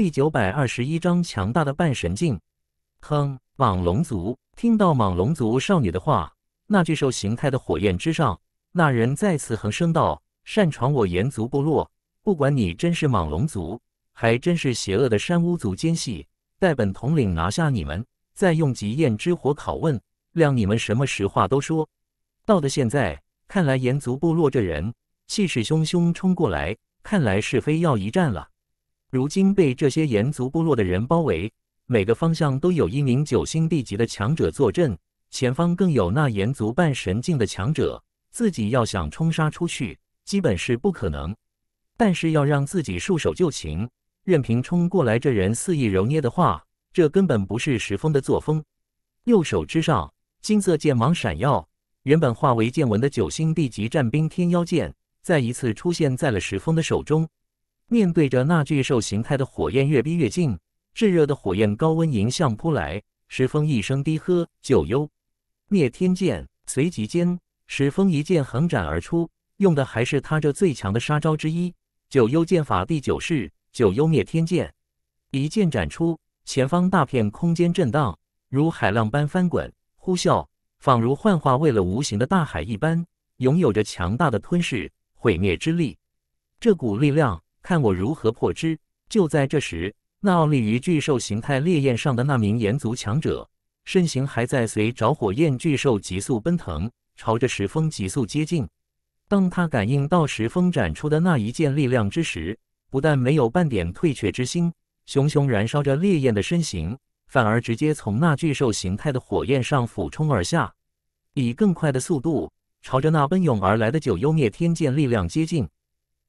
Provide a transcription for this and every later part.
第九百二十一章强大的半神境。哼，蟒龙族！听到蟒龙族少女的话，那巨兽形态的火焰之上，那人再次横声道：“擅闯我炎族部落，不管你真是蟒龙族，还真是邪恶的山巫族奸细，待本统领拿下你们，再用极焰之火拷问，谅你们什么实话都说。”到的现在，看来炎族部落这人气势汹汹冲过来，看来是非要一战了。如今被这些炎族部落的人包围，每个方向都有一名九星地级的强者坐镇，前方更有那炎族半神境的强者，自己要想冲杀出去，基本是不可能。但是要让自己束手就擒，任凭冲过来这人肆意揉捏的话，这根本不是石峰的作风。右手之上，金色剑芒闪耀。原本化为剑纹的九星地级战兵天妖剑，再一次出现在了石峰的手中。面对着那巨兽形态的火焰越逼越近，炙热的火焰高温迎向扑来。石峰一声低喝：“九幽灭天剑！”随即间，石峰一剑横斩而出，用的还是他这最强的杀招之一——九幽剑法第九式九幽灭天剑。一剑斩出，前方大片空间震荡，如海浪般翻滚，呼啸。仿如幻化为了无形的大海一般，拥有着强大的吞噬毁灭之力。这股力量，看我如何破之！就在这时，那傲立于巨兽形态烈焰上的那名炎族强者，身形还在随着火焰巨兽急速奔腾，朝着石峰急速接近。当他感应到石峰展出的那一剑力量之时，不但没有半点退却之心，熊熊燃烧着烈焰的身形。反而直接从那巨兽形态的火焰上俯冲而下，以更快的速度朝着那奔涌而来的九幽灭天剑力量接近。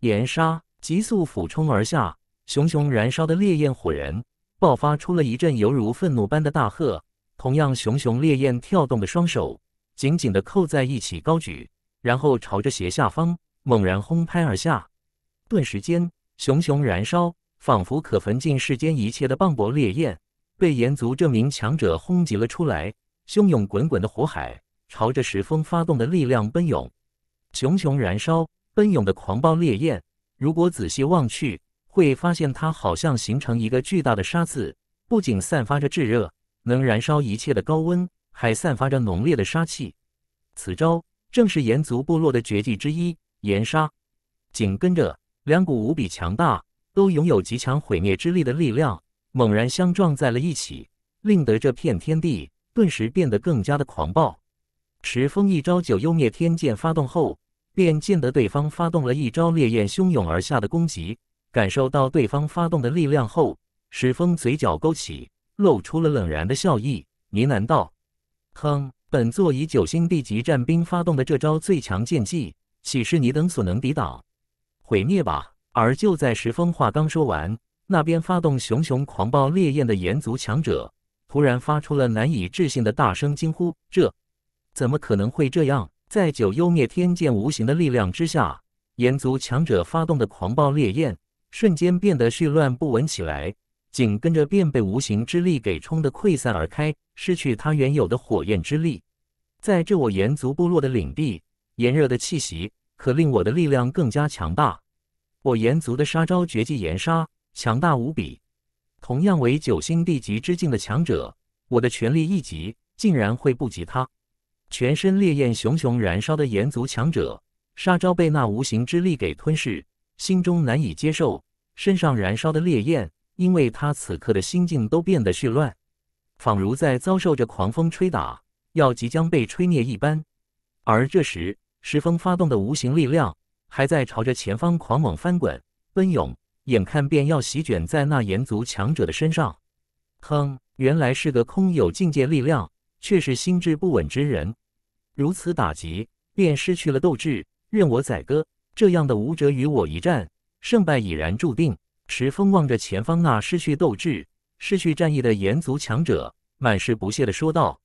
炎杀急速俯冲而下，熊熊燃烧的烈焰火人爆发出了一阵犹如愤怒般的大喝。同样，熊熊烈焰跳动的双手紧紧地扣在一起高举，然后朝着斜下方猛然轰拍而下。顿时间，熊熊燃烧，仿佛可焚尽世间一切的磅礴烈焰。被炎族这名强者轰击了出来，汹涌滚滚的火海朝着石峰发动的力量奔涌，熊熊燃烧，奔涌的狂暴烈焰，如果仔细望去，会发现它好像形成一个巨大的沙子，不仅散发着炙热，能燃烧一切的高温，还散发着浓烈的杀气。此招正是炎族部落的绝技之一——炎杀。紧跟着，两股无比强大、都拥有极强毁灭之力的力量。猛然相撞在了一起，令得这片天地顿时变得更加的狂暴。石峰一招九幽灭天剑发动后，便见得对方发动了一招烈焰汹涌而下的攻击。感受到对方发动的力量后，石峰嘴角勾起，露出了冷然的笑意，呢喃道：“哼，本座以九星地级战兵发动的这招最强剑技，岂是你等所能抵挡？毁灭吧！”而就在石峰话刚说完。那边发动熊熊狂暴烈焰的炎族强者，突然发出了难以置信的大声惊呼：“这怎么可能会这样？”在九幽灭天剑无形的力量之下，炎族强者发动的狂暴烈焰瞬间变得絮乱不稳起来，紧跟着便被无形之力给冲得溃散而开，失去它原有的火焰之力。在这我炎族部落的领地，炎热的气息可令我的力量更加强大。我炎族的杀招绝技炎杀。强大无比，同样为九星地级之境的强者，我的全力一击竟然会不及他。全身烈焰熊熊燃烧的炎族强者，杀招被那无形之力给吞噬，心中难以接受，身上燃烧的烈焰，因为他此刻的心境都变得絮乱，仿如在遭受着狂风吹打，要即将被吹灭一般。而这时，石峰发动的无形力量，还在朝着前方狂猛翻滚奔涌。眼看便要席卷在那炎族强者的身上，哼，原来是个空有境界力量，却是心智不稳之人。如此打击，便失去了斗志，任我宰割。这样的武者与我一战，胜败已然注定。石峰望着前方那失去斗志、失去战意的炎族强者，满是不屑地说道：“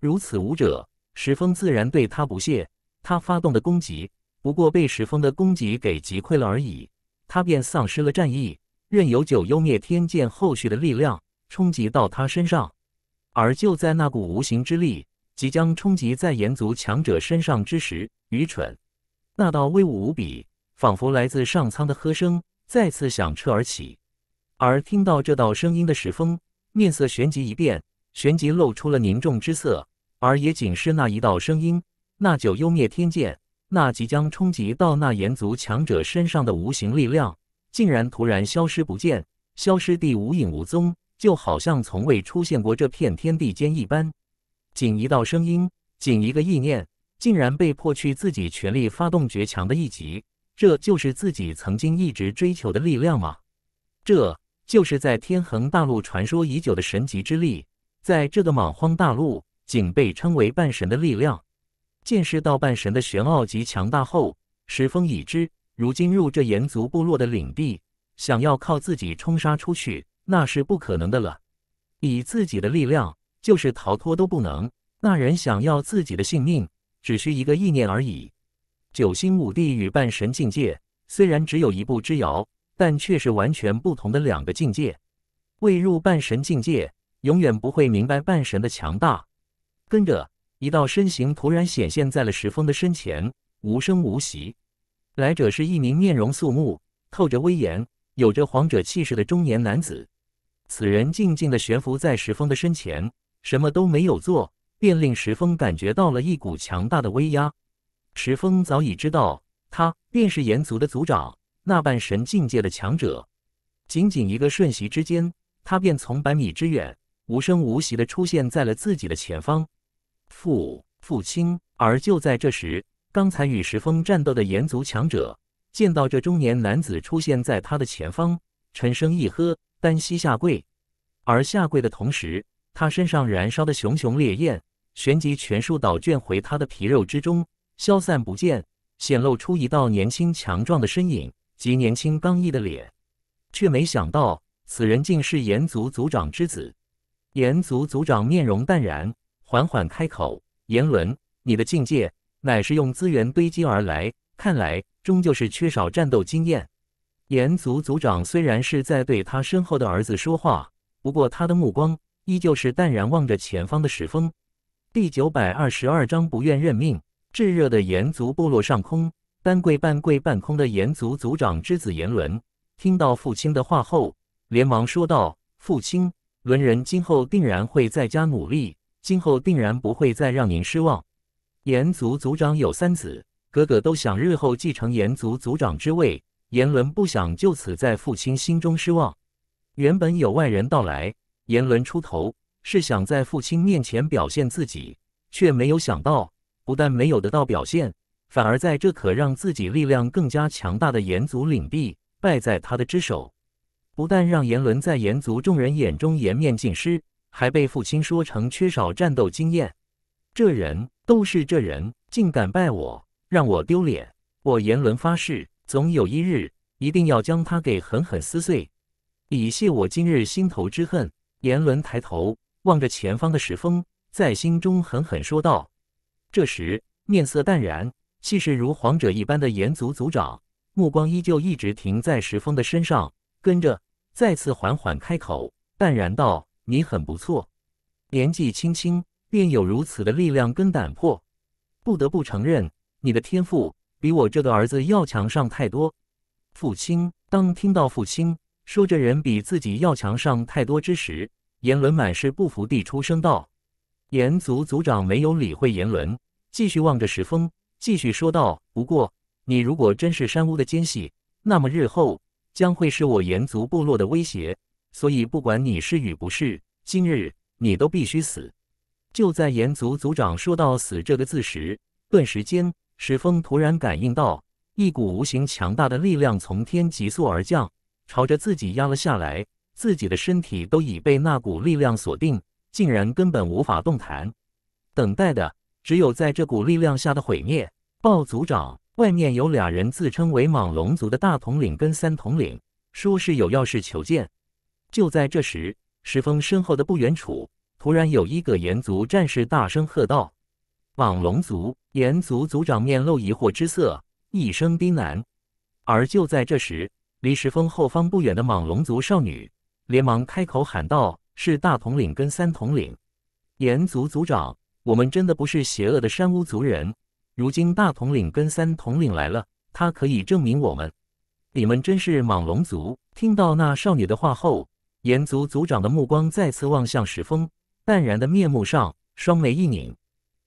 如此武者，石峰自然对他不屑。他发动的攻击，不过被石峰的攻击给击溃了而已。”他便丧失了战意，任由九幽灭天剑后续的力量冲击到他身上。而就在那股无形之力即将冲击在炎族强者身上之时，愚蠢！那道威武无比、仿佛来自上苍的喝声再次响彻而起。而听到这道声音的石峰，面色旋即一变，旋即露出了凝重之色。而也仅是那一道声音，那九幽灭天剑，那即将冲击到那炎族强者身上的无形力量，竟然突然消失不见，消失地无影无踪，就好像从未出现过这片天地间一般。仅一道声音，仅一个意念，竟然被迫去自己全力发动绝强的一击，这就是自己曾经一直追求的力量吗？这就是在天恒大陆传说已久的神级之力，在这个莽荒大陆。仅被称为半神的力量，见识到半神的玄奥及强大后，石峰已知，如今入这炎族部落的领地，想要靠自己冲杀出去，那是不可能的了。以自己的力量，就是逃脱都不能。那人想要自己的性命，只需一个意念而已。九星五帝与半神境界虽然只有一步之遥，但却是完全不同的两个境界。未入半神境界，永远不会明白半神的强大。跟着，一道身形突然显现在了石峰的身前，无声无息。来者是一名面容肃穆、透着威严、有着皇者气势的中年男子。此人静静地悬浮在石峰的身前，什么都没有做，便令石峰感觉到了一股强大的威压。石峰早已知道，他便是炎族的族长，那半神境界的强者。仅仅一个瞬息之间，他便从百米之远，无声无息地出现在了自己的前方。父父亲，而就在这时，刚才与石峰战斗的炎族强者见到这中年男子出现在他的前方，沉声一喝，单膝下跪。而下跪的同时，他身上燃烧的熊熊烈焰旋即全数倒卷回他的皮肉之中，消散不见，显露出一道年轻强壮的身影及年轻刚毅的脸。却没想到，此人竟是炎族族长之子。炎族族长面容淡然。缓缓开口：“炎伦，你的境界乃是用资源堆积而来，看来终究是缺少战斗经验。”炎族族长虽然是在对他身后的儿子说话，不过他的目光依旧是淡然望着前方的石峰。第九百二十二章不愿认命。炙热的炎族部落上空，半跪半跪半空的炎族族长之子炎伦，听到父亲的话后，连忙说道：“父亲，伦人今后定然会在家努力。”今后定然不会再让您失望。炎族族长有三子，个个都想日后继承炎族族长之位。炎伦不想就此在父亲心中失望。原本有外人到来，炎伦出头是想在父亲面前表现自己，却没有想到，不但没有得到表现，反而在这可让自己力量更加强大的炎族领地败在他的之手。不但让炎伦在炎族众人眼中颜面尽失。还被父亲说成缺少战斗经验，这人都是这人，竟敢拜我，让我丢脸！我言伦发誓，总有一日一定要将他给狠狠撕碎，以泄我今日心头之恨。言伦抬头望着前方的石峰，在心中狠狠说道。这时，面色淡然、气势如皇者一般的炎族族长，目光依旧一直停在石峰的身上，跟着再次缓缓开口，淡然道。你很不错，年纪轻轻便有如此的力量跟胆魄，不得不承认，你的天赋比我这个儿子要强上太多。父亲当听到父亲说这人比自己要强上太多之时，言伦满是不服地出声道：“炎族族长没有理会言伦，继续望着石峰，继续说道：不过，你如果真是山巫的奸细，那么日后将会是我炎族部落的威胁。”所以，不管你是与不是，今日你都必须死。就在炎族族长说到“死”这个字时，顿时间，石峰突然感应到一股无形强大的力量从天急速而降，朝着自己压了下来。自己的身体都已被那股力量锁定，竟然根本无法动弹，等待的只有在这股力量下的毁灭。豹族长，外面有俩人自称为莽龙族的大统领跟三统领，说是有要事求见。就在这时，石峰身后的不远处，突然有一个炎族战士大声喝道：“莽龙族！”炎族族长面露疑惑之色，一声低喃。而就在这时，离石峰后方不远的莽龙族少女连忙开口喊道：“是大统领跟三统领。”炎族族长，我们真的不是邪恶的山巫族人。如今大统领跟三统领来了，他可以证明我们。你们真是莽龙族。听到那少女的话后，炎族族长的目光再次望向石峰，淡然的面目上，双眉一拧。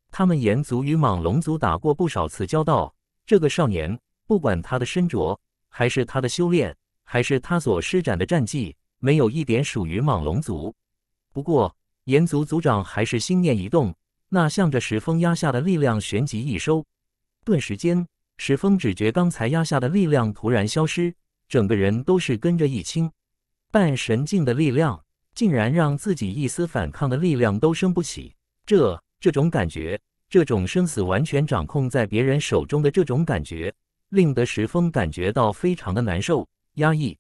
他们炎族与莽龙族打过不少次交道，这个少年，不管他的身着，还是他的修炼，还是他所施展的战绩，没有一点属于蟒龙族。不过，炎族族长还是心念一动，那向着石峰压下的力量旋即一收，顿时间，石峰只觉刚才压下的力量突然消失。整个人都是跟着一轻，半神境的力量竟然让自己一丝反抗的力量都生不起。这这种感觉，这种生死完全掌控在别人手中的这种感觉，令得石峰感觉到非常的难受、压抑。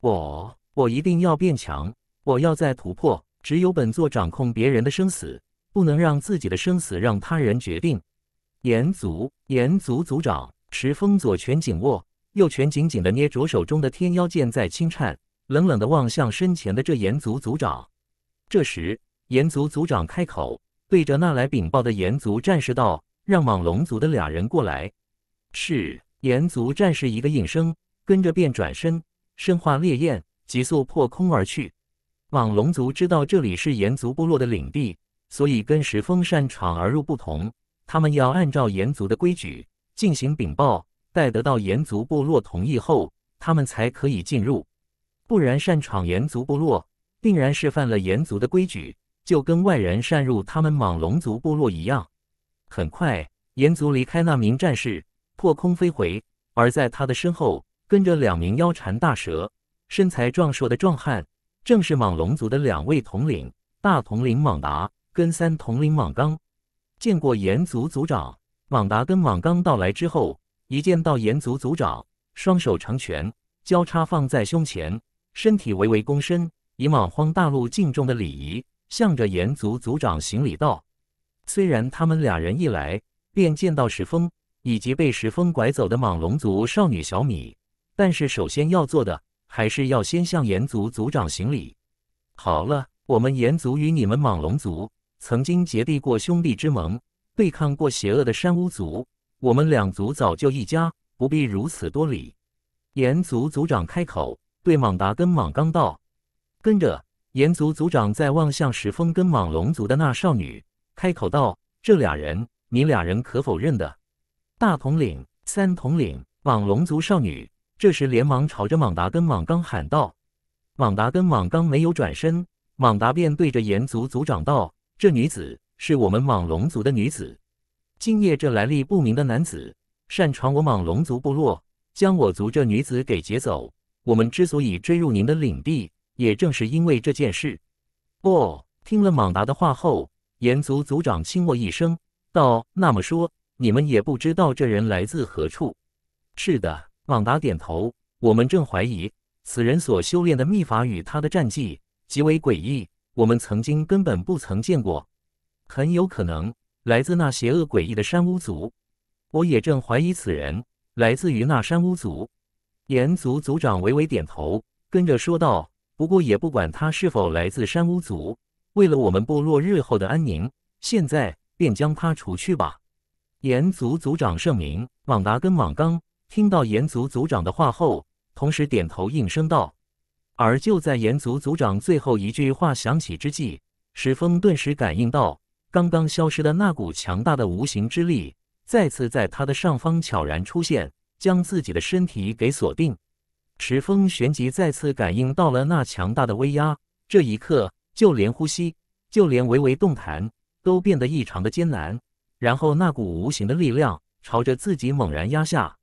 我我一定要变强，我要再突破。只有本座掌控别人的生死，不能让自己的生死让他人决定。炎族炎族族长石峰左拳紧握。右拳紧紧地捏着手中的天妖剑，在轻颤，冷冷地望向身前的这炎族族长。这时，炎族族长开口，对着那来禀报的炎族战士道：“让蟒龙族的俩人过来。”是。炎族战士一个应声，跟着便转身，身化烈焰，急速破空而去。蟒龙族知道这里是炎族部落的领地，所以跟石峰擅闯而入不同，他们要按照炎族的规矩进行禀报。待得到炎族部落同意后，他们才可以进入，不然擅闯炎族部落，定然是犯了炎族的规矩，就跟外人擅入他们蟒龙族部落一样。很快，炎族离开那名战士，破空飞回，而在他的身后跟着两名腰缠大蛇、身材壮硕的壮汉，正是蟒龙族的两位统领大统领蟒达跟三统领蟒刚。见过炎族族长，蟒达跟蟒刚到来之后。一见到炎族族长，双手成拳，交叉放在胸前，身体微微躬身，以莽荒大陆敬重的礼仪，向着炎族族长行礼道：“虽然他们俩人一来便见到石峰以及被石峰拐走的蟒龙族少女小米，但是首先要做的，还是要先向炎族族长行礼。好了，我们炎族与你们蟒龙族曾经结缔过兄弟之盟，对抗过邪恶的山巫族。”我们两族早就一家，不必如此多礼。炎族族长开口对莽达跟莽刚道，跟着炎族族长再望向石峰跟莽龙族的那少女，开口道：“这俩人，你俩人可否认得？”大统领、三统领、莽龙族少女这时连忙朝着莽达跟莽刚喊道：“莽达跟莽刚没有转身，莽达便对着炎族族长道：‘这女子是我们莽龙族的女子。’”今夜这来历不明的男子擅闯我蟒龙族部落，将我族这女子给劫走。我们之所以追入您的领地，也正是因为这件事。哦，听了莽达的话后，炎族族长轻握一声，道：“那么说，你们也不知道这人来自何处？”是的，旺达点头。我们正怀疑此人所修炼的秘法与他的战绩极为诡异，我们曾经根本不曾见过，很有可能。来自那邪恶诡异的山巫族，我也正怀疑此人来自于那山巫族。炎族族长微微点头，跟着说道：“不过也不管他是否来自山巫族，为了我们部落日后的安宁，现在便将他除去吧。”炎族族长圣明。莽达跟莽刚听到炎族族长的话后，同时点头应声道。而就在炎族族长最后一句话响起之际，石峰顿时感应到。刚刚消失的那股强大的无形之力，再次在他的上方悄然出现，将自己的身体给锁定。石峰旋即再次感应到了那强大的威压，这一刻，就连呼吸，就连微微动弹，都变得异常的艰难。然后，那股无形的力量朝着自己猛然压下。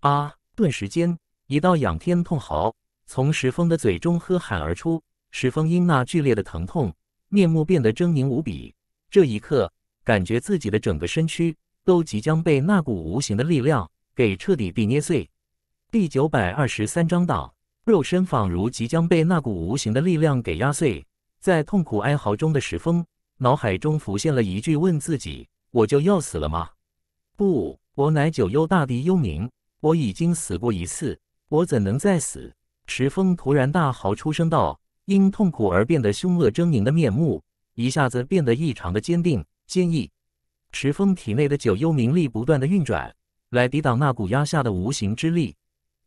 啊！顿时间，一道仰天痛嚎从石峰的嘴中喝喊而出。石峰因那剧烈的疼痛，面目变得狰狞无比。这一刻，感觉自己的整个身躯都即将被那股无形的力量给彻底地捏碎。第九百二十三章道，肉身仿如即将被那股无形的力量给压碎，在痛苦哀嚎中的石峰脑海中浮现了一句：问自己，我就要死了吗？不，我乃九幽大帝幽冥，我已经死过一次，我怎能再死？池峰突然大嚎出声道，因痛苦而变得凶恶狰狞的面目。一下子变得异常的坚定、坚毅。池峰体内的九幽冥力不断的运转，来抵挡那股压下的无形之力。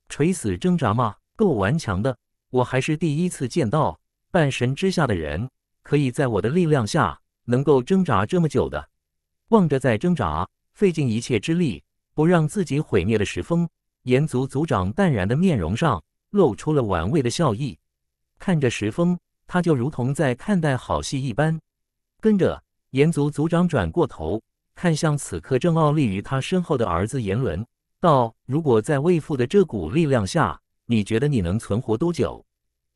垂死挣扎吗？够顽强的。我还是第一次见到半神之下的人，可以在我的力量下能够挣扎这么久的。望着在挣扎，费尽一切之力不让自己毁灭的石峰，炎族族长淡然的面容上露出了玩味的笑意。看着石峰，他就如同在看待好戏一般。跟着炎族族长转过头，看向此刻正傲立于他身后的儿子炎伦，道：“如果在未父的这股力量下，你觉得你能存活多久？”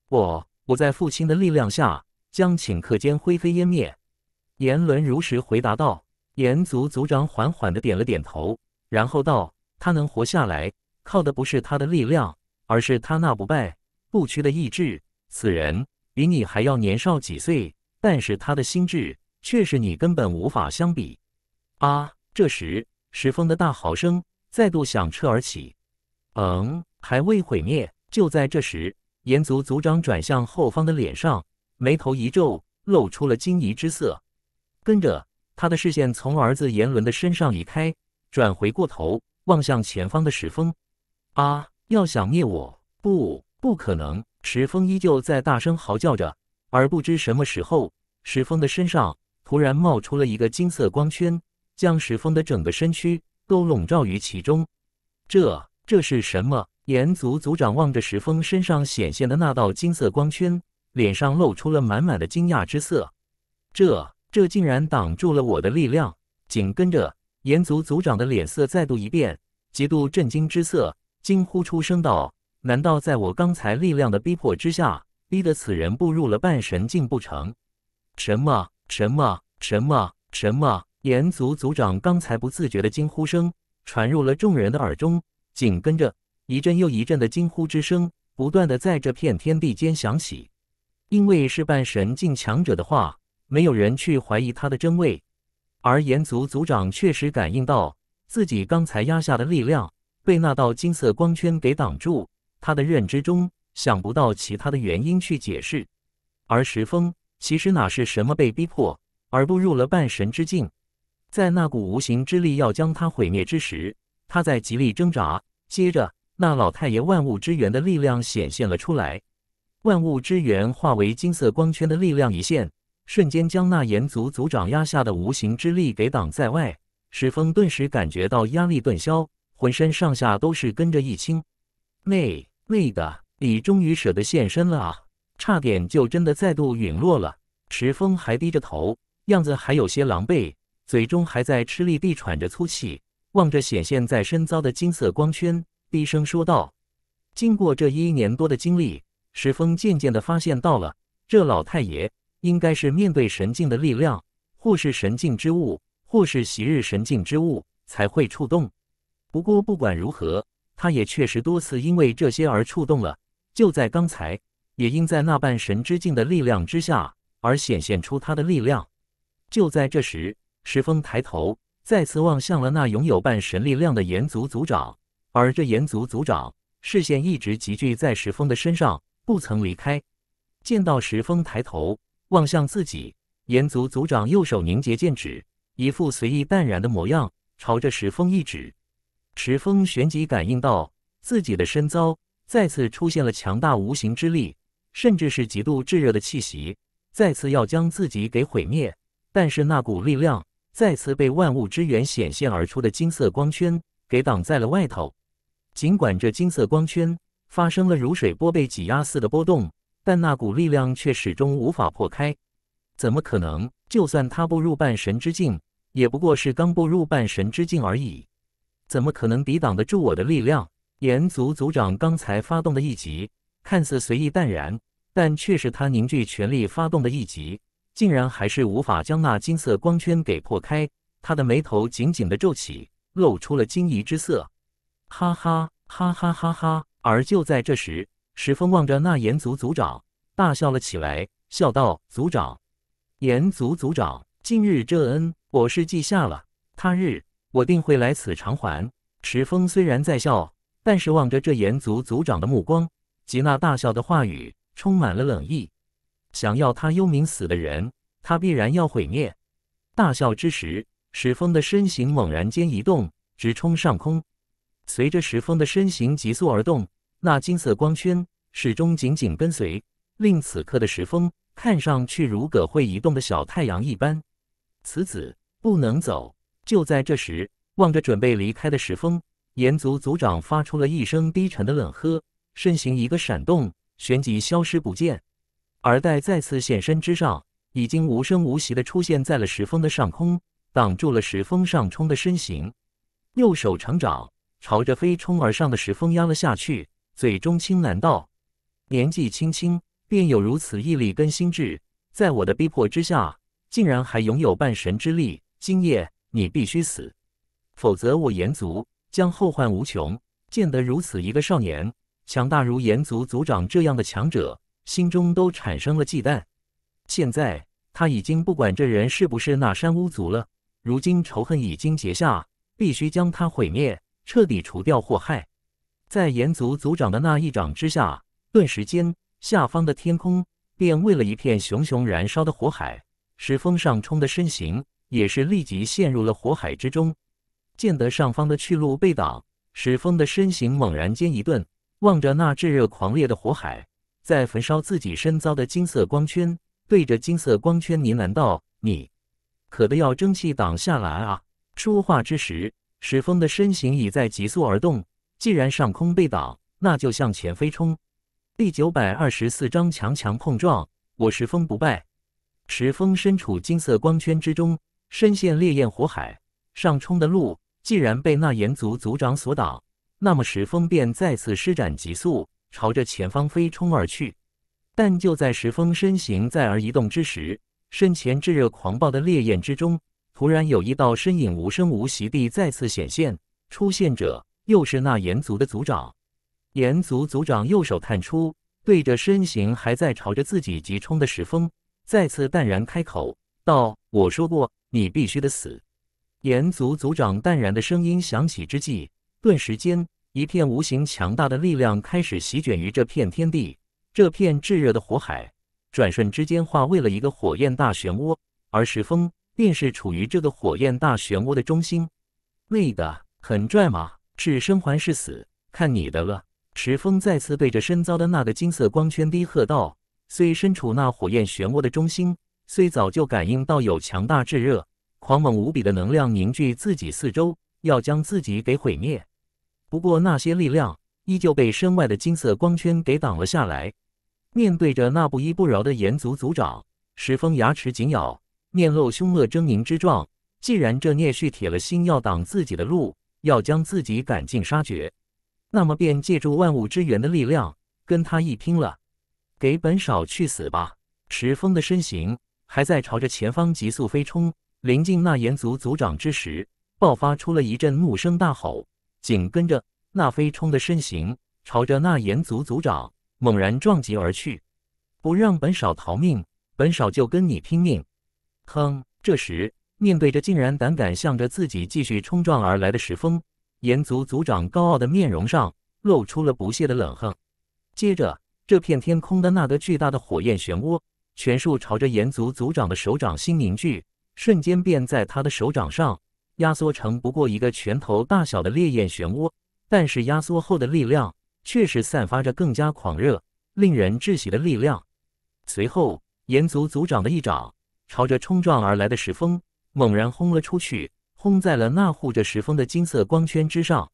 我，我在父亲的力量下将顷刻间灰飞烟灭。”炎伦如实回答道。炎族族长缓缓的点了点头，然后道：“他能活下来，靠的不是他的力量，而是他那不败不屈的意志。此人比你还要年少几岁，但是他的心智却是你根本无法相比。”啊！这时，石峰的大嚎声再度响彻而起。嗯，还未毁灭。就在这时，炎族族长转向后方的脸上，眉头一皱，露出了惊疑之色，跟着。他的视线从儿子严伦的身上移开，转回过头望向前方的石峰。啊！要想灭我，不，不可能！石峰依旧在大声嚎叫着。而不知什么时候，石峰的身上突然冒出了一个金色光圈，将石峰的整个身躯都笼罩于其中。这，这是什么？炎族族长望着石峰身上显现的那道金色光圈，脸上露出了满满的惊讶之色。这。这竟然挡住了我的力量！紧跟着，炎族族长的脸色再度一变，极度震惊之色，惊呼出声道：“难道在我刚才力量的逼迫之下，逼得此人步入了半神境不成？”什么？什么？什么？什么？炎族族长刚才不自觉的惊呼声传入了众人的耳中，紧跟着一阵又一阵的惊呼之声不断的在这片天地间响起。因为是半神境强者的话。没有人去怀疑他的真伪，而炎族族长确实感应到自己刚才压下的力量被那道金色光圈给挡住。他的认知中想不到其他的原因去解释。而石峰其实哪是什么被逼迫，而步入了半神之境。在那股无形之力要将他毁灭之时，他在极力挣扎。接着，那老太爷万物之源的力量显现了出来，万物之源化为金色光圈的力量一现。瞬间将那炎族族长压下的无形之力给挡在外，石峰顿时感觉到压力顿消，浑身上下都是跟着一轻。那那个，你终于舍得现身了啊！差点就真的再度陨落了。石峰还低着头，样子还有些狼狈，嘴中还在吃力地喘着粗气，望着显现在身遭的金色光圈，低声说道：“经过这一年多的经历，石峰渐渐地发现到了，这老太爷。”应该是面对神境的力量，或是神境之物，或是昔日神境之物才会触动。不过不管如何，他也确实多次因为这些而触动了。就在刚才，也因在那半神之境的力量之下而显现出他的力量。就在这时，石峰抬头再次望向了那拥有半神力量的炎族族长，而这炎族族长视线一直集聚在石峰的身上，不曾离开。见到石峰抬头。望向自己，炎族族长右手凝结剑指，一副随意淡然的模样，朝着石峰一指。石峰旋即感应到自己的身遭再次出现了强大无形之力，甚至是极度炙热的气息，再次要将自己给毁灭。但是那股力量再次被万物之源显现而出的金色光圈给挡在了外头。尽管这金色光圈发生了如水波被挤压似的波动。但那股力量却始终无法破开，怎么可能？就算他步入半神之境，也不过是刚步入半神之境而已，怎么可能抵挡得住我的力量？炎族族长刚才发动的一击，看似随意淡然，但却是他凝聚全力发动的一击，竟然还是无法将那金色光圈给破开。他的眉头紧紧的皱起，露出了惊疑之色。哈哈哈哈哈哈！而就在这时。石峰望着那炎族族长，大笑了起来，笑道：“族长，炎族族长，今日这恩，我是记下了。他日我定会来此偿还。”石峰虽然在笑，但是望着这炎族族长的目光及那大笑的话语，充满了冷意。想要他幽冥死的人，他必然要毁灭。大笑之时，石峰的身形猛然间移动，直冲上空。随着石峰的身形急速而动。那金色光圈始终紧紧跟随，令此刻的石峰看上去如个会移动的小太阳一般。此子不能走。就在这时，望着准备离开的石峰，炎族族长发出了一声低沉的冷喝，身形一个闪动，旋即消失不见。而待再次现身之上，已经无声无息地出现在了石峰的上空，挡住了石峰上冲的身形。右手成掌，朝着飞冲而上的石峰压了下去，嘴中轻喃道：“年纪轻轻，便有如此毅力跟心智，在我的逼迫之下，竟然还拥有半神之力。今夜你必须死，否则我炎族将后患无穷。”见得如此一个少年，强大如炎族族长这样的强者，心中都产生了忌惮。现在他已经不管这人是不是那山巫族了，如今仇恨已经结下。必须将他毁灭，彻底除掉祸害。在炎族族长的那一掌之下，顿时间，下方的天空便为了一片熊熊燃烧的火海。石峰上冲的身形也是立即陷入了火海之中。见得上方的去路被挡，石峰的身形猛然间一顿，望着那炙热狂烈的火海，在焚烧自己身遭的金色光圈，对着金色光圈呢喃道：“你可得要争气挡下来啊！”说话之时，石峰的身形已在急速而动。既然上空被挡，那就向前飞冲。第九百二十四章强强碰撞，我石峰不败。石峰身处金色光圈之中，身陷烈焰火海，上冲的路既然被那炎族族长所挡，那么石峰便再次施展急速，朝着前方飞冲而去。但就在石峰身形再而移动之时，身前炙热狂暴的烈焰之中。突然有一道身影无声无息地再次显现，出现者又是那炎族的族长。炎族族长右手探出，对着身形还在朝着自己急冲的石峰，再次淡然开口道：“我说过，你必须得死。”炎族族长淡然的声音响起之际，顿时间，一片无形强大的力量开始席卷于这片天地。这片炙热的火海，转瞬之间化为了一个火焰大漩涡，而石峰。便是处于这个火焰大漩涡的中心，那个很拽吗？是生还是死，看你的了。池峰再次对着身遭的那个金色光圈低喝道：“虽身处那火焰漩涡的中心，虽早就感应到有强大炙热、狂猛无比的能量凝聚自己四周，要将自己给毁灭，不过那些力量依旧被身外的金色光圈给挡了下来。面对着那不依不饶的炎族族长，石峰牙齿紧咬。面露凶恶狰狞之状。既然这聂旭铁了心要挡自己的路，要将自己赶尽杀绝，那么便借助万物之源的力量跟他一拼了。给本少去死吧！石峰的身形还在朝着前方急速飞冲，临近那炎族族长之时，爆发出了一阵怒声大吼。紧跟着，那飞冲的身形朝着那炎族族长猛然撞击而去。不让本少逃命，本少就跟你拼命！哼！这时，面对着竟然胆敢向着自己继续冲撞而来的石峰，炎族族长高傲的面容上露出了不屑的冷哼。接着，这片天空的那个巨大的火焰漩涡全数朝着炎族族长的手掌心凝聚，瞬间便在他的手掌上压缩成不过一个拳头大小的烈焰漩涡。但是，压缩后的力量却是散发着更加狂热、令人窒息的力量。随后，炎族族长的一掌。朝着冲撞而来的石峰猛然轰了出去，轰在了那护着石峰的金色光圈之上。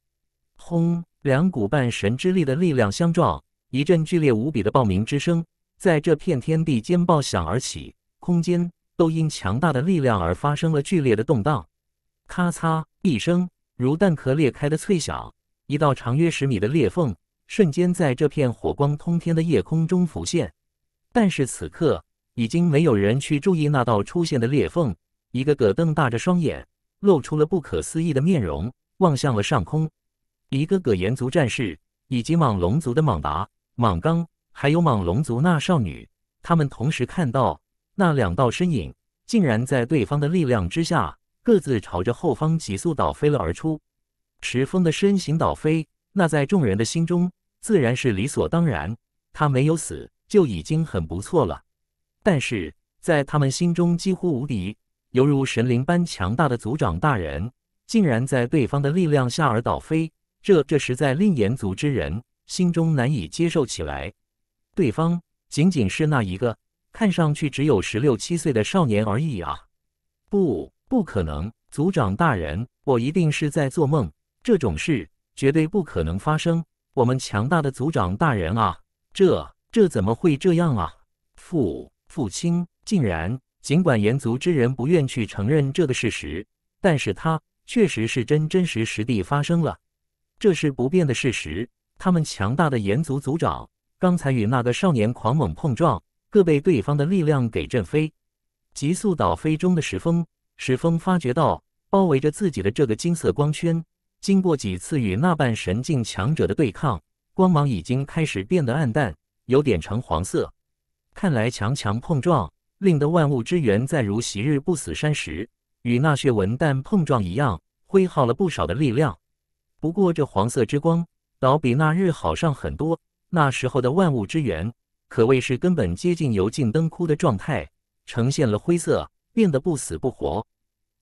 轰！两股半神之力的力量相撞，一阵剧烈无比的爆鸣之声在这片天地间爆响而起，空间都因强大的力量而发生了剧烈的动荡。咔嚓一声，如蛋壳裂开的脆响，一道长约十米的裂缝瞬间在这片火光通天的夜空中浮现。但是此刻。已经没有人去注意那道出现的裂缝，一个个瞪大着双眼，露出了不可思议的面容，望向了上空。一个个炎族战士，以及莽龙族的莽达、莽刚，还有莽龙族那少女，他们同时看到那两道身影，竟然在对方的力量之下，各自朝着后方急速倒飞了而出。石峰的身形倒飞，那在众人的心中自然是理所当然，他没有死就已经很不错了。但是在他们心中几乎无敌，犹如神灵般强大的族长大人，竟然在对方的力量下而倒飞，这这实在令炎族之人心中难以接受起来。对方仅仅是那一个看上去只有十六七岁的少年而已啊！不，不可能，族长大人，我一定是在做梦，这种事绝对不可能发生。我们强大的族长大人啊，这这怎么会这样啊？父父亲竟然，尽管炎族之人不愿去承认这个事实，但是他确实是真真实实地发生了，这是不变的事实。他们强大的炎族族长刚才与那个少年狂猛碰撞，各被对方的力量给震飞，急速倒飞中的石峰，石峰发觉到包围着自己的这个金色光圈，经过几次与那半神境强者的对抗，光芒已经开始变得暗淡，有点呈黄色。看来强强碰撞，令得万物之源再如昔日不死山石与那血纹弹碰撞一样，挥耗了不少的力量。不过这黄色之光。倒比那日好上很多。那时候的万物之源可谓是根本接近油尽灯枯的状态，呈现了灰色，变得不死不活。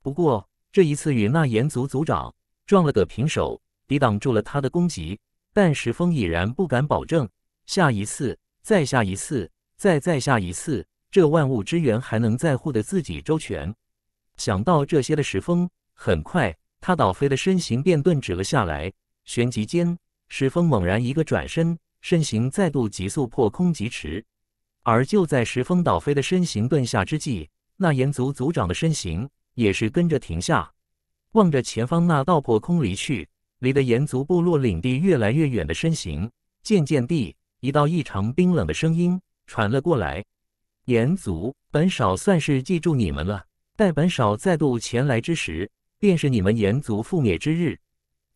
不过这一次与那炎族族长撞了个平手，抵挡住了他的攻击。但石峰已然不敢保证，下一次，再下一次，再再下一次，这万物之源还能在乎的自己周全。想到这些的石峰，很快他倒飞的身形便顿止了下来，旋即间。石峰猛然一个转身，身形再度急速破空疾驰。而就在石峰倒飞的身形顿下之际，那炎族族长的身形也是跟着停下，望着前方那道破空离去、离得炎族部落领地越来越远的身形，渐渐地，一道异常冰冷的声音传了过来：“炎族，本少算是记住你们了。待本少再度前来之时，便是你们炎族覆灭之日，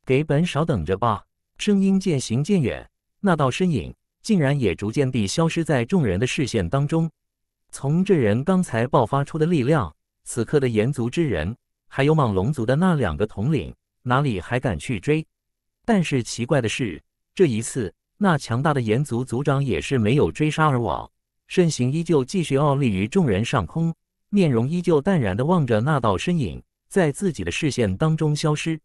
给本少等着吧。”声音渐行渐远，那道身影竟然也逐渐地消失在众人的视线当中。从这人刚才爆发出的力量，此刻的炎族之人，还有蟒龙族的那两个统领，哪里还敢去追？但是奇怪的是，这一次那强大的炎族族长也是没有追杀而往，身形依旧继续傲立于众人上空，面容依旧淡然地望着那道身影在自己的视线当中消失。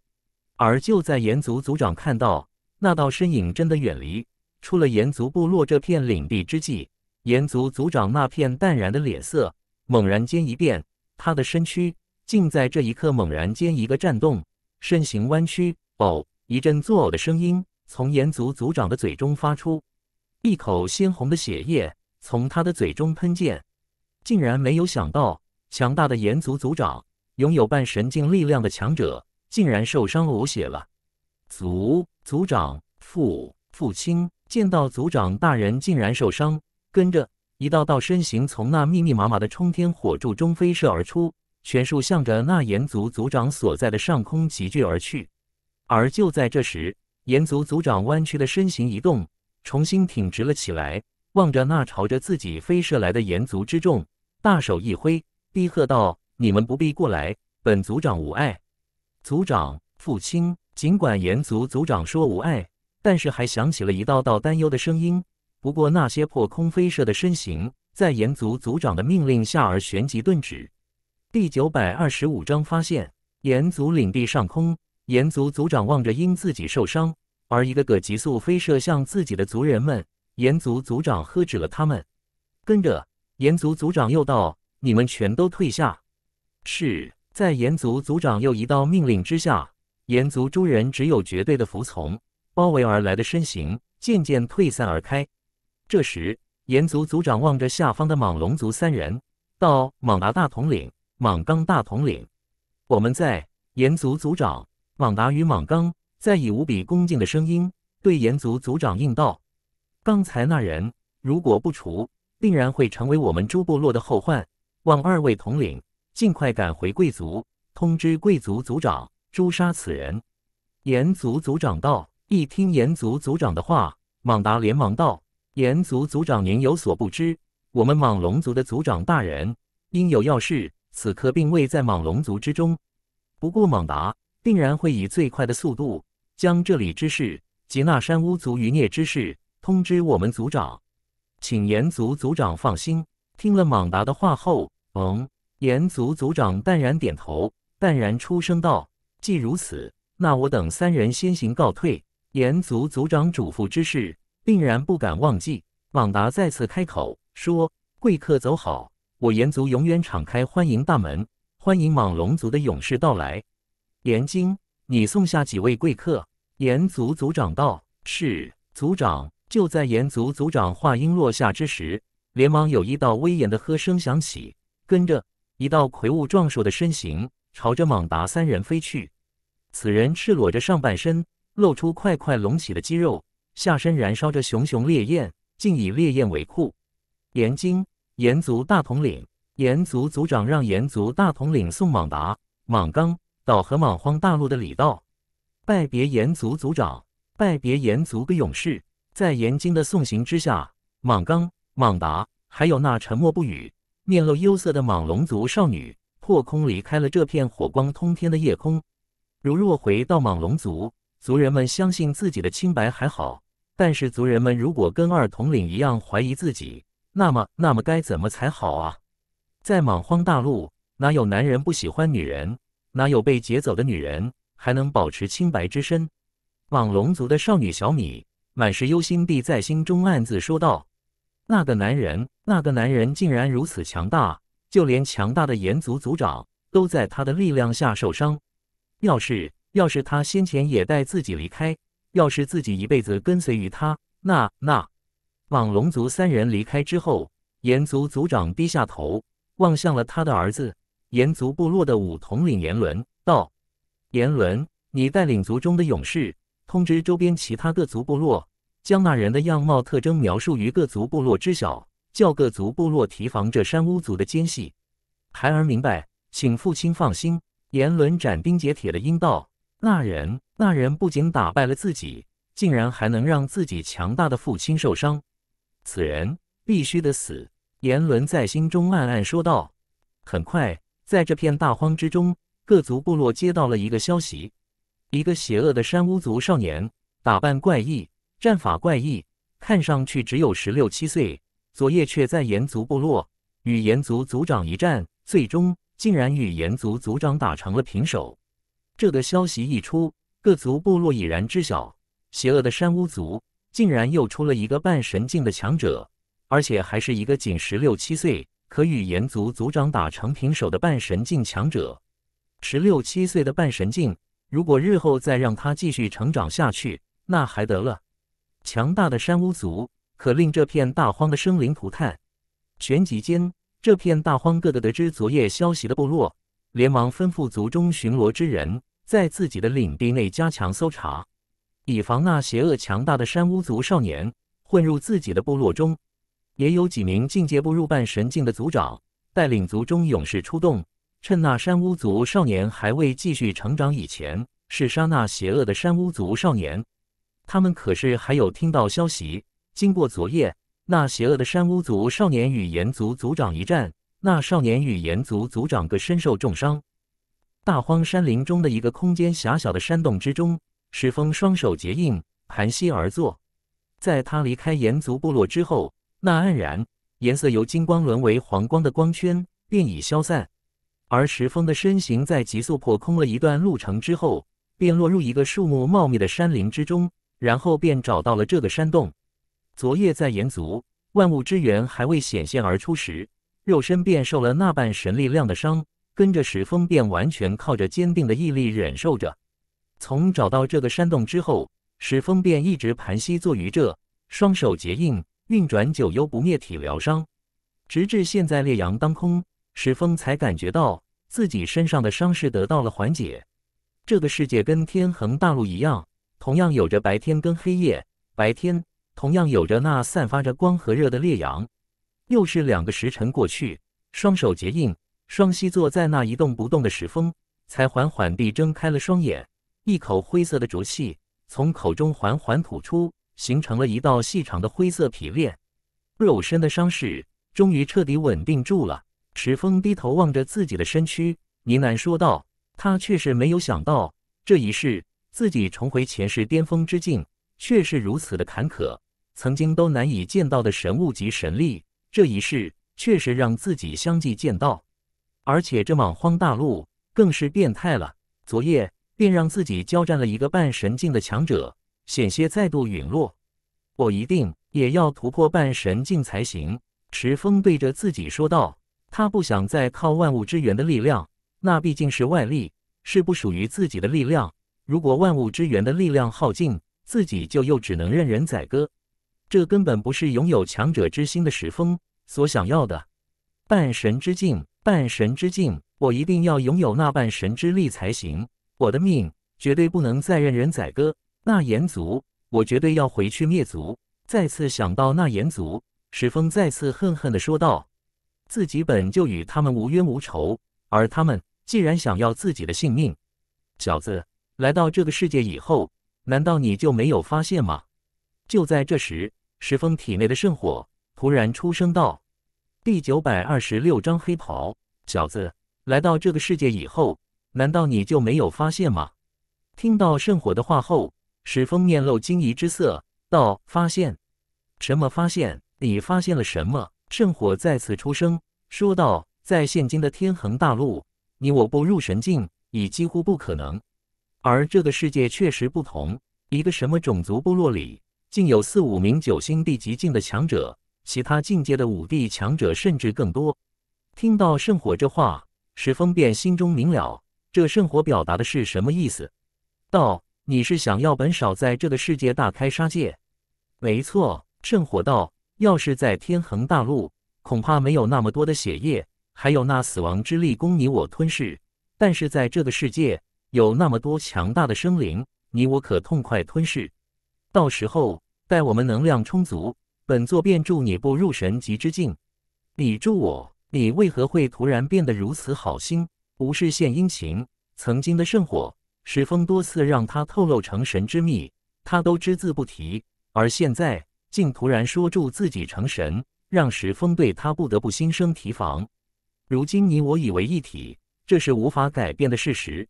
而就在炎族族长看到。那道身影真的远离，出了炎族部落这片领地之际，炎族族长那片淡然的脸色猛然间一变，他的身躯竟在这一刻猛然间一个颤动，身形弯曲。哦，一阵作呕的声音从炎族族长的嘴中发出，一口鲜红的血液从他的嘴中喷溅。竟然没有想到，强大的炎族族长，拥有半神境力量的强者，竟然受伤呕血了。族族长父父亲见到族长大人竟然受伤，跟着一道道身形从那密密麻麻的冲天火柱中飞射而出，全数向着那炎族族长所在的上空急聚而去。而就在这时，炎族族长弯曲的身形一动，重新挺直了起来，望着那朝着自己飞射来的炎族之众，大手一挥，低喝道：“你们不必过来，本族长无碍。”族长父亲。尽管炎族族长说无碍，但是还响起了一道道担忧的声音。不过那些破空飞射的身形，在炎族族长的命令下而旋即顿止。第九百二十五章发现炎族领地上空，炎族族长望着因自己受伤而一个个急速飞射向自己的族人们，炎族族长喝止了他们。跟着炎族族长又道：“你们全都退下。”是在炎族族长又一道命令之下。炎族诸人只有绝对的服从，包围而来的身形渐渐退散而开。这时，炎族族长望着下方的蟒龙族三人，道：“蟒达大统领，蟒刚大统领，我们在。”炎族族长蟒达与蟒刚在以无比恭敬的声音对炎族族长应道：“刚才那人如果不除，定然会成为我们诸部落的后患。望二位统领尽快赶回贵族，通知贵族族长。”诛杀此人！炎族族长道。一听炎族族长的话，莽达连忙道：“炎族族长，您有所不知，我们莽龙族的族长大人因有要事，此刻并未在莽龙族之中。不过莽达定然会以最快的速度，将这里之事及那山巫族余孽之事通知我们族长，请炎族族长放心。”听了莽达的话后，嗯，炎族族长淡然点头，淡然出声道。既如此，那我等三人先行告退。炎族族长嘱咐之事，定然不敢忘记。莽达再次开口说：“贵客走好，我炎族永远敞开欢迎大门，欢迎莽龙族的勇士到来。”炎晶，你送下几位贵客？炎族族长道：“是，族长。”就在炎族族长话音落下之时，连忙有一道威严的喝声响起，跟着一道魁梧壮硕的身形朝着莽达三人飞去。此人赤裸着上半身，露出块块隆起的肌肉，下身燃烧着熊熊烈焰，竟以烈焰为裤。炎精，炎族大统领，炎族族长让炎族大统领送莽达、莽刚到和莽荒大陆的礼道，拜别炎族族长，拜别炎族的勇士。在严京的送行之下，莽刚、莽达，还有那沉默不语、面露忧色的莽龙族少女，破空离开了这片火光通天的夜空。如若回到莽龙族，族人们相信自己的清白还好；但是族人们如果跟二统领一样怀疑自己，那么那么该怎么才好啊？在莽荒大陆，哪有男人不喜欢女人？哪有被劫走的女人还能保持清白之身？莽龙族的少女小米。满是忧心地在心中暗自说道：“那个男人，那个男人竟然如此强大，就连强大的炎族族长都在他的力量下受伤。要是要是他先前也带自己离开，要是自己一辈子跟随于他，那那……”莽龙族三人离开之后，炎族族长低下头望向了他的儿子炎族部落的五统领炎伦，道：“炎伦，你带领族中的勇士。”通知周边其他各族部落，将那人的样貌特征描述于各族部落知晓，叫各族部落提防这山巫族的奸细。孩儿明白，请父亲放心。言伦斩钉截铁的应道：“那人，那人不仅打败了自己，竟然还能让自己强大的父亲受伤，此人必须得死。”言伦在心中暗暗说道。很快，在这片大荒之中，各族部落接到了一个消息。一个邪恶的山巫族少年，打扮怪异，战法怪异，看上去只有十六七岁。昨夜却在炎族部落与炎族族长一战，最终竟然与炎族族长打成了平手。这个消息一出，各族部落已然知晓，邪恶的山巫族竟然又出了一个半神境的强者，而且还是一个仅十六七岁，可与炎族族长打成平手的半神境强者。十六七岁的半神境。如果日后再让他继续成长下去，那还得了？强大的山巫族可令这片大荒的生灵涂炭。旋即间，这片大荒各个得知昨夜消息的部落，连忙吩咐族中巡逻之人，在自己的领地内加强搜查，以防那邪恶强大的山巫族少年混入自己的部落中。也有几名境界步入半神境的族长，带领族中勇士出动。趁那山巫族少年还未继续成长以前，是杀那邪恶的山巫族少年。他们可是还有听到消息，经过昨夜那邪恶的山巫族少年与炎族族长一战，那少年与炎族族长各身受重伤。大荒山林中的一个空间狭小的山洞之中，石峰双手结印，盘膝而坐。在他离开炎族部落之后，那黯然颜色由金光沦为黄光的光圈便已消散。而石峰的身形在急速破空了一段路程之后，便落入一个树木茂密的山林之中，然后便找到了这个山洞。昨夜在炎族万物之源还未显现而出时，肉身便受了那半神力量的伤，跟着石峰便完全靠着坚定的毅力忍受着。从找到这个山洞之后，石峰便一直盘膝坐于这，双手结印，运转九幽不灭体疗伤，直至现在烈阳当空。石峰才感觉到自己身上的伤势得到了缓解。这个世界跟天恒大陆一样，同样有着白天跟黑夜。白天同样有着那散发着光和热的烈阳。又是两个时辰过去，双手结印，双膝坐在那一动不动的石峰，才缓缓地睁开了双眼。一口灰色的浊气从口中缓缓吐出，形成了一道细长的灰色皮链。肉身的伤势终于彻底稳定住了。石峰低头望着自己的身躯，呢喃说道：“他却是没有想到，这一世自己重回前世巅峰之境，却是如此的坎坷。曾经都难以见到的神物及神力，这一世确实让自己相继见到。而且这莽荒大陆更是变态了，昨夜便让自己交战了一个半神境的强者，险些再度陨落。我一定。”也要突破半神境才行。石峰对着自己说道：“他不想再靠万物之源的力量，那毕竟是外力，是不属于自己的力量。如果万物之源的力量耗尽，自己就又只能任人宰割。这根本不是拥有强者之心的石峰所想要的。半神之境，半神之境，我一定要拥有那半神之力才行。我的命绝对不能再任人宰割。那炎族，我绝对要回去灭族。”再次想到那炎族。石峰再次恨恨地说道：“自己本就与他们无冤无仇，而他们既然想要自己的性命，小子，来到这个世界以后，难道你就没有发现吗？”就在这时，石峰体内的圣火突然出声道：“第九百二十六章黑袍小子，来到这个世界以后，难道你就没有发现吗？”听到圣火的话后，石峰面露惊疑之色，道：“发现？什么发现？”你发现了什么？圣火再次出声说道：“在现今的天恒大陆，你我不入神境已几乎不可能。而这个世界确实不同，一个什么种族部落里，竟有四五名九星地极境的强者，其他境界的五帝强者甚至更多。”听到圣火这话，石峰便心中明了，这圣火表达的是什么意思？道：“你是想要本少在这个世界大开杀戒？”没错，圣火道。要是在天恒大陆，恐怕没有那么多的血液，还有那死亡之力供你我吞噬。但是在这个世界，有那么多强大的生灵，你我可痛快吞噬。到时候，待我们能量充足，本座便助你步入神级之境。你助我？你为何会突然变得如此好心，无事献殷勤？曾经的圣火，石峰多次让他透露成神之秘，他都只字不提，而现在。竟突然说住自己成神，让石峰对他不得不心生提防。如今你我已为一体，这是无法改变的事实。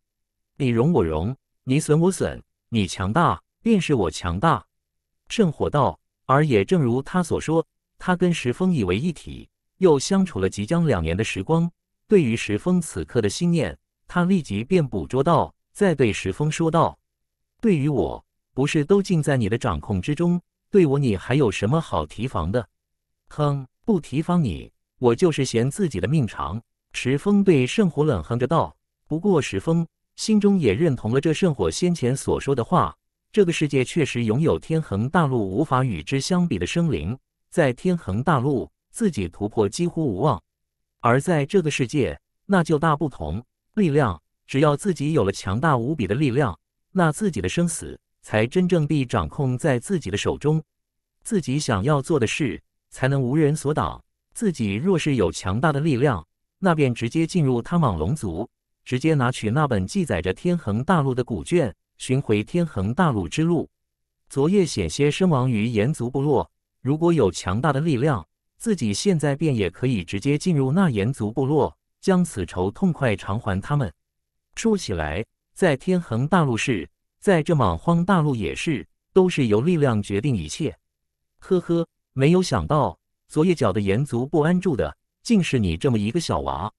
你荣我荣，你损我损，你强大便是我强大。圣火道，而也正如他所说，他跟石峰以为一体，又相处了即将两年的时光。对于石峰此刻的心念，他立即便捕捉到，再对石峰说道：“对于我，不是都尽在你的掌控之中。”对我，你还有什么好提防的？哼，不提防你，我就是嫌自己的命长。石峰对圣火冷哼着道。不过石峰心中也认同了这圣火先前所说的话：这个世界确实拥有天恒大陆无法与之相比的生灵，在天恒大陆自己突破几乎无望，而在这个世界那就大不同。力量，只要自己有了强大无比的力量，那自己的生死。才真正地掌控在自己的手中，自己想要做的事才能无人所挡。自己若是有强大的力量，那便直接进入他莽龙族，直接拿取那本记载着天恒大陆的古卷，寻回天恒大陆之路。昨夜险些身亡于炎族部落，如果有强大的力量，自己现在便也可以直接进入那炎族部落，将此仇痛快偿还他们。说起来，在天恒大陆是。在这莽荒大陆也是，都是由力量决定一切。呵呵，没有想到昨夜搅得炎族不安住的，竟是你这么一个小娃。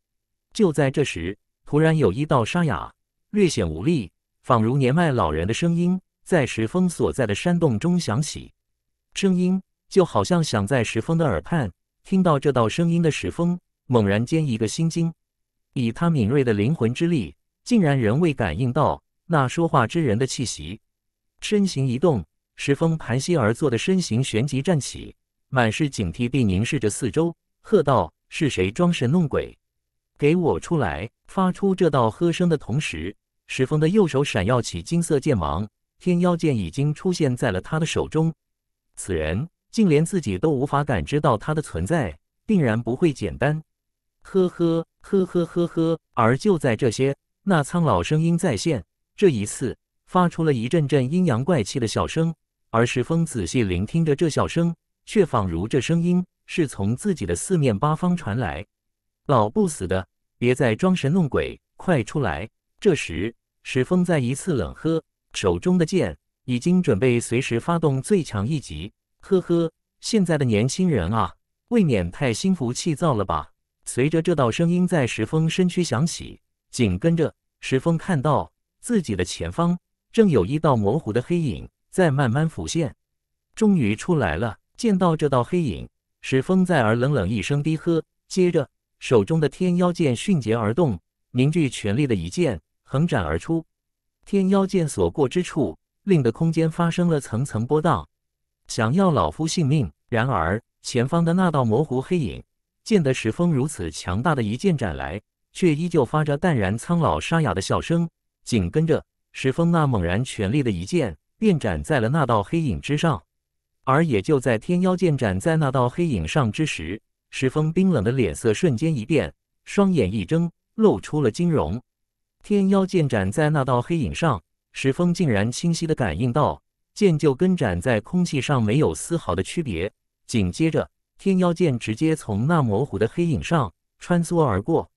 就在这时，突然有一道沙哑、略显无力，仿如年迈老人的声音，在石峰所在的山洞中响起。声音就好像响在石峰的耳畔。听到这道声音的石峰，猛然间一个心惊，以他敏锐的灵魂之力，竟然仍未感应到。那说话之人的气息，身形一动，石峰盘膝而坐的身形旋即站起，满是警惕地凝视着四周，喝道：“是谁装神弄鬼？给我出来！”发出这道喝声的同时，石峰的右手闪耀起金色剑芒，天妖剑已经出现在了他的手中。此人竟连自己都无法感知到他的存在，定然不会简单。呵呵呵呵呵呵。而就在这些，那苍老声音再现。这一次发出了一阵阵阴阳怪气的笑声，而石峰仔细聆听着这笑声，却仿如这声音是从自己的四面八方传来。老不死的，别再装神弄鬼，快出来！这时，石峰再一次冷喝，手中的剑已经准备随时发动最强一击。呵呵，现在的年轻人啊，未免太心浮气躁了吧？随着这道声音在石峰身躯响起，紧跟着石峰看到。自己的前方正有一道模糊的黑影在慢慢浮现，终于出来了。见到这道黑影，石峰在而冷冷一声低喝，接着手中的天妖剑迅捷而动，凝聚全力的一剑横斩而出。天妖剑所过之处，令得空间发生了层层波荡，想要老夫性命。然而前方的那道模糊黑影，见得石峰如此强大的一剑斩来，却依旧发着淡然苍老沙哑的笑声。紧跟着，石峰那猛然全力的一剑，便斩在了那道黑影之上。而也就在天妖剑斩在那道黑影上之时，石峰冰冷的脸色瞬间一变，双眼一睁，露出了惊容。天妖剑斩在那道黑影上，石峰竟然清晰的感应到，剑就跟斩在空气上没有丝毫的区别。紧接着，天妖剑直接从那模糊的黑影上穿梭而过。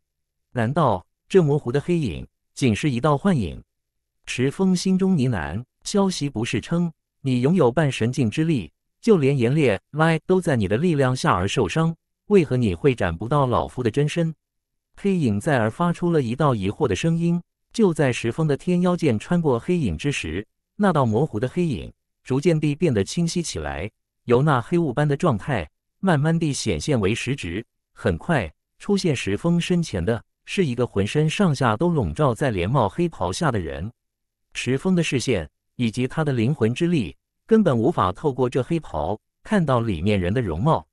难道这模糊的黑影仅是一道幻影？石峰心中呢喃。消息不是称你拥有半神境之力，就连炎烈 Y 都在你的力量下而受伤，为何你会斩不到老夫的真身？黑影再而发出了一道疑惑的声音。就在石峰的天妖剑穿过黑影之时，那道模糊的黑影逐渐地变得清晰起来。由那黑雾般的状态，慢慢地显现为实质。很快，出现石峰身前的是一个浑身上下都笼罩在连帽黑袍下的人。石峰的视线以及他的灵魂之力，根本无法透过这黑袍看到里面人的容貌。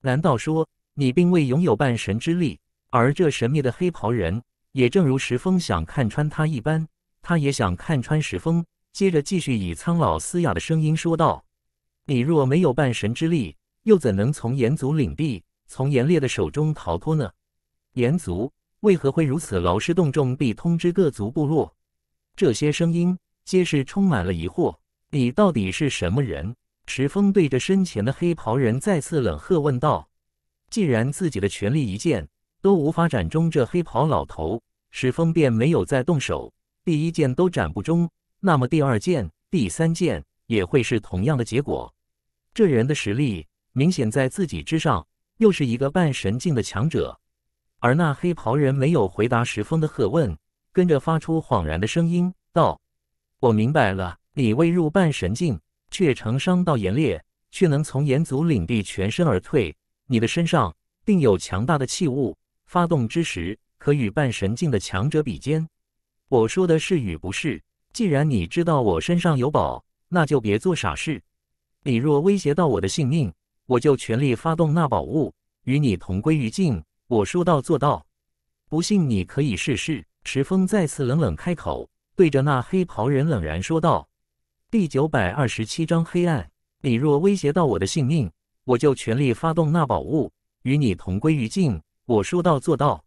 难道说你并未拥有半神之力？而这神秘的黑袍人，也正如石峰想看穿他一般，他也想看穿石峰。接着，继续以苍老嘶哑的声音说道。你若没有半神之力，又怎能从炎族领地、从炎烈的手中逃脱呢？炎族为何会如此劳师动众地通知各族部落？这些声音皆是充满了疑惑。你到底是什么人？石峰对着身前的黑袍人再次冷喝问道。既然自己的全力一剑都无法斩中这黑袍老头，石峰便没有再动手。第一剑都斩不中，那么第二剑、第三剑也会是同样的结果。这人的实力明显在自己之上，又是一个半神境的强者。而那黑袍人没有回答石峰的喝问，跟着发出恍然的声音道：“我明白了，你未入半神境，却承伤到炎烈，却能从炎族领地全身而退。你的身上定有强大的器物，发动之时可与半神境的强者比肩。我说的是与不是？既然你知道我身上有宝，那就别做傻事。”你若威胁到我的性命，我就全力发动那宝物，与你同归于尽。我说到做到，不信你可以试试。石峰再次冷冷开口，对着那黑袍人冷然说道：“第九百二十七章黑暗。你若威胁到我的性命，我就全力发动那宝物，与你同归于尽。我说到做到，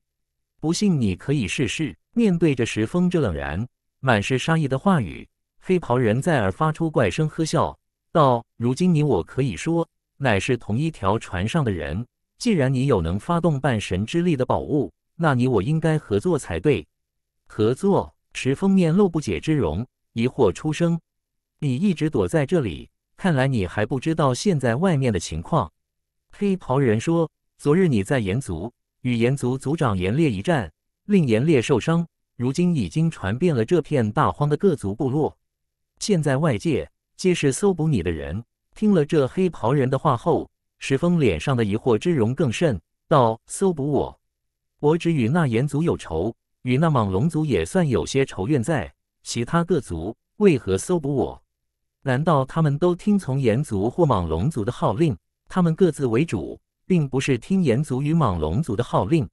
不信你可以试试。”面对着石峰这冷然、满是杀意的话语，黑袍人再而发出怪声呵笑。道：如今你我可以说乃是同一条船上的人。既然你有能发动半神之力的宝物，那你我应该合作才对。合作？石峰面露不解之容，疑惑出声：“你一直躲在这里，看来你还不知道现在外面的情况。”黑袍人说：“昨日你在炎族与炎族族长炎烈一战，令炎烈受伤，如今已经传遍了这片大荒的各族部落。现在外界……”皆是搜捕你的人。听了这黑袍人的话后，石峰脸上的疑惑之容更甚，道：“搜捕我？我只与那炎族有仇，与那莽龙族也算有些仇怨在。其他各族为何搜捕我？难道他们都听从炎族或莽龙族的号令？他们各自为主，并不是听炎族与莽龙族的号令。”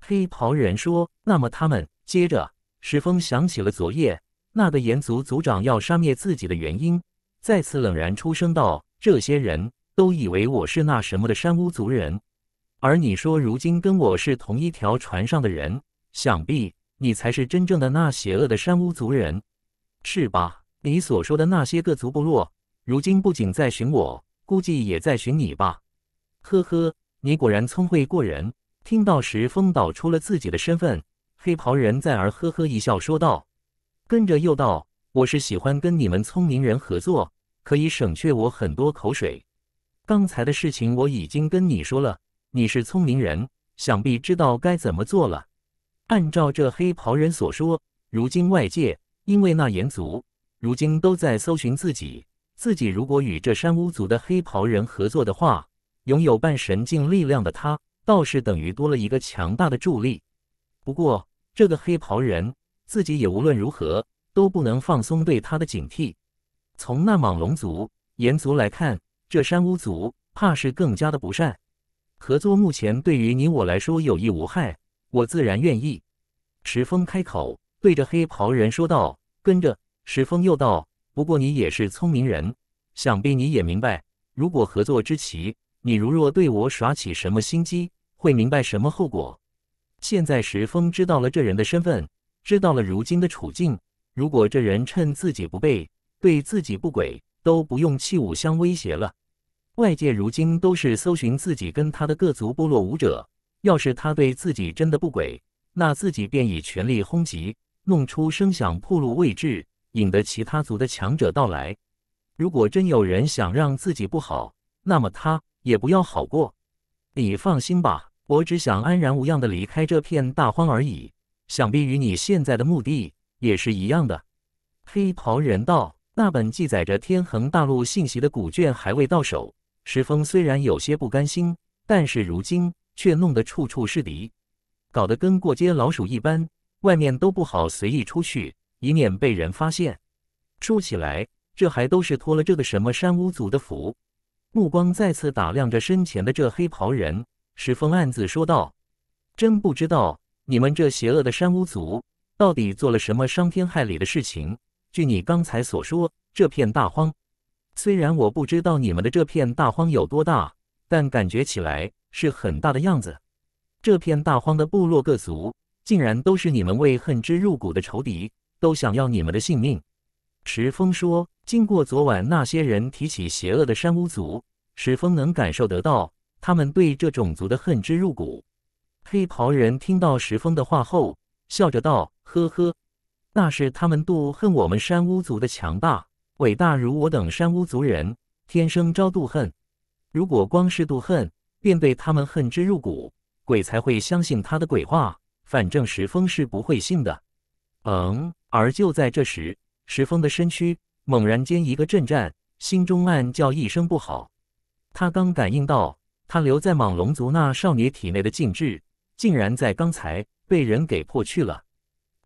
黑袍人说：“那么他们……”接着，石峰想起了昨夜那个炎族族长要杀灭自己的原因。再次冷然出声道：“这些人都以为我是那什么的山巫族人，而你说如今跟我是同一条船上的人，想必你才是真正的那邪恶的山巫族人，是吧？你所说的那些个族部落，如今不仅在寻我，估计也在寻你吧？呵呵，你果然聪慧过人。”听到石峰道出了自己的身份，黑袍人再而呵呵一笑说道，跟着又道。我是喜欢跟你们聪明人合作，可以省却我很多口水。刚才的事情我已经跟你说了，你是聪明人，想必知道该怎么做了。按照这黑袍人所说，如今外界因为那炎族，如今都在搜寻自己，自己如果与这山巫族的黑袍人合作的话，拥有半神境力量的他，倒是等于多了一个强大的助力。不过，这个黑袍人自己也无论如何都不能放松对他的警惕。从那莽龙族、炎族来看，这山巫族怕是更加的不善。合作目前对于你我来说有益无害，我自然愿意。石峰开口对着黑袍人说道，跟着石峰又道。不过你也是聪明人，想必你也明白，如果合作之期，你如若对我耍起什么心机，会明白什么后果。现在石峰知道了这人的身份，知道了如今的处境。如果这人趁自己不备，对自己不轨，都不用器物相威胁了。外界如今都是搜寻自己跟他的各族部落武者，要是他对自己真的不轨，那自己便以全力轰击，弄出声响，暴露位置。引得其他族的强者到来。如果真有人想让自己不好，那么他也不要好过。你放心吧，我只想安然无恙的离开这片大荒而已。想必与你现在的目的也是一样的。黑袍人道：“那本记载着天恒大陆信息的古卷还未到手。石峰虽然有些不甘心，但是如今却弄得处处是敌，搞得跟过街老鼠一般，外面都不好随意出去。”以免被人发现。说起来，这还都是托了这个什么山巫族的福。目光再次打量着身前的这黑袍人，石峰暗自说道：“真不知道你们这邪恶的山巫族到底做了什么伤天害理的事情。据你刚才所说，这片大荒，虽然我不知道你们的这片大荒有多大，但感觉起来是很大的样子。这片大荒的部落各族，竟然都是你们为恨之入骨的仇敌。”都想要你们的性命，石峰说。经过昨晚那些人提起邪恶的山巫族，石峰能感受得到他们对这种族的恨之入骨。黑袍人听到石峰的话后，笑着道：“呵呵，那是他们妒恨我们山巫族的强大，伟大如我等山巫族人，天生招妒恨。如果光是妒恨，便对他们恨之入骨，鬼才会相信他的鬼话。反正石峰是不会信的。”嗯。而就在这时，石峰的身躯猛然间一个震颤，心中暗叫一声不好。他刚感应到，他留在莽龙族那少女体内的禁制，竟然在刚才被人给破去了。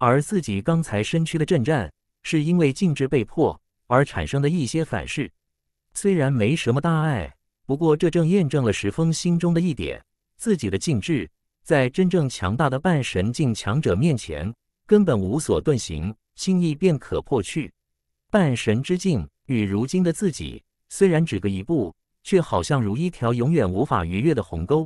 而自己刚才身躯的震颤，是因为禁制被破而产生的一些反噬。虽然没什么大碍，不过这正验证了石峰心中的一点：自己的禁制，在真正强大的半神境强者面前。根本无所遁形，轻易便可破去。半神之境与如今的自己虽然只隔一步，却好像如一条永远无法逾越的鸿沟。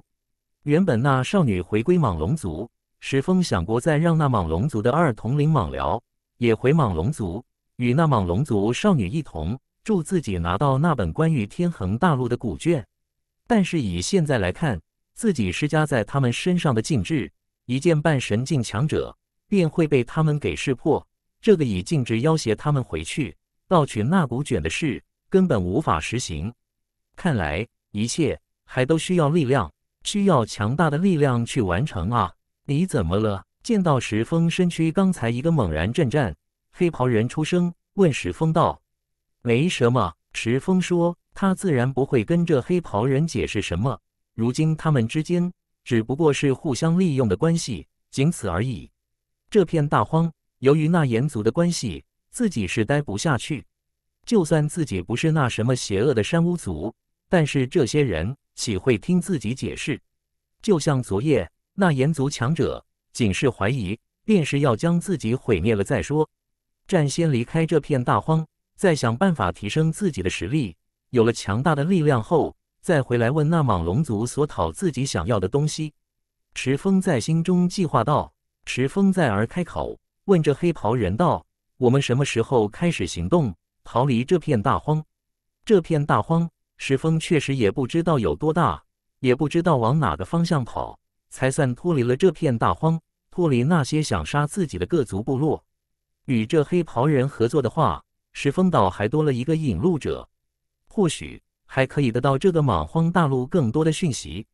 原本那少女回归莽龙族，石峰想过再让那莽龙族的二统领莽僚也回莽龙族，与那莽龙族少女一同助自己拿到那本关于天恒大陆的古卷。但是以现在来看，自己施加在他们身上的禁制，一件半神境强者。便会被他们给识破。这个以禁制要挟他们回去盗取那古卷的事，根本无法实行。看来一切还都需要力量，需要强大的力量去完成啊！你怎么了？见到石峰身躯刚才一个猛然震颤，黑袍人出声问石峰道：“没什么。”石峰说：“他自然不会跟这黑袍人解释什么。如今他们之间只不过是互相利用的关系，仅此而已。”这片大荒，由于那炎族的关系，自己是待不下去。就算自己不是那什么邪恶的山巫族，但是这些人岂会听自己解释？就像昨夜那炎族强者，仅是怀疑，便是要将自己毁灭了再说。战先离开这片大荒，再想办法提升自己的实力。有了强大的力量后，再回来问那莽龙族所讨自己想要的东西。池峰在心中计划道。石峰再而开口问这黑袍人道：“我们什么时候开始行动，逃离这片大荒？这片大荒，石峰确实也不知道有多大，也不知道往哪个方向跑，才算脱离了这片大荒，脱离那些想杀自己的各族部落。与这黑袍人合作的话，石峰岛还多了一个引路者，或许还可以得到这个莽荒大陆更多的讯息。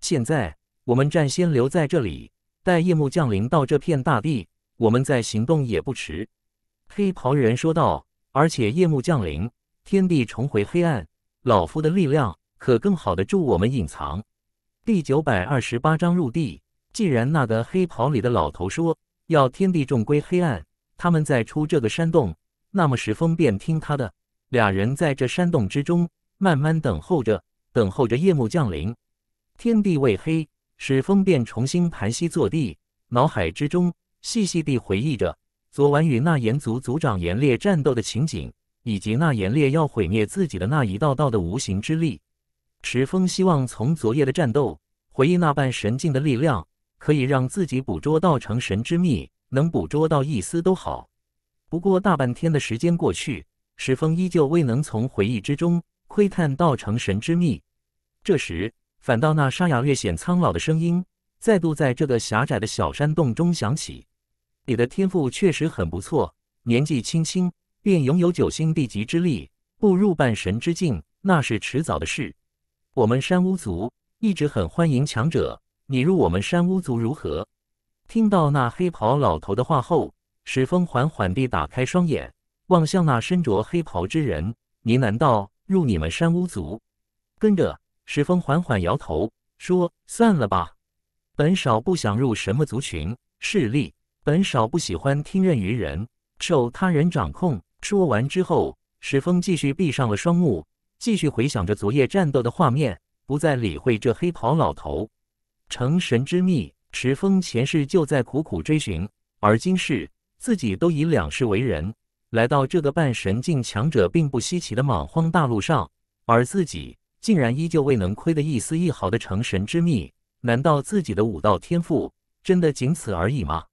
现在，我们暂先留在这里。”待夜幕降临到这片大地，我们再行动也不迟。”黑袍人说道。“而且夜幕降临，天地重回黑暗，老夫的力量可更好的助我们隐藏。第九百二十八章入地。既然那个黑袍里的老头说要天地重归黑暗，他们再出这个山洞，那么石峰便听他的。俩人在这山洞之中慢慢等候着，等候着夜幕降临。天地未黑，石峰便重新盘膝坐地，脑海之中细细地回忆着昨晚与那炎族族长炎烈战斗的情景，以及那炎烈要毁灭自己的那一道道的无形之力。石峰希望从昨夜的战斗回忆那半神境的力量。可以让自己捕捉到成神之秘，能捕捉到一丝都好。不过大半天的时间过去，石峰依旧未能从回忆之中窥探到成神之秘。这时，反倒那沙哑略显苍老的声音再度在这个狭窄的小山洞中响起：“你的天赋确实很不错，年纪轻轻便拥有九星地级之力，步入半神之境，那是迟早的事。我们山巫族一直很欢迎强者。”你入我们山巫族如何？听到那黑袍老头的话后，石峰缓缓地打开双眼，望向那身着黑袍之人，呢喃道：“入你们山巫族？”跟着，石峰缓缓摇头说：“算了吧，本少不想入什么族群势力，本少不喜欢听任于人，受他人掌控。”说完之后，石峰继续闭上了双目，继续回想着昨夜战斗的画面，不再理会这黑袍老头。成神之秘，石峰前世就在苦苦追寻，而今世自己都以两世为人，来到这个半神境强者并不稀奇的莽荒大陆上，而自己竟然依旧未能窥得一丝一毫的成神之秘，难道自己的武道天赋真的仅此而已吗？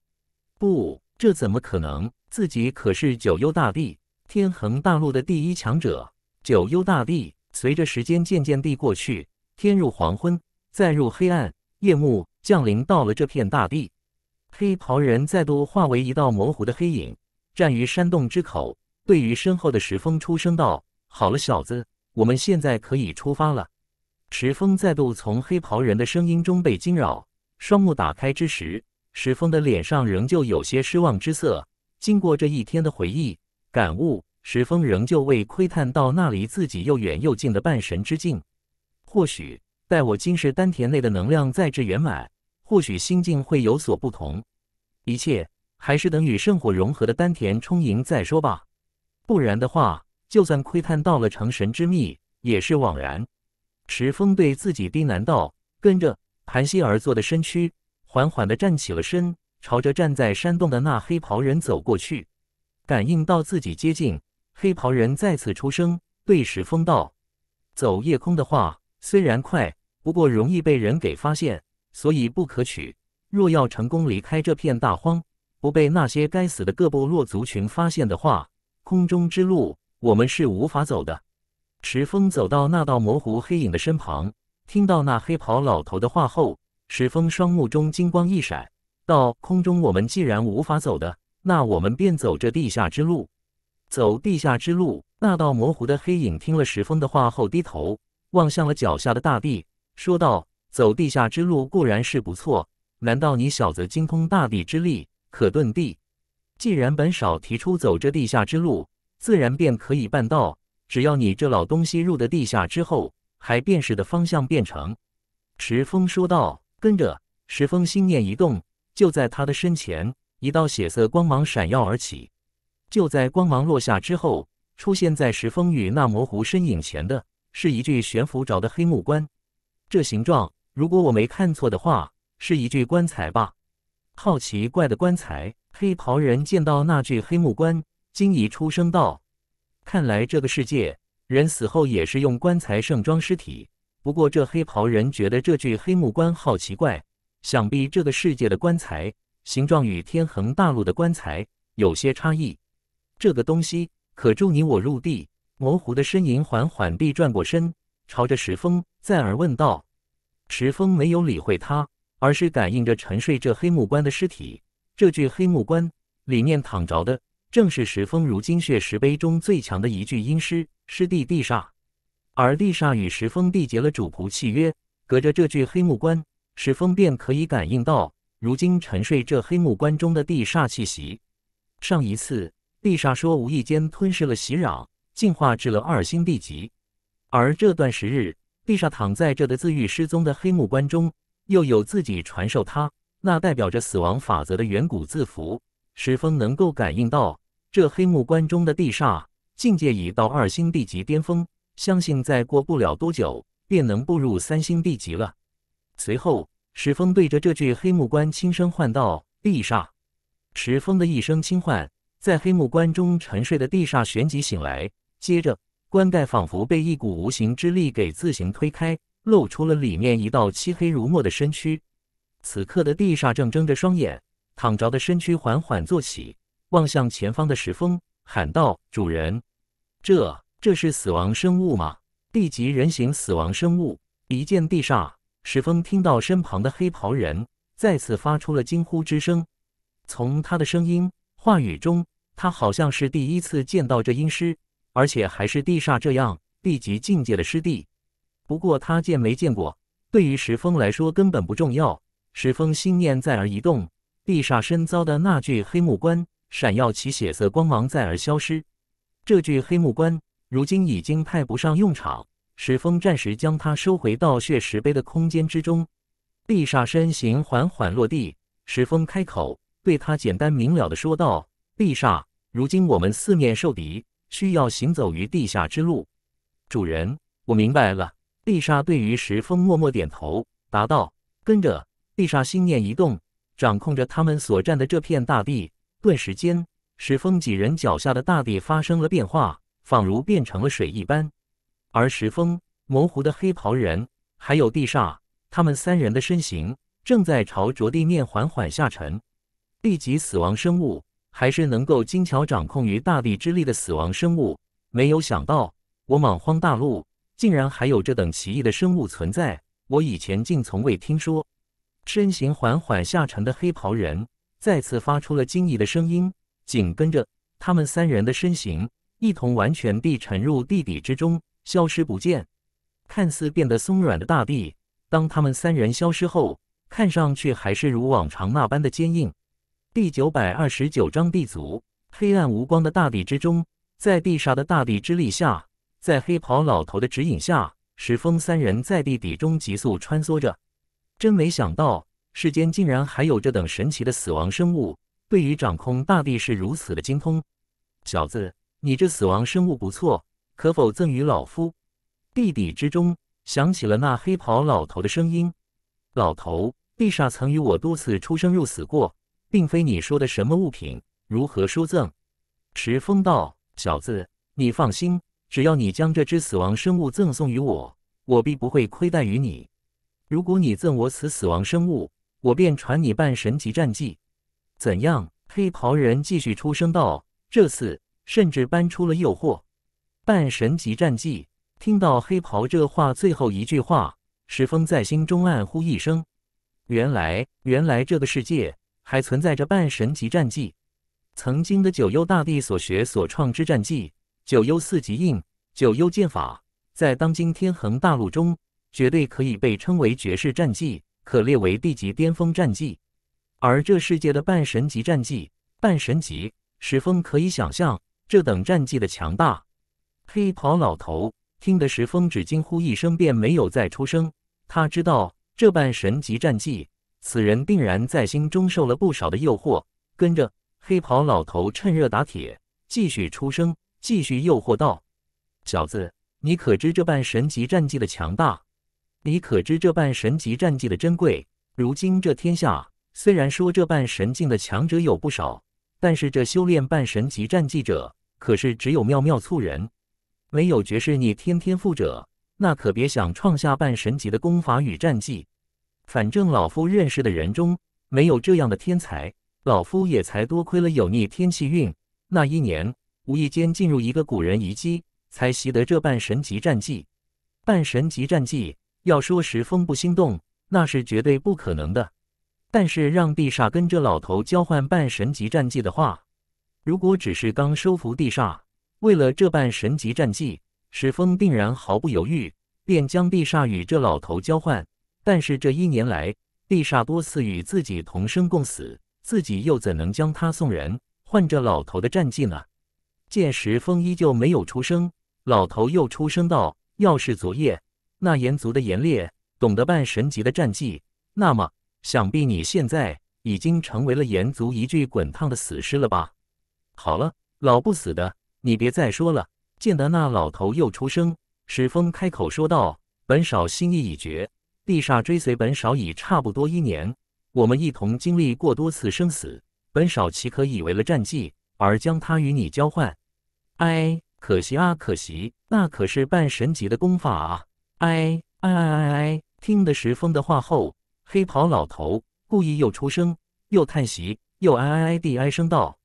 不，这怎么可能？自己可是九幽大帝，天恒大陆的第一强者。九幽大帝，随着时间渐渐地过去，天入黄昏，再入黑暗。夜幕降临到了这片大地，黑袍人再度化为一道模糊的黑影，站于山洞之口，对于身后的石峰出声道：“好了，小子，我们现在可以出发了。”石峰再度从黑袍人的声音中被惊扰，双目打开之时，石峰的脸上仍旧有些失望之色。经过这一天的回忆感悟，石峰仍旧未窥探到那离自己又远又近的半神之境，或许。待我今世丹田内的能量再至圆满，或许心境会有所不同。一切还是等与圣火融合的丹田充盈再说吧。不然的话，就算窥探到了成神之秘，也是枉然。石峰对自己低喃道，跟着盘膝而坐的身躯，缓缓地站起了身，朝着站在山洞的那黑袍人走过去。感应到自己接近，黑袍人再次出声，对石峰道：“走夜空的话，虽然快。”不过容易被人给发现，所以不可取。若要成功离开这片大荒，不被那些该死的各部落族群发现的话，空中之路我们是无法走的。石峰走到那道模糊黑影的身旁，听到那黑袍老头的话后，石峰双目中金光一闪，道：“空中我们既然无法走的，那我们便走这地下之路。走地下之路。”那道模糊的黑影听了石峰的话后，低头望向了脚下的大地。说道：“走地下之路固然是不错，难道你小子精通大地之力，可遁地？既然本少提出走这地下之路，自然便可以办到。只要你这老东西入的地下之后，还辨识的方向变成。”石峰说道。跟着，石峰心念一动，就在他的身前，一道血色光芒闪耀而起。就在光芒落下之后，出现在石峰与那模糊身影前的，是一具悬浮着的黑木棺。这形状，如果我没看错的话，是一具棺材吧？好奇怪的棺材。黑袍人见到那具黑木棺，惊疑出声道：“看来这个世界人死后也是用棺材盛装尸体。不过这黑袍人觉得这具黑木棺好奇怪，想必这个世界的棺材形状与天恒大陆的棺材有些差异。这个东西可助你我入地？”模糊的身影缓缓地转过身。朝着石峰再而问道：“石峰没有理会他，而是感应着沉睡这黑木棺的尸体。这具黑木棺里面躺着的，正是石峰如今血石碑中最强的一具阴尸师弟地煞。而地煞与石峰缔结了主仆契约，隔着这具黑木棺，石峰便可以感应到如今沉睡这黑木棺中的地煞气息。上一次，地煞说无意间吞噬了袭扰。”进化至了二星地级。而这段时日，地煞躺在这的自愈失踪的黑木棺中，又有自己传授他那代表着死亡法则的远古字符。石峰能够感应到，这黑木棺中的地煞境界已到二星地级巅峰，相信再过不了多久，便能步入三星地级了。随后，石峰对着这具黑木棺轻声唤道：“地煞。”石峰的一声轻唤，在黑木棺中沉睡的地煞旋即醒来，接着棺盖仿佛被一股无形之力给自行推开，露出了里面一道漆黑如墨的身躯。此刻的地煞正睁着双眼。躺着的身躯缓缓坐起，望向前方的石峰，喊道：“主人，这这是死亡生物吗？地级人形死亡生物！”一见地煞，石峰听到身旁的黑袍人再次发出了惊呼之声。从他的声音、话语中，他好像是第一次见到这阴尸，而且还是地煞这样地级境界的师弟。不过他见没见过，对于石峰来说根本不重要。石峰心念在而移动。地煞身遭的那具黑木棺闪耀起血色光芒，再而消失。这具黑木棺如今已经派不上用场，石峰暂时将它收回到血石碑的空间之中。地煞身形缓缓落地，石峰开口对他简单明了的说道：“地煞，如今我们四面受敌，需要行走于地下之路。”主人，我明白了。地煞对于石峰默默点头，答道：“跟着。”地煞心念一动。掌控着他们所占的这片大地，顿时间，石峰几人脚下的大地发生了变化，仿如变成了水一般。而石峰、模糊的黑袍人还有地煞，他们三人的身形正在朝着地面缓缓下沉。地级死亡生物，还是能够精巧掌控于大地之力的死亡生物。没有想到，我莽荒大陆竟然还有这等奇异的生物存在，我以前竟从未听说。身形缓缓下沉的黑袍人再次发出了惊异的声音，紧跟着，他们三人的身形一同完全地沉入地底之中，消失不见。看似变得松软的大地，当他们三人消失后，看上去还是如往常那般的坚硬。第九百二十九章地族。黑暗无光的大地之中，在地煞的大地之力下，在黑袍老头的指引下，石峰三人在地底中急速穿梭着。真没想到，世间竟然还有这等神奇的死亡生物，对于掌控大地是如此的精通。小子，你这死亡生物不错，可否赠予老夫？地底之中响起了那黑袍老头的声音。老头，地煞曾与我多次出生入死过，并非你说的什么物品，如何说赠？石峰道：“小子，你放心，只要你将这只死亡生物赠送于我，我必不会亏待于你。”如果你赠我此死亡生物，我便传你半神级战绩。怎样？黑袍人继续出声道，这次甚至搬出了诱惑。半神级战绩。听到黑袍这话最后一句话，石峰在心中暗呼一声：原来，原来这个世界还存在着半神级战绩。曾经的九幽大帝所学所创之战绩，九幽四级印、九幽剑法，在当今天恒大陆中。绝对可以被称为绝世战绩，可列为地级巅峰战绩。而这世界的半神级战绩，半神级，石峰可以想象这等战绩的强大。黑袍老头听得石峰只惊呼一声，便没有再出声。他知道这半神级战绩，此人定然在心中受了不少的诱惑。跟着黑袍老头趁热打铁，继续出声，继续诱惑道：“小子，你可知这半神级战绩的强大？”你可知这半神级战绩的珍贵？如今这天下虽然说这半神境的强者有不少，但是这修炼半神级战绩者可是只有妙妙促人，没有绝世逆天天赋者，那可别想创下半神级的功法与战绩。反正老夫认识的人中没有这样的天才，老夫也才多亏了有逆天气运，那一年无意间进入一个古人遗迹，才习得这半神级战绩。半神级战绩。要说石峰不心动，那是绝对不可能的。但是让地煞跟这老头交换半神级战绩的话，如果只是刚收服地煞，为了这半神级战绩，石峰定然毫不犹豫，便将地煞与这老头交换。但是这一年来，地煞多次与自己同生共死，自己又怎能将他送人换这老头的战绩呢？见石峰依旧没有出声，老头又出声道：“要是昨夜那炎族的炎烈懂得半神级的战绩，那么想必你现在已经成为了炎族一具滚烫的死尸了吧？”好了，老不死的，你别再说了。见得那老头又出声，石峰开口说道：“本少心意已决，地煞追随本少已差不多一年，我们一同经历过多次生死，本少岂可以为了战绩而将他与你交换？哎，可惜啊，可惜，那可是半神级的功法啊！哎，哎哎哎哎！听得石峰的话后，黑袍老头故意又出声，又叹息，又哎哎哎地哀声道：“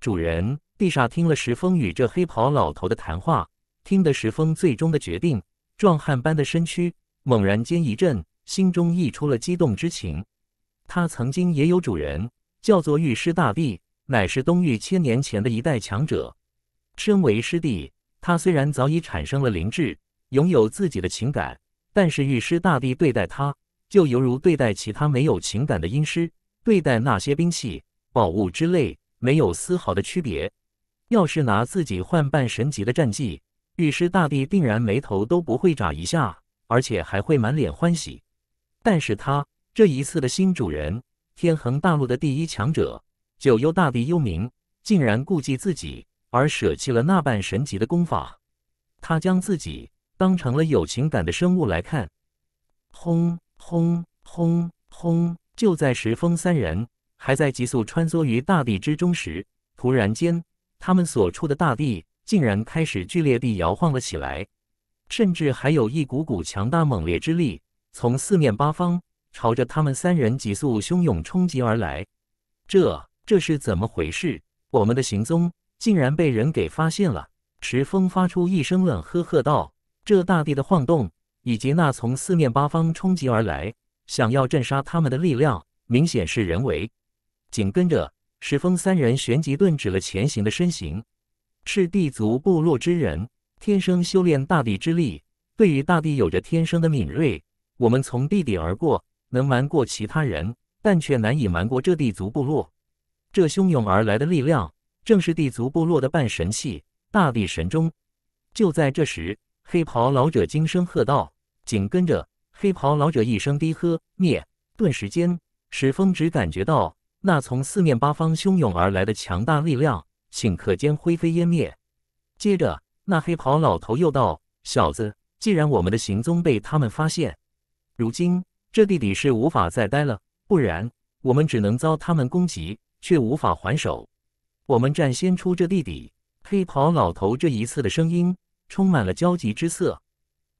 主人。”地煞听了石峰与这黑袍老头的谈话，听得石峰最终的决定，壮汉般的身躯猛然间一震，心中溢出了激动之情。他曾经也有主人，叫做玉师大帝，乃是东域千年前的一代强者。身为师弟，他虽然早已产生了灵智，拥有自己的情感，但是玉师大帝对待他，就犹如对待其他没有情感的阴师，对待那些兵器、宝物之类，没有丝毫的区别。要是拿自己换半神级的战绩，御师大帝定然眉头都不会眨一下，而且还会满脸欢喜。但是他这一次的新主人，天恒大陆的第一强者九幽大帝幽冥，竟然顾忌自己而舍弃了那半神级的功法。他将自己当成了有情感的生物来看。轰轰轰轰！就在石峰三人还在急速穿梭于大地之中时，突然间。他们所处的大地竟然开始剧烈地摇晃了起来，甚至还有一股股强大猛烈之力从四面八方朝着他们三人急速汹涌冲击而来。这这是怎么回事？我们的行踪竟然被人给发现了！石峰发出一声冷呵呵道：“这大地的晃动，以及那从四面八方冲击而来，想要镇杀他们的力量，明显是人为。”紧跟着。石峰三人旋即顿止了前行的身形，是地族部落之人，天生修炼大地之力，对于大地有着天生的敏锐。我们从地底而过，能瞒过其他人，但却难以瞒过这地族部落。这汹涌而来的力量，正是地族部落的半神器——大地神钟。就在这时，黑袍老者惊声喝道，紧跟着，黑袍老者一声低喝：“灭！”顿时间，石峰只感觉到。那从四面八方汹涌而来的强大力量，顷刻间灰飞烟灭。接着，那黑袍老头又道：“小子，既然我们的行踪被他们发现，如今这地底是无法再待了，不然我们只能遭他们攻击，却无法还手。我们暂先出这地底。”黑袍老头这一次的声音充满了焦急之色。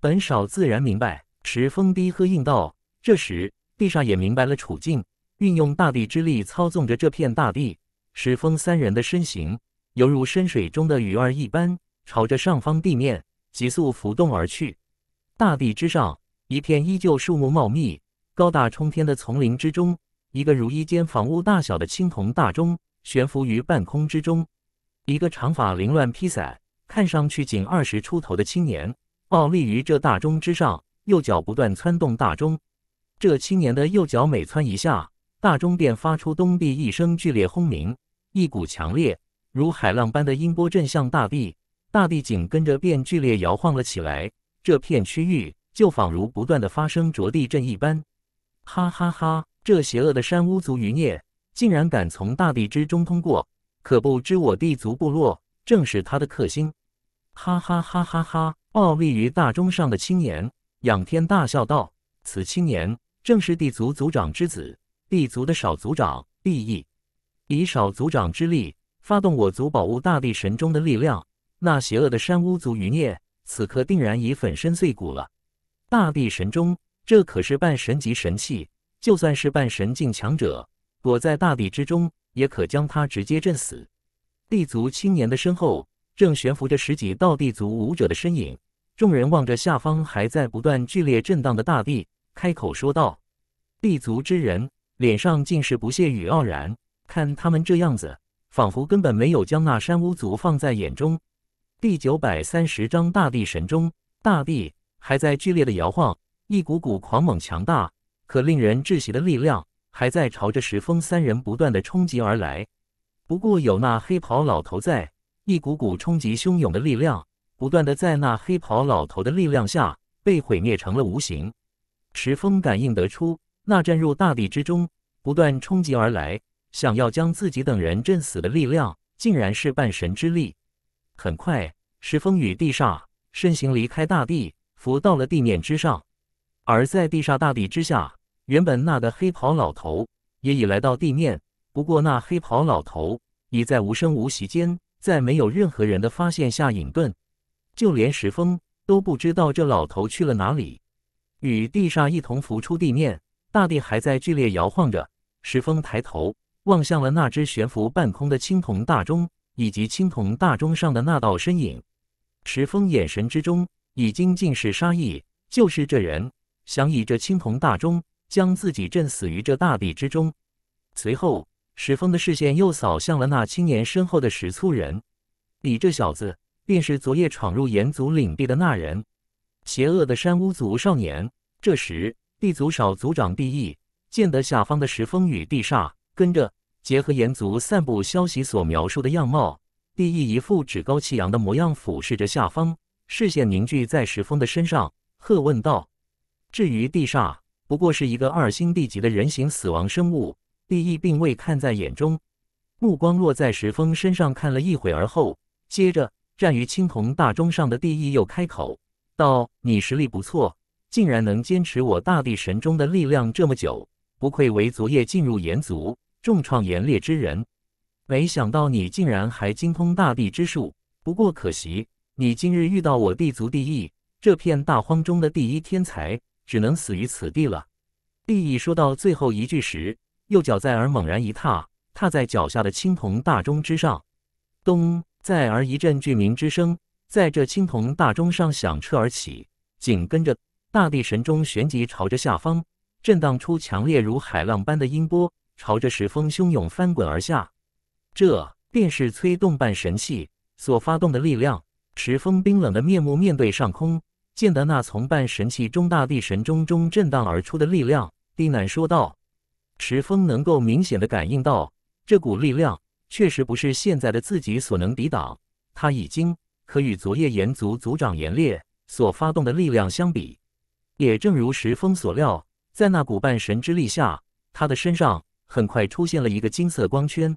本少自然明白。石峰低喝应道。这时，地煞也明白了处境。运用大地之力操纵着这片大地，石峰三人的身形犹如深水中的鱼儿一般，朝着上方地面急速浮动而去。大地之上，一片依旧树木茂密、高大冲天的丛林之中，一个如一间房屋大小的青铜大钟悬浮于半空之中。一个长发凌乱披散、看上去仅二十出头的青年，傲立于这大钟之上，右脚不断窜动大钟。这青年的右脚每窜一下，大钟便发出咚地一声剧烈轰鸣，一股强烈如海浪般的音波震向大地，大地紧跟着便剧烈摇晃了起来。这片区域就仿如不断的发生着地震一般。哈哈哈！这邪恶的山巫族余孽竟然敢从大地之中通过，可不知我地族部落正是他的克星。哈哈哈哈哈！傲立于大钟上的青年仰天大笑道：“此青年正是地族族长之子。”地族的少族长地义，以少族长之力发动我族宝物大地神钟的力量，那邪恶的山巫族余孽此刻定然已粉身碎骨了。大地神钟，这可是半神级神器，就算是半神境强者躲在大地之中，也可将他直接震死。地族青年的身后正悬浮着十几道地族武者的身影，众人望着下方还在不断剧烈震荡的大地，开口说道：“地族之人。”脸上尽是不屑与傲然，看他们这样子，仿佛根本没有将那山巫族放在眼中。第九百三十章大地神钟，大地还在剧烈的摇晃，一股股狂猛强大、可令人窒息的力量还在朝着石峰三人不断的冲击而来。不过有那黑袍老头在，一股股冲击汹涌的力量，不断的在那黑袍老头的力量下被毁灭成了无形。石峰感应得出，那震入大地之中、不断冲击而来，想要将自己等人震死的力量，竟然是半神之力。很快，石峰与地煞身形离开大地，浮到了地面之上。而在地煞大地之下，原本那个黑袍老头也已来到地面。不过，那黑袍老头已在无声无息间，在没有任何人的发现下隐遁，就连石峰都不知道这老头去了哪里。与地煞一同浮出地面，大地还在剧烈摇晃着。石峰抬头望向了那只悬浮半空的青铜大钟，以及青铜大钟上的那道身影。石峰眼神之中已经尽是杀意，就是这人。想以这青铜大钟将自己震死于这大地之中。随后，石峰的视线又扫向了那青年身后的石粗人。你这小子，便是昨夜闯入炎族领地的那人，邪恶的山巫族少年。这时，地族少族长地义见得下方的石峰与地煞跟着结合炎族散布消息所描述的样貌，地义一副趾高气扬的模样，俯视着下方，视线凝聚在石峰的身上，喝问道。至于地煞，不过是一个二星地级的人形死亡生物，地义并未看在眼中，目光落在石峰身上看了一会儿后，接着站于青铜大钟上的地义又开口道：“你实力不错，竟然能坚持我大地神钟的力量这么久，不愧为昨夜进入炎族重创炎烈之人。没想到你竟然还精通大地之术，不过可惜，你今日遇到我地族地义这片大荒中的第一天才。”只能死于此地了。地义说到最后一句时，右脚在而猛然一踏，踏在脚下的青铜大钟之上。咚！在而一阵巨鸣之声在这青铜大钟上响彻而起，紧跟着大地神钟旋即朝着下方震荡出强烈如海浪般的音波，朝着石峰汹涌翻滚而下。这便是催动半神器所发动的力量。石峰冰冷的面目面对上空。见得那从半神器中大地神钟中震荡而出的力量，低喃说道：“石峰能够明显的感应到，这股力量确实不是现在的自己所能抵挡。他已经可与昨夜炎族族长炎烈所发动的力量相比。也正如石峰所料，在那股半神之力下，他的身上很快出现了一个金色光圈。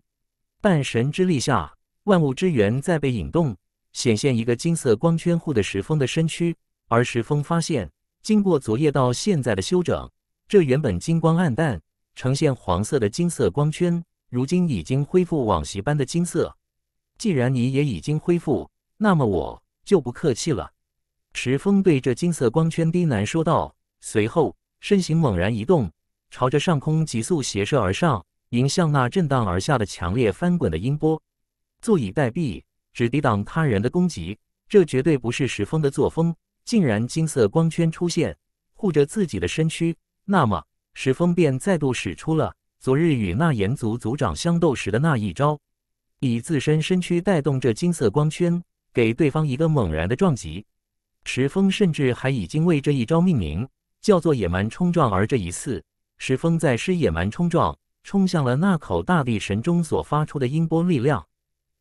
半神之力下，万物之源在被引动，显现一个金色光圈护的石峰的身躯。”而石峰发现，经过昨夜到现在的修整，这原本金光暗淡、呈现黄色的金色光圈，如今已经恢复往昔般的金色。既然你也已经恢复，那么我就不客气了。石峰对这金色光圈低喃说道，随后身形猛然一动，朝着上空急速斜射而上，迎向那震荡而下的强烈翻滚的音波，坐以待毙，只抵挡他人的攻击。这绝对不是石峰的作风。竟然金色光圈出现，护着自己的身躯，那么石峰便再度使出了昨日与那炎族族长相斗时的那一招，以自身身躯带动这金色光圈，给对方一个猛然的撞击。石峰甚至还已经为这一招命名，叫做野蛮冲撞。而这一次，石峰在施野蛮冲撞，冲向了那口大地神钟所发出的音波力量，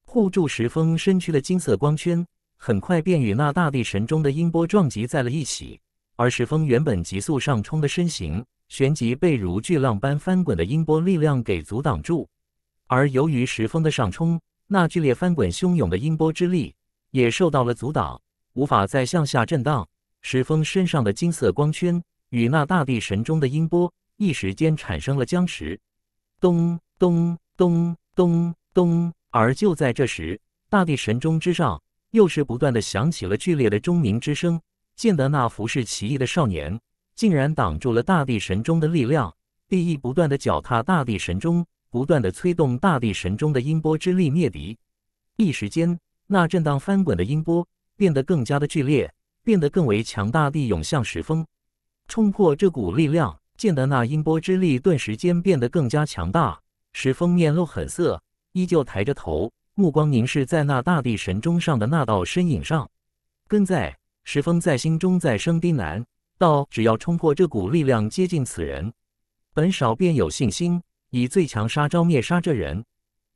护住石峰身躯的金色光圈。很快便与那大地神钟的音波撞击在了一起，而石峰原本急速上冲的身形，旋即被如巨浪般翻滚的音波力量给阻挡住。而由于石峰的上冲，那剧烈翻滚汹涌的音波之力也受到了阻挡，无法再向下震荡。石峰身上的金色光圈与那大地神钟的音波一时间产生了僵持。咚咚咚咚咚！而就在这时，大地神钟之上。又是不断的响起了剧烈的钟鸣之声，见得那服饰奇异的少年竟然挡住了大地神钟的力量。地义不断的脚踏大地神钟，不断的催动大地神钟的音波之力灭敌。一时间，那震荡翻滚的音波变得更加的剧烈，变得更为强大地涌向石峰，冲破这股力量。见得那音波之力顿时间变得更加强大，石峰面露狠色，依旧抬着头。目光凝视在那大地神钟上的那道身影上，跟在石峰在心中再生低喃道：“只要冲破这股力量，接近此人，本少便有信心以最强杀招灭杀这人，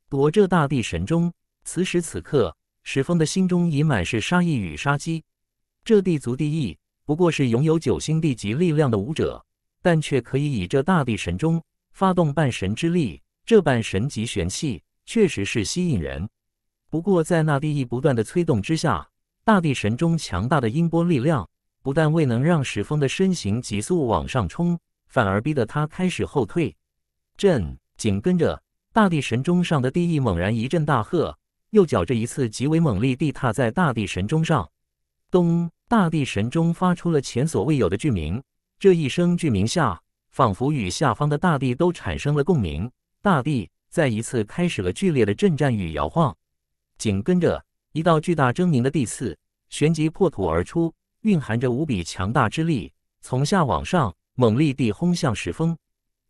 夺这大地神钟。”此时此刻，石峰的心中已满是杀意与杀机。这地族地义不过是拥有九星地级力量的武者，但却可以以这大地神中发动半神之力，这半神级玄气确实是吸引人。不过在那地义不断的催动之下，大地神中强大的音波力量不但未能让石峰的身形急速往上冲，反而逼得他开始后退。震！紧跟着，大地神中上的地义猛然一阵大喝。右脚这一次极为猛力地踏在大地神钟上，咚！大地神钟发出了前所未有的巨鸣。这一声巨鸣下，仿佛与下方的大地都产生了共鸣，大地再一次开始了剧烈的震颤与摇晃。紧跟着，一道巨大狰狞的地刺旋即破土而出，蕴含着无比强大之力，从下往上猛力地轰向石峰。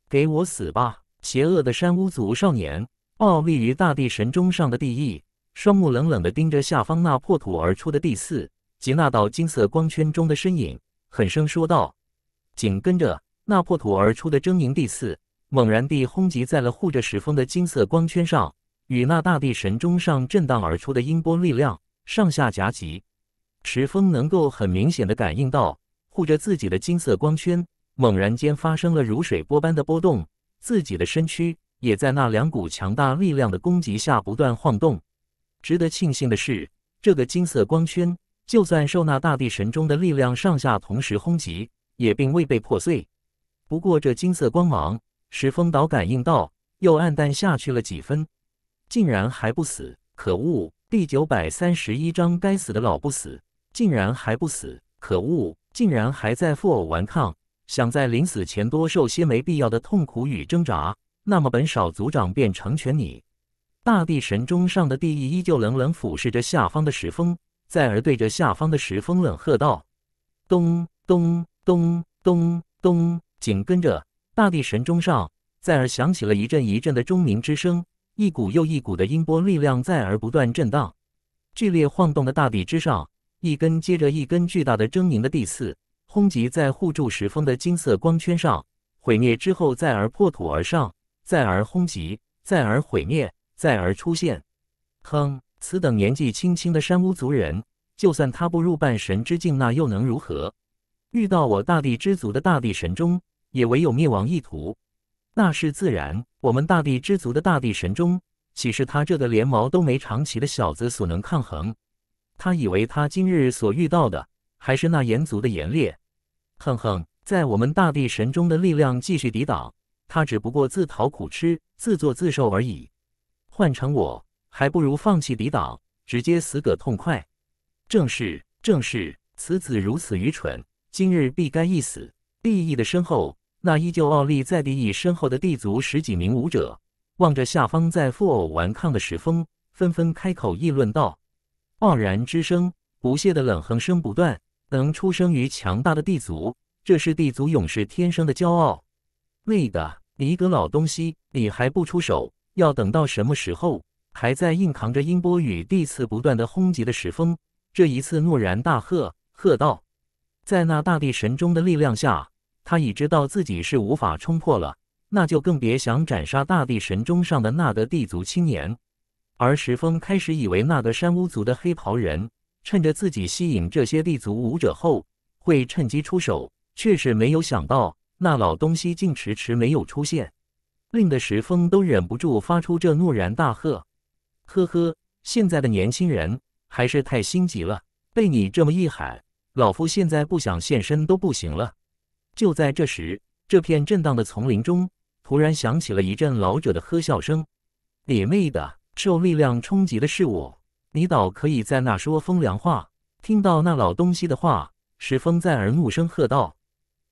给我死吧！邪恶的山巫族少年，傲立于大地神钟上的地翼。双目冷冷地盯着下方那破土而出的地刺及那道金色光圈中的身影，狠声说道。紧跟着，那破土而出的狰狞地刺猛然地轰击在了护着石峰的金色光圈上，与那大地神钟上震荡而出的音波力量上下夹击。石峰能够很明显的感应到，护着自己的金色光圈猛然间发生了如水波般的波动，自己的身躯也在那两股强大力量的攻击下不断晃动。值得庆幸的是，这个金色光圈就算受那大地神钟的力量上下同时轰击，也并未被破碎。不过，这金色光芒，石峰岛感应到又暗淡下去了几分，竟然还不死！可恶！第九百三十一章，该死的老不死，竟然还不死！可恶！竟然还在负隅顽抗，想在临死前多受些没必要的痛苦与挣扎，那么本少族长便成全你。大地神钟上的地义依旧冷冷俯视着下方的石峰，再而对着下方的石峰冷喝道：“咚咚咚咚咚！”紧跟着，大地神钟上再而响起了一阵一阵的钟鸣之声，一股又一股的音波力量再而不断震荡，剧烈晃动的大地之上，一根接着一根巨大的狰狞的地刺轰击在护住石峰的金色光圈上，毁灭之后再而破土而上，再而轰击，再而毁灭。再而出现，哼！此等年纪轻轻的山巫族人，就算他不入半神之境，那又能如何？遇到我大地之族的大地神钟，也唯有灭亡一途。那是自然。我们大地之族的大地神钟，岂是他这个连毛都没长齐的小子所能抗衡？他以为他今日所遇到的，还是那炎族的炎烈？哼哼，在我们大地神钟的力量继续抵挡，他只不过自讨苦吃，自作自受而已。换成我，还不如放弃抵挡，直接死个痛快。正是，正是，此子如此愚蠢，今日必该一死。地义的身后，那依旧傲立在地义身后的地族十几名武者，望着下方在负偶顽抗的石峰，纷纷开口议论道：“傲然之声，不屑的冷哼声不断。能出生于强大的地族，这是地族勇士天生的骄傲。累的，你个老东西，你还不出手？”要等到什么时候？还在硬扛着音波与地次不断的轰击的石峰，这一次蓦然大喝，喝道：“在那大地神钟的力量下，他已知道自己是无法冲破了，那就更别想斩杀大地神钟上的那个地族青年。”而石峰开始以为那个山巫族的黑袍人趁着自己吸引这些地族武者后，会趁机出手，却是没有想到那老东西竟迟迟没有出现。令得石峰都忍不住发出这怒然大喝：“呵呵，现在的年轻人还是太心急了。被你这么一喊，老夫现在不想现身都不行了。”就在这时，这片震荡的丛林中突然响起了一阵老者的呵笑声：“你妹的，受力量冲击的是我，你倒可以在那说风凉话！”听到那老东西的话，石峰在而怒声喝道。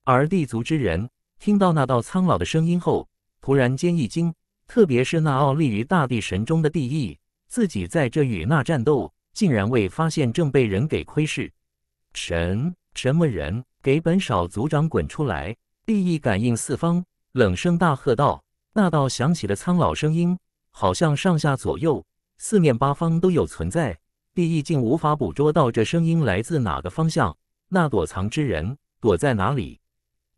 而地族之人听到那道苍老的声音后，突然间一惊，特别是那傲立于大地神中的地义，自己在这与那战斗，竟然未发现正被人给窥视。神什么人？给本少族长滚出来！地意感应四方，冷声大喝道：“那道响起的苍老声音，好像上下左右、四面八方都有存在。地意竟无法捕捉到这声音来自哪个方向。那躲藏之人躲在哪里？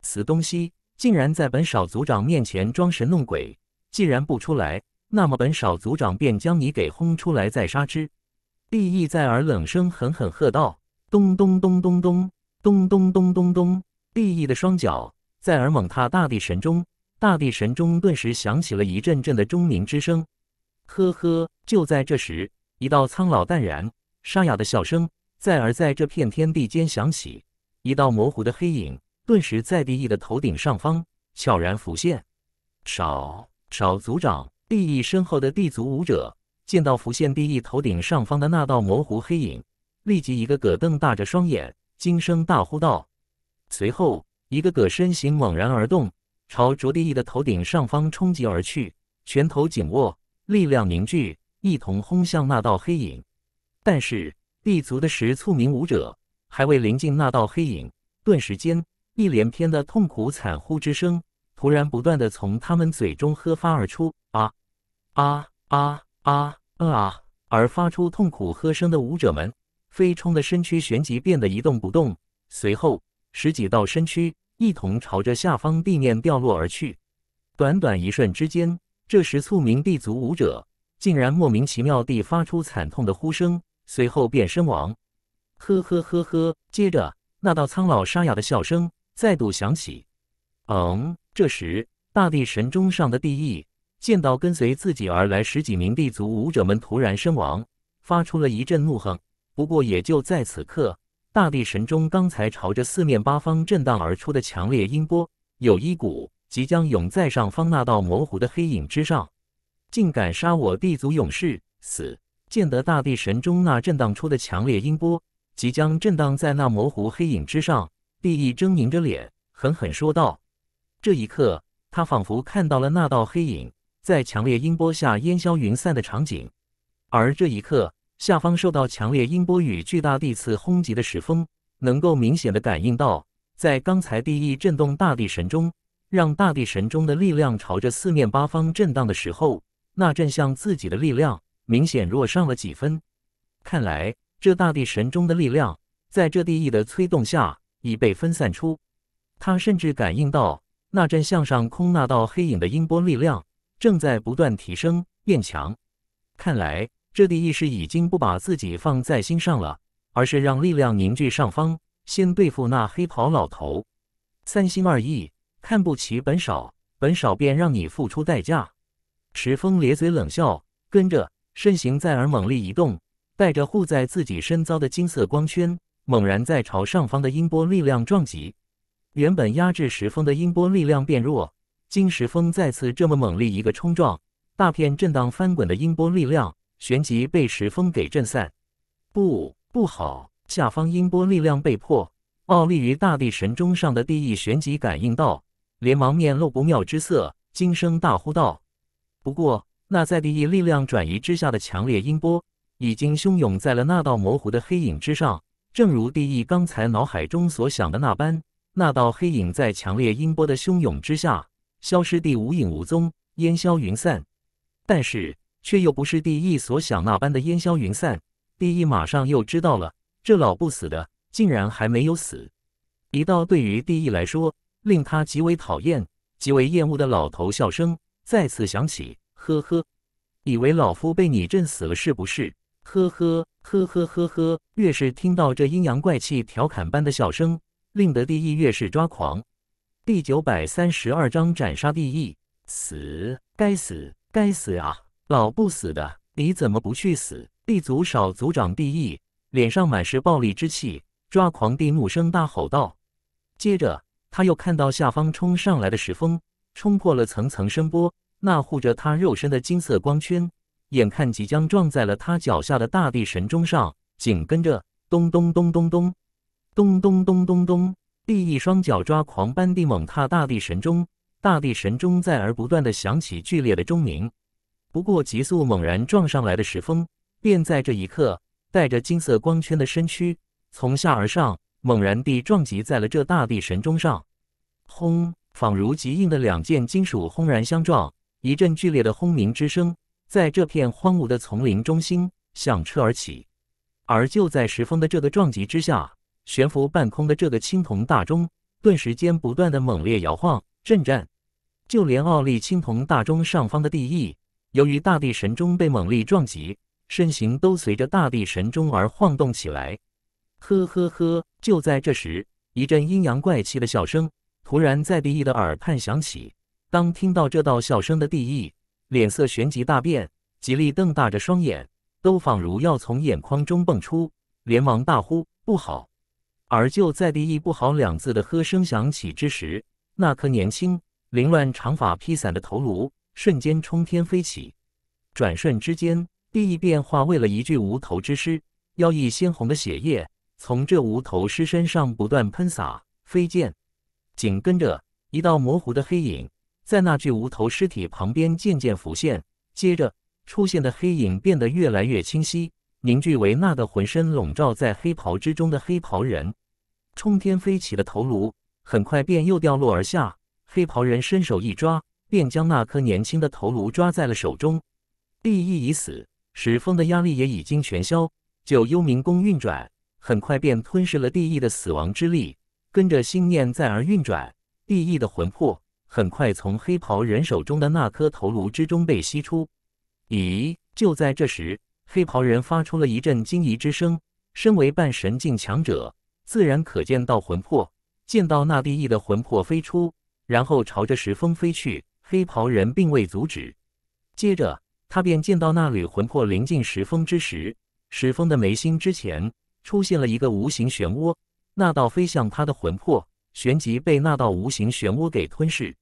此东西！”竟然在本少族长面前装神弄鬼！既然不出来，那么本少族长便将你给轰出来再杀之！地意在耳冷声狠狠喝道：“咚咚咚咚咚咚咚咚咚咚！”地义的双脚在耳猛踏大地神钟，大地神钟顿时响起了一阵阵的钟鸣之声。呵呵！就在这时，一道苍老淡然、沙哑的笑声在而在这片天地间响起，一道模糊的黑影顿时在地义的头顶上方悄然浮现。少少族长，地义身后的地族武者见到浮现地义头顶上方的那道模糊黑影，立即一个个瞪大着双眼，惊声大呼道。随后，一个个身形猛然而动，朝着地义的头顶上方冲击而去，拳头紧握，力量凝聚，一同轰向那道黑影。但是，地族的十簇名武者还未临近那道黑影，顿时间，一连篇的痛苦惨呼之声。突然不断的从他们嘴中喝发而出，啊啊啊啊啊！而发出痛苦喝声的武者们，飞冲的身躯旋即变得一动不动，随后十几道身躯一同朝着下方地面掉落而去。短短一瞬之间，这十簇名地族武者竟然莫名其妙地发出惨痛的呼声，随后便身亡。呵呵呵呵，接着那道苍老沙哑的笑声再度响起。嗯。这时，大地神钟上的地义见到跟随自己而来十几名地族武者们突然身亡，发出了一阵怒哼。不过，也就在此刻，大地神钟刚才朝着四面八方震荡而出的强烈音波，有一股即将涌在上方那道模糊的黑影之上，竟敢杀我地族勇士！死！见得大地神钟那震荡出的强烈音波即将震荡在那模糊黑影之上，地义狰狞着脸，狠狠说道。这一刻，他仿佛看到了那道黑影在强烈音波下烟消云散的场景。而这一刻，下方受到强烈音波与巨大地刺轰击的石峰，能够明显的感应到，在刚才地义震动大地神钟，让大地神钟的力量朝着四面八方震荡的时候，那震向自己的力量明显弱上了几分。看来，这大地神钟的力量在这地义的催动下已被分散出。他甚至感应到。那阵向上空那道黑影的音波力量正在不断提升变强，看来这地义是已经不把自己放在心上了，而是让力量凝聚上方，先对付那黑袍老头。三心二意，看不起本少，本少便让你付出代价。石峰咧嘴冷笑，跟着身形再而猛力移动，带着护在自己身遭的金色光圈，猛然在朝上方的音波力量撞击。原本压制石峰的音波力量变弱，经石峰再次这么猛力一个冲撞，大片震荡翻滚的音波力量旋即被石峰给震散。不，不好！下方音波力量被破，傲立于大地神钟上的地义旋即感应到，连忙面露不妙之色，惊声大呼道：“不过，那在地义力量转移之下的强烈音波，已经汹涌在了那道模糊的黑影之上，正如地义刚才脑海中所想的那般。”那道黑影在强烈音波的汹涌之下，消失地无影无踪，烟消云散。但是，却又不是地义所想那般的烟消云散。地义马上又知道了，这老不死的竟然还没有死。一道对于地义来说令他极为讨厌、极为厌恶的老头笑声再次响起：“呵呵，以为老夫被你震死了是不是？呵呵呵呵呵呵。”越是听到这阴阳怪气、调侃般的笑声。令得地义越是抓狂。第九百三十二章斩杀地义，死！该死！该死啊！老不死的，你怎么不去死？地族少族长地义脸上满是暴戾之气，抓狂地怒声大吼道。接着，他又看到下方冲上来的石峰，冲破了层层声波，那护着他肉身的金色光圈，眼看即将撞在了他脚下的大地神钟上，紧跟着咚咚咚咚咚。咚咚咚咚咚，地义双脚抓狂般地猛踏大地神钟，大地神钟在而不断的响起剧烈的钟鸣。不过急速猛然撞上来的石峰，便在这一刻带着金色光圈的身躯从下而上，猛然地撞击在了这大地神钟上。轰！仿如极硬的两件金属轰然相撞，一阵剧烈的轰鸣之声在这片荒芜的丛林中心响彻而起。而就在石峰的这个撞击之下，悬浮半空的这个青铜大钟，顿时间不断的猛烈摇晃震颤，就连奥利青铜大钟上方的地翼，由于大地神钟被猛力撞击，身形都随着大地神钟而晃动起来。呵呵呵！就在这时，一阵阴阳怪气的笑声突然在地义的耳畔响起。当听到这道笑声的地义，脸色旋即大变，极力瞪大着双眼，都仿如要从眼眶中蹦出，连忙大呼：“不好！”而就在地义“不好”两字的呵声响起之时，那颗年轻、凌乱长发披散的头颅瞬间冲天飞起，转瞬之间，地义变化为了一具无头之尸，妖异鲜红的血液从这无头尸身上不断喷洒飞溅，紧跟着一道模糊的黑影在那具无头尸体旁边渐渐浮现，接着出现的黑影变得越来越清晰。凝聚为那个浑身笼罩在黑袍之中的黑袍人，冲天飞起的头颅很快便又掉落而下。黑袍人伸手一抓，便将那颗年轻的头颅抓在了手中。地义已死，石峰的压力也已经全消。九幽冥宫运转，很快便吞噬了地义的死亡之力。跟着心念再而运转，地义的魂魄很快从黑袍人手中的那颗头颅之中被吸出。咦！就在这时。黑袍人发出了一阵惊疑之声。身为半神境强者，自然可见到魂魄。见到那地义的魂魄飞出，然后朝着石峰飞去，黑袍人并未阻止。接着，他便见到那缕魂魄临近石峰之时，石峰的眉心之前出现了一个无形漩涡。那道飞向他的魂魄，旋即被那道无形漩涡给吞噬。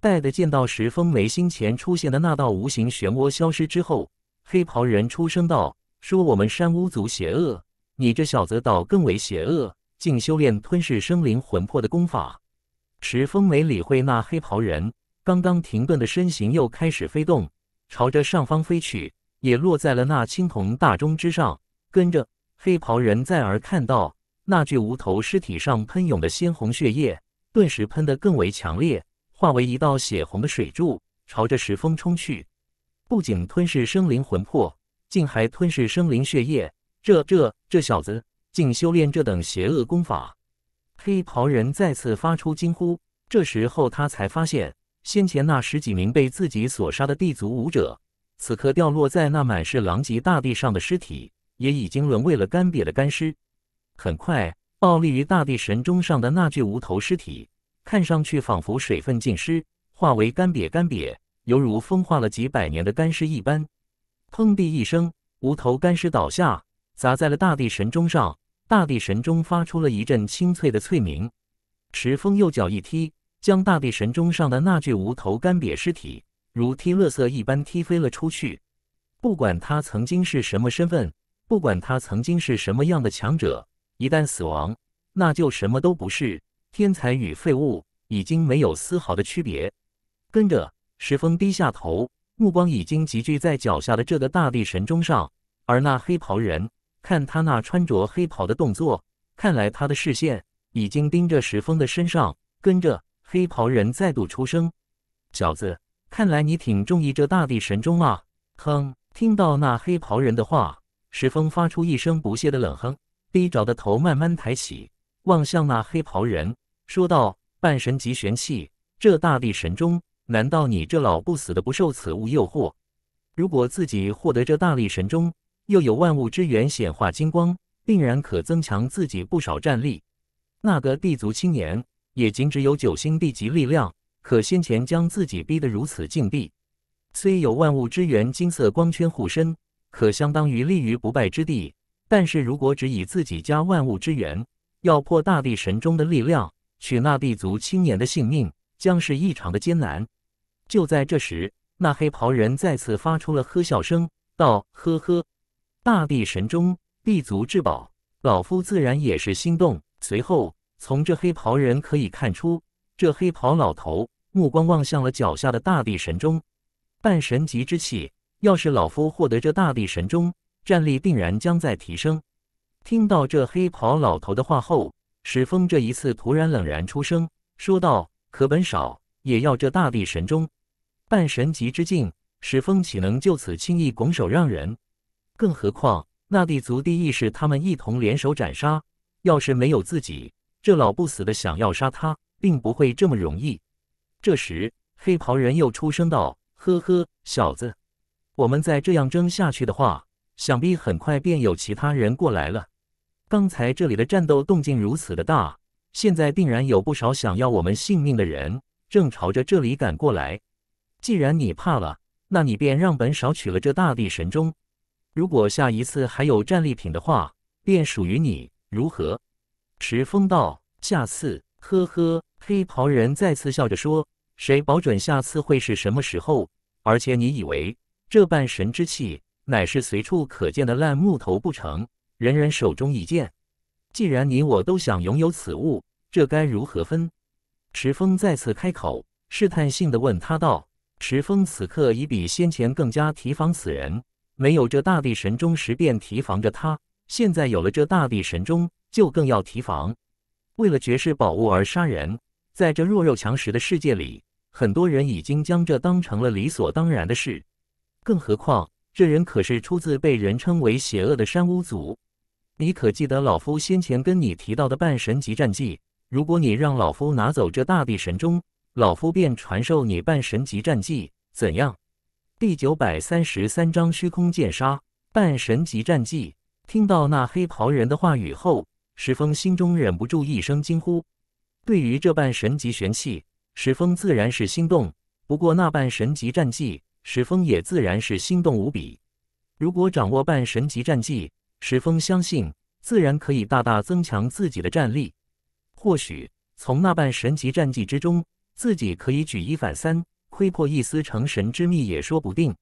待的见到石峰眉心前出现的那道无形漩涡消失之后。黑袍人出声道：“说我们山巫族邪恶，你这小子倒更为邪恶，竟修炼吞噬生灵魂魄的功法。”石峰没理会那黑袍人，刚刚停顿的身形又开始飞动，朝着上方飞去，也落在了那青铜大钟之上。跟着黑袍人再而看到那具无头尸体上喷涌的鲜红血液，顿时喷得更为强烈，化为一道血红的水柱，朝着石峰冲去。不仅吞噬生灵魂魄，竟还吞噬生灵血液。这、这、这小子竟修炼这等邪恶功法！黑袍人再次发出惊呼。这时候他才发现，先前那十几名被自己所杀的地族武者，此刻掉落在那满是狼藉大地上的尸体，也已经沦为了干瘪的干尸。很快，暴立于大地神钟上的那具无头尸体，看上去仿佛水分浸湿，化为干瘪干瘪。犹如风化了几百年的干尸一般，砰地一声，无头干尸倒下，砸在了大地神钟上。大地神钟发出了一阵清脆的脆鸣。石峰右脚一踢，将大地神钟上的那具无头干瘪尸体如踢垃圾一般踢飞了出去。不管他曾经是什么身份，不管他曾经是什么样的强者，一旦死亡，那就什么都不是。天才与废物已经没有丝毫的区别。跟着。石峰低下头，目光已经集聚在脚下的这个大地神钟上。而那黑袍人，看他那穿着黑袍的动作，看来他的视线已经盯着石峰的身上。跟着，黑袍人再度出声：“小子，看来你挺中意这大地神钟啊！”哼！听到那黑袍人的话，石峰发出一声不屑的冷哼，低着的头慢慢抬起，望向那黑袍人，说道：“半神级玄器，这大地神钟。”难道你这老不死的不受此物诱惑？如果自己获得这大力神钟，又有万物之源显化金光，定然可增强自己不少战力。那个地族青年也仅只有九星地级力量，可先前将自己逼得如此境地，虽有万物之源金色光圈护身，可相当于立于不败之地。但是如果只以自己加万物之源，要破大地神钟的力量，取那地族青年的性命，将是异常的艰难。就在这时，那黑袍人再次发出了呵笑声，道：“呵呵，大地神钟，地族至宝，老夫自然也是心动。”随后，从这黑袍人可以看出，这黑袍老头目光望向了脚下的大地神钟，半神级之气。要是老夫获得这大地神钟，战力定然将在提升。听到这黑袍老头的话后，石峰这一次突然冷然出声，说道：“可本少也要这大地神钟？”半神级之境，石峰岂能就此轻易拱手让人？更何况那地族地义是他们一同联手斩杀，要是没有自己，这老不死的想要杀他，并不会这么容易。这时，黑袍人又出声道：“呵呵，小子，我们再这样争下去的话，想必很快便有其他人过来了。刚才这里的战斗动静如此的大，现在定然有不少想要我们性命的人正朝着这里赶过来。既然你怕了，那你便让本少取了这大地神钟。如果下一次还有战利品的话，便属于你，如何？池峰道：“下次，呵呵。”黑袍人再次笑着说：“谁保准下次会是什么时候？而且你以为这半神之气乃是随处可见的烂木头不成？人人手中一件。既然你我都想拥有此物，这该如何分？”池峰再次开口，试探性的问他道：“池峰此刻已比先前更加提防此人，没有这大地神钟时便提防着他，现在有了这大地神钟，就更要提防。为了绝世宝物而杀人。”在这弱肉强食的世界里，很多人已经将这当成了理所当然的事。更何况，这人可是出自被人称为邪恶的山巫族。你可记得老夫先前跟你提到的半神级战绩？如果你让老夫拿走这大地神钟，老夫便传授你半神级战绩，怎样？第九百三十三章虚空剑杀，半神级战绩。听到那黑袍人的话语后，石峰心中忍不住一声惊呼。对于这半神级玄器，石峰自然是心动。不过那半神级战技，石峰也自然是心动无比。如果掌握半神级战技，石峰相信自然可以大大增强自己的战力。或许从那半神级战技之中，自己可以举一反三，窥破一丝成神之秘也说不定。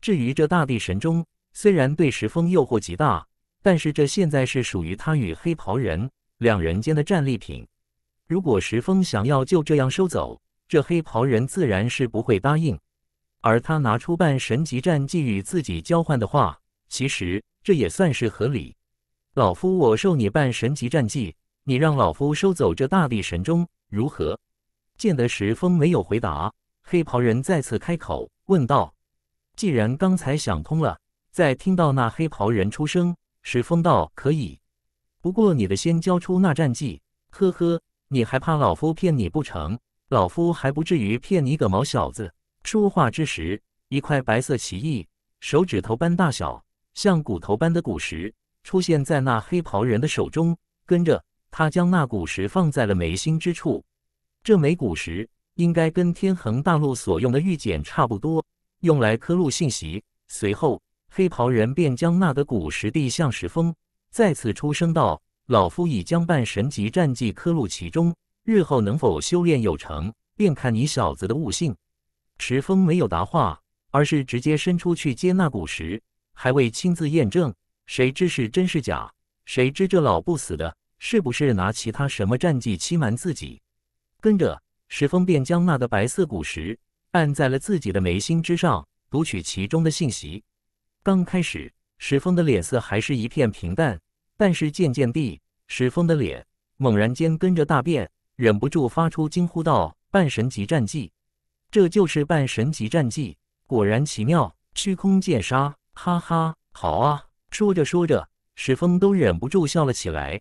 至于这大地神钟，虽然对石峰诱惑极大，但是这现在是属于他与黑袍人两人间的战利品。如果石峰想要就这样收走，这黑袍人自然是不会答应。而他拿出半神级战绩与自己交换的话，其实这也算是合理。老夫我授你半神级战绩，你让老夫收走这大地神钟，如何？见得石峰没有回答，黑袍人再次开口问道：“既然刚才想通了，再听到那黑袍人出声，石峰道：可以。不过你得先交出那战技。呵呵。”你还怕老夫骗你不成？老夫还不至于骗你个毛小子！说话之时，一块白色奇异、手指头般大小、像骨头般的古石出现在那黑袍人的手中，跟着他将那古石放在了眉心之处。这枚古石应该跟天恒大陆所用的玉简差不多，用来刻录信息。随后，黑袍人便将那个古石递向石峰，再次出声道。老夫已将半神级战技刻入其中，日后能否修炼有成，便看你小子的悟性。石峰没有答话，而是直接伸出去接那古石，还未亲自验证，谁知是真是假？谁知这老不死的，是不是拿其他什么战技欺瞒自己？跟着，石峰便将那个白色古石按在了自己的眉心之上，读取其中的信息。刚开始，石峰的脸色还是一片平淡。但是渐渐地，石峰的脸猛然间跟着大变，忍不住发出惊呼道：“半神级战技，这就是半神级战技，果然奇妙！虚空剑杀，哈哈，好啊！”说着说着，石峰都忍不住笑了起来。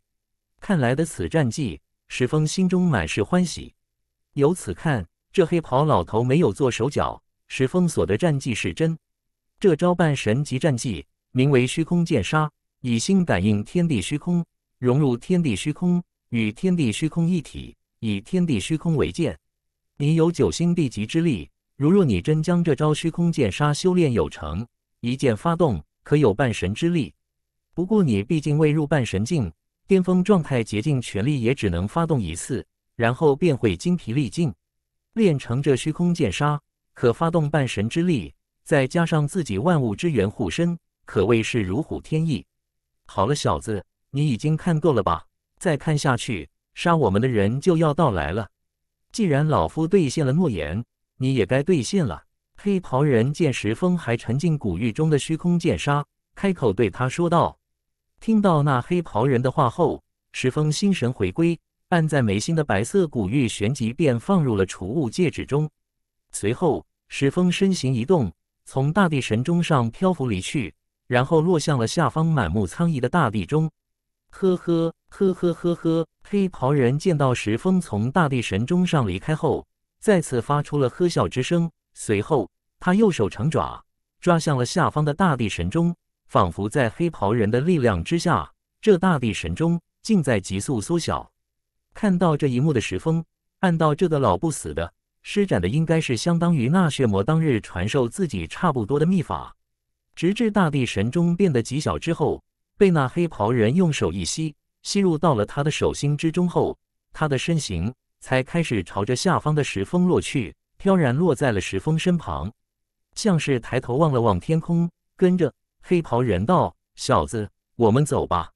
看来的此战技，石峰心中满是欢喜。由此看，这黑袍老头没有做手脚，石峰所的战绩是真。这招半神级战技名为虚空剑杀。以心感应天地虚空，融入天地虚空，与天地虚空一体，以天地虚空为剑。你有九星地级之力，如若你真将这招虚空剑杀修炼有成，一剑发动，可有半神之力。不过你毕竟未入半神境，巅峰状态竭尽全力也只能发动一次，然后便会精疲力尽。练成这虚空剑杀，可发动半神之力，再加上自己万物之源护身，可谓是如虎添翼。好了，小子，你已经看够了吧？再看下去，杀我们的人就要到来了。既然老夫兑现了诺言，你也该兑现了。黑袍人见石峰还沉浸古玉中的虚空剑杀，开口对他说道。听到那黑袍人的话后，石峰心神回归，按在眉心的白色古玉旋即便放入了储物戒指中。随后，石峰身形一动，从大地神钟上漂浮离去。然后落向了下方满目苍夷的大地中。呵呵呵呵呵呵，黑袍人见到石峰从大地神钟上离开后，再次发出了呵笑之声。随后，他右手成爪，抓向了下方的大地神钟，仿佛在黑袍人的力量之下，这大地神钟竟在急速缩小。看到这一幕的石峰，按道这个老不死的施展的应该是相当于那血魔当日传授自己差不多的秘法。直至大地神钟变得极小之后，被那黑袍人用手一吸，吸入到了他的手心之中后，他的身形才开始朝着下方的石峰落去，飘然落在了石峰身旁，像是抬头望了望天空，跟着。黑袍人道：“小子，我们走吧。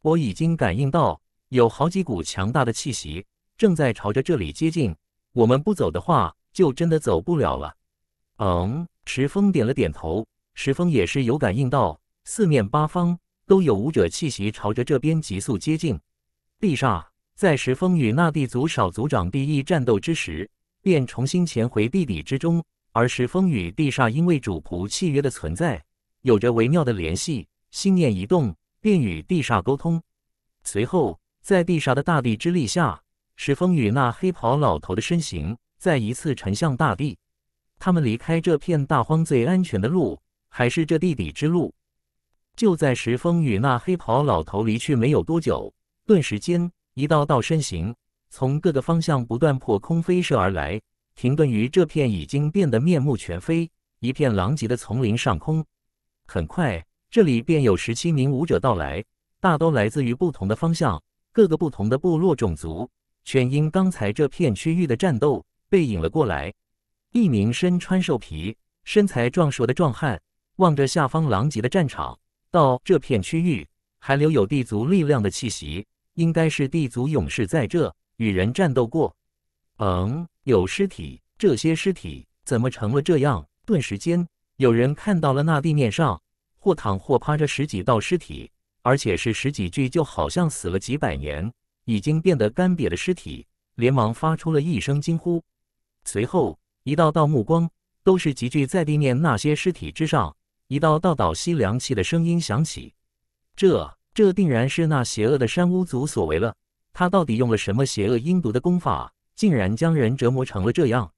我已经感应到有好几股强大的气息正在朝着这里接近。我们不走的话，就真的走不了了。”嗯，石峰点了点头。石峰也是有感应到，四面八方都有武者气息朝着这边急速接近。地煞在石峰与那地族少族长第一战斗之时，便重新潜回地底之中。而石峰与地煞因为主仆契约的存在。有着微妙的联系，心念一动，便与地煞沟通。随后，在地煞的大地之力下，石峰与那黑袍老头的身形再一次沉向大地。他们离开这片大荒最安全的路，还是这地底之路。就在石峰与那黑袍老头离去没有多久，顿时间，一道道身形从各个方向不断破空飞射而来，停顿于这片已经变得面目全非、一片狼藉的丛林上空。很快，这里便有十七名武者到来，大都来自于不同的方向，各个不同的部落种族，全因刚才这片区域的战斗被引了过来。一名身穿兽皮、身材壮硕的壮汉望着下方狼藉的战场，道：“这片区域还留有地族力量的气息，应该是地族勇士在这与人战斗过。”嗯，有尸体，这些尸体怎么成了这样？顿时间。有人看到了那地面上或躺或趴着十几道尸体，而且是十几具，就好像死了几百年，已经变得干瘪的尸体，连忙发出了一声惊呼。随后，一道道目光都是集聚在地面那些尸体之上，一道道倒吸凉气的声音响起：“这，这定然是那邪恶的山巫族所为了。他到底用了什么邪恶阴毒的功法，竟然将人折磨成了这样？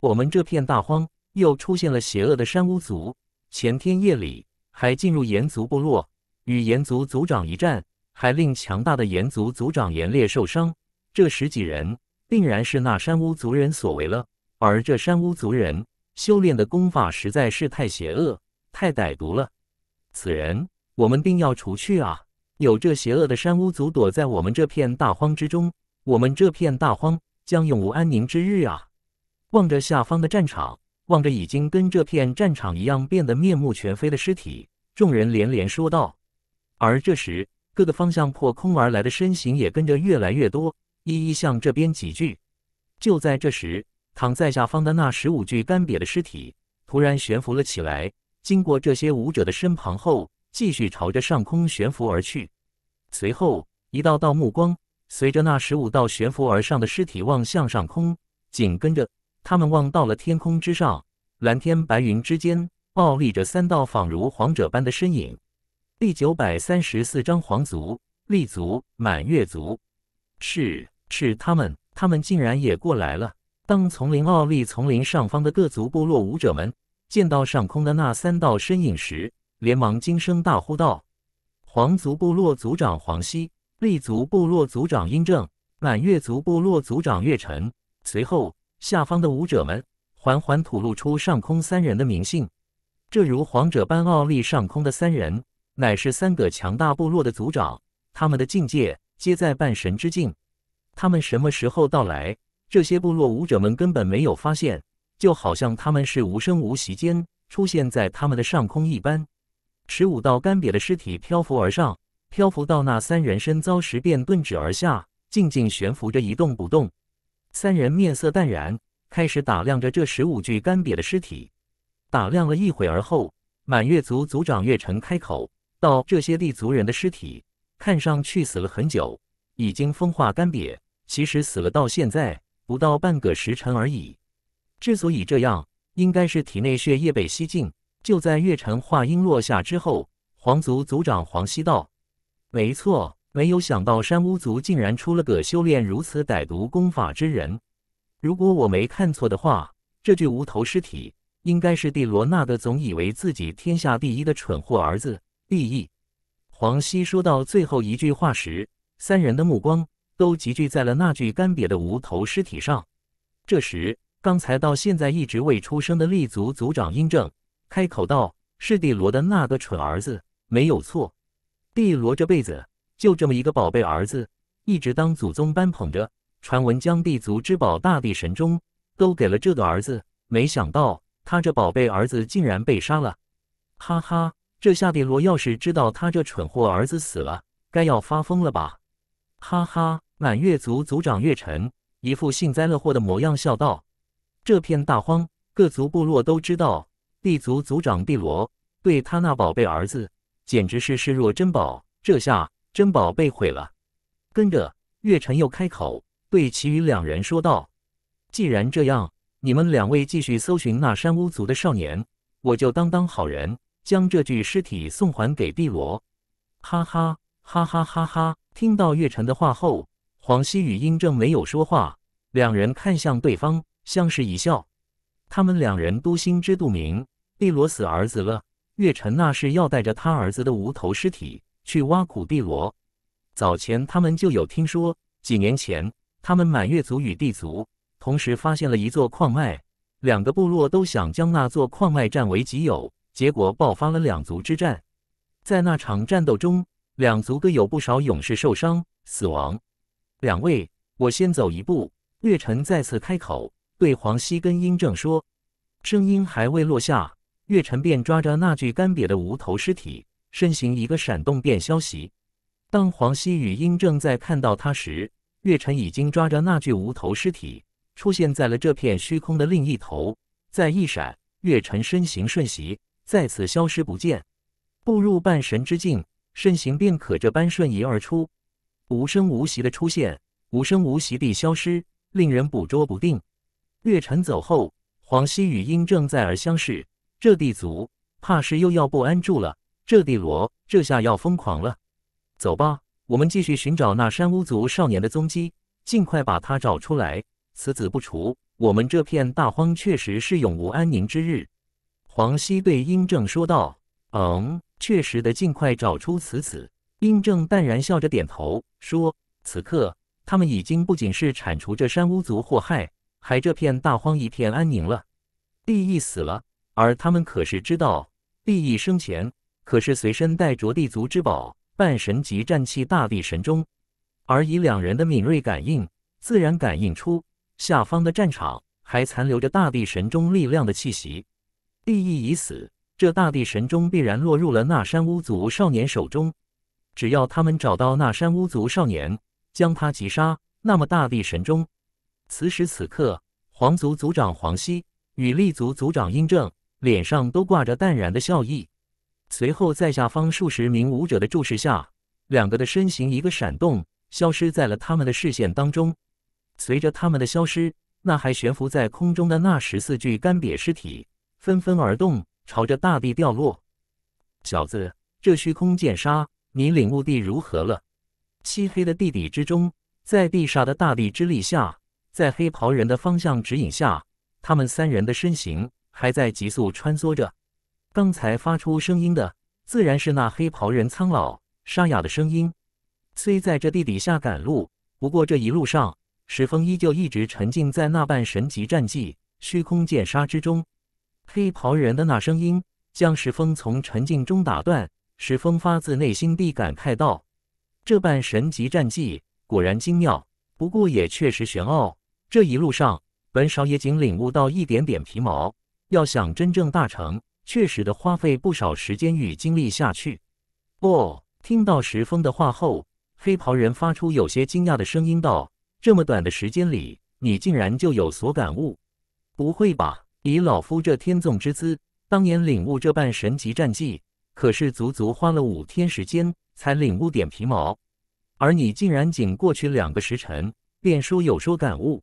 我们这片大荒……”又出现了邪恶的山巫族。前天夜里还进入炎族部落，与炎族族长一战，还令强大的炎族族长炎烈受伤。这十几人定然是那山巫族人所为了。而这山巫族人修炼的功法实在是太邪恶、太歹毒了。此人我们定要除去啊！有这邪恶的山巫族躲在我们这片大荒之中，我们这片大荒将永无安宁之日啊！望着下方的战场。望着已经跟这片战场一样变得面目全非的尸体，众人连连说道。而这时，各个方向破空而来的身形也跟着越来越多，一一向这边挤聚。就在这时，躺在下方的那十五具干瘪的尸体突然悬浮了起来，经过这些舞者的身旁后，继续朝着上空悬浮而去。随后，一道道目光随着那十五道悬浮而上的尸体望向上空，紧跟着。他们望到了天空之上，蓝天白云之间，傲立着三道仿如皇者般的身影。第九百三十四章皇族、立族、满月族，是是他们，他们竟然也过来了。当丛林傲立丛林上方的各族部落武者们见到上空的那三道身影时，连忙惊声大呼道：“皇族部落族长黄熙，立族部落族长殷正，满月族部落族长月晨。”随后。下方的武者们缓缓吐露出上空三人的名姓，这如皇者般傲立上空的三人，乃是三个强大部落的族长，他们的境界皆在半神之境。他们什么时候到来？这些部落武者们根本没有发现，就好像他们是无声无息间出现在他们的上空一般。十五道干瘪的尸体漂浮而上，漂浮到那三人身遭时便顿止而下，静静悬浮着一动不动。三人面色淡然，开始打量着这十五具干瘪的尸体。打量了一会儿后，满月族族长月晨开口到：“这些地族人的尸体看上去死了很久，已经风化干瘪。其实死了到现在不到半个时辰而已。之所以这样，应该是体内血液被吸尽。”就在月晨话音落下之后，皇族族长黄熙道：“没错。”没有想到山巫族竟然出了个修炼如此歹毒功法之人。如果我没看错的话，这具无头尸体应该是蒂罗那个总以为自己天下第一的蠢货儿子利益。黄熙说到最后一句话时，三人的目光都集聚在了那具干瘪的无头尸体上。这时，刚才到现在一直未出声的立族族长殷正开口道：“是帝罗的那个蠢儿子，没有错。帝罗这辈子就这么一个宝贝儿子，一直当祖宗般捧着。传闻将帝族之宝大地神钟都给了这个儿子，没想到他这宝贝儿子竟然被杀了。哈哈，这下帝罗要是知道他这蠢货儿子死了，该要发疯了吧？哈哈，满月族族长月辰一副幸灾乐祸的模样，笑道：“这片大荒，各族部落都知道，地族族长帝罗对他那宝贝儿子简直是视若珍宝。这下珍宝被毁了。”跟着，月辰又开口。对其余两人说道：“既然这样，你们两位继续搜寻那山巫族的少年，我就当当好人，将这具尸体送还给帝罗。”哈哈哈哈哈哈！听到月辰的话后，黄熙与殷正没有说话，两人看向对方，相视一笑。他们两人都心知肚明，帝罗死儿子了，月辰那是要带着他儿子的无头尸体去挖苦帝罗。早前他们就有听说，几年前。他们满月族与地族同时发现了一座矿脉，两个部落都想将那座矿脉占为己有，结果爆发了两族之战。在那场战斗中，两族各有不少勇士受伤死亡。两位，我先走一步。月辰再次开口，对黄熙跟殷正说，声音还未落下，月辰便抓着那具干瘪的无头尸体，身形一个闪动便消息。当黄熙与殷正在看到他时，月辰已经抓着那具无头尸体，出现在了这片虚空的另一头。再一闪，月辰身形瞬息，再次消失不见。步入半神之境，身形便可这般瞬移而出，无声无息的出现，无声无息地消失，令人捕捉不定。月辰走后，黄熙与殷正再而相视，这地族怕是又要不安住了。这地罗这下要疯狂了。走吧。我们继续寻找那山巫族少年的踪迹，尽快把他找出来。此子不除，我们这片大荒确实是永无安宁之日。黄熙对殷正说道：“嗯，确实得尽快找出此子。”殷正淡然笑着点头说：“此刻，他们已经不仅是铲除这山巫族祸害，还这片大荒一片安宁了。帝意死了，而他们可是知道，帝意生前可是随身带着地族之宝。”半神级战器大地神钟，而以两人的敏锐感应，自然感应出下方的战场还残留着大地神钟力量的气息。地意已死，这大地神钟必然落入了那山巫族少年手中。只要他们找到那山巫族少年，将他击杀，那么大地神钟……此时此刻，皇族族长黄熙与立族族长殷正脸上都挂着淡然的笑意。随后，在下方数十名武者的注视下，两个的身形一个闪动，消失在了他们的视线当中。随着他们的消失，那还悬浮在空中的那十四具干瘪尸体纷纷而动，朝着大地掉落。小子，这虚空剑杀，你领悟地如何了？漆黑的地底之中，在地煞的大地之力下，在黑袍人的方向指引下，他们三人的身形还在急速穿梭着。刚才发出声音的，自然是那黑袍人苍老沙哑的声音。虽在这地底下赶路，不过这一路上，石峰依旧一直沉浸在那半神级战技虚空剑杀之中。黑袍人的那声音将石峰从沉静中打断。石峰发自内心地感慨道：“这半神级战技果然精妙，不过也确实玄奥。这一路上，本少爷仅领悟到一点点皮毛，要想真正大成。”确实得花费不少时间与精力下去。哦，听到石峰的话后，黑袍人发出有些惊讶的声音道：“这么短的时间里，你竟然就有所感悟？不会吧？以老夫这天纵之姿，当年领悟这半神级战技，可是足足花了五天时间才领悟点皮毛，而你竟然仅过去两个时辰，便说有说感悟？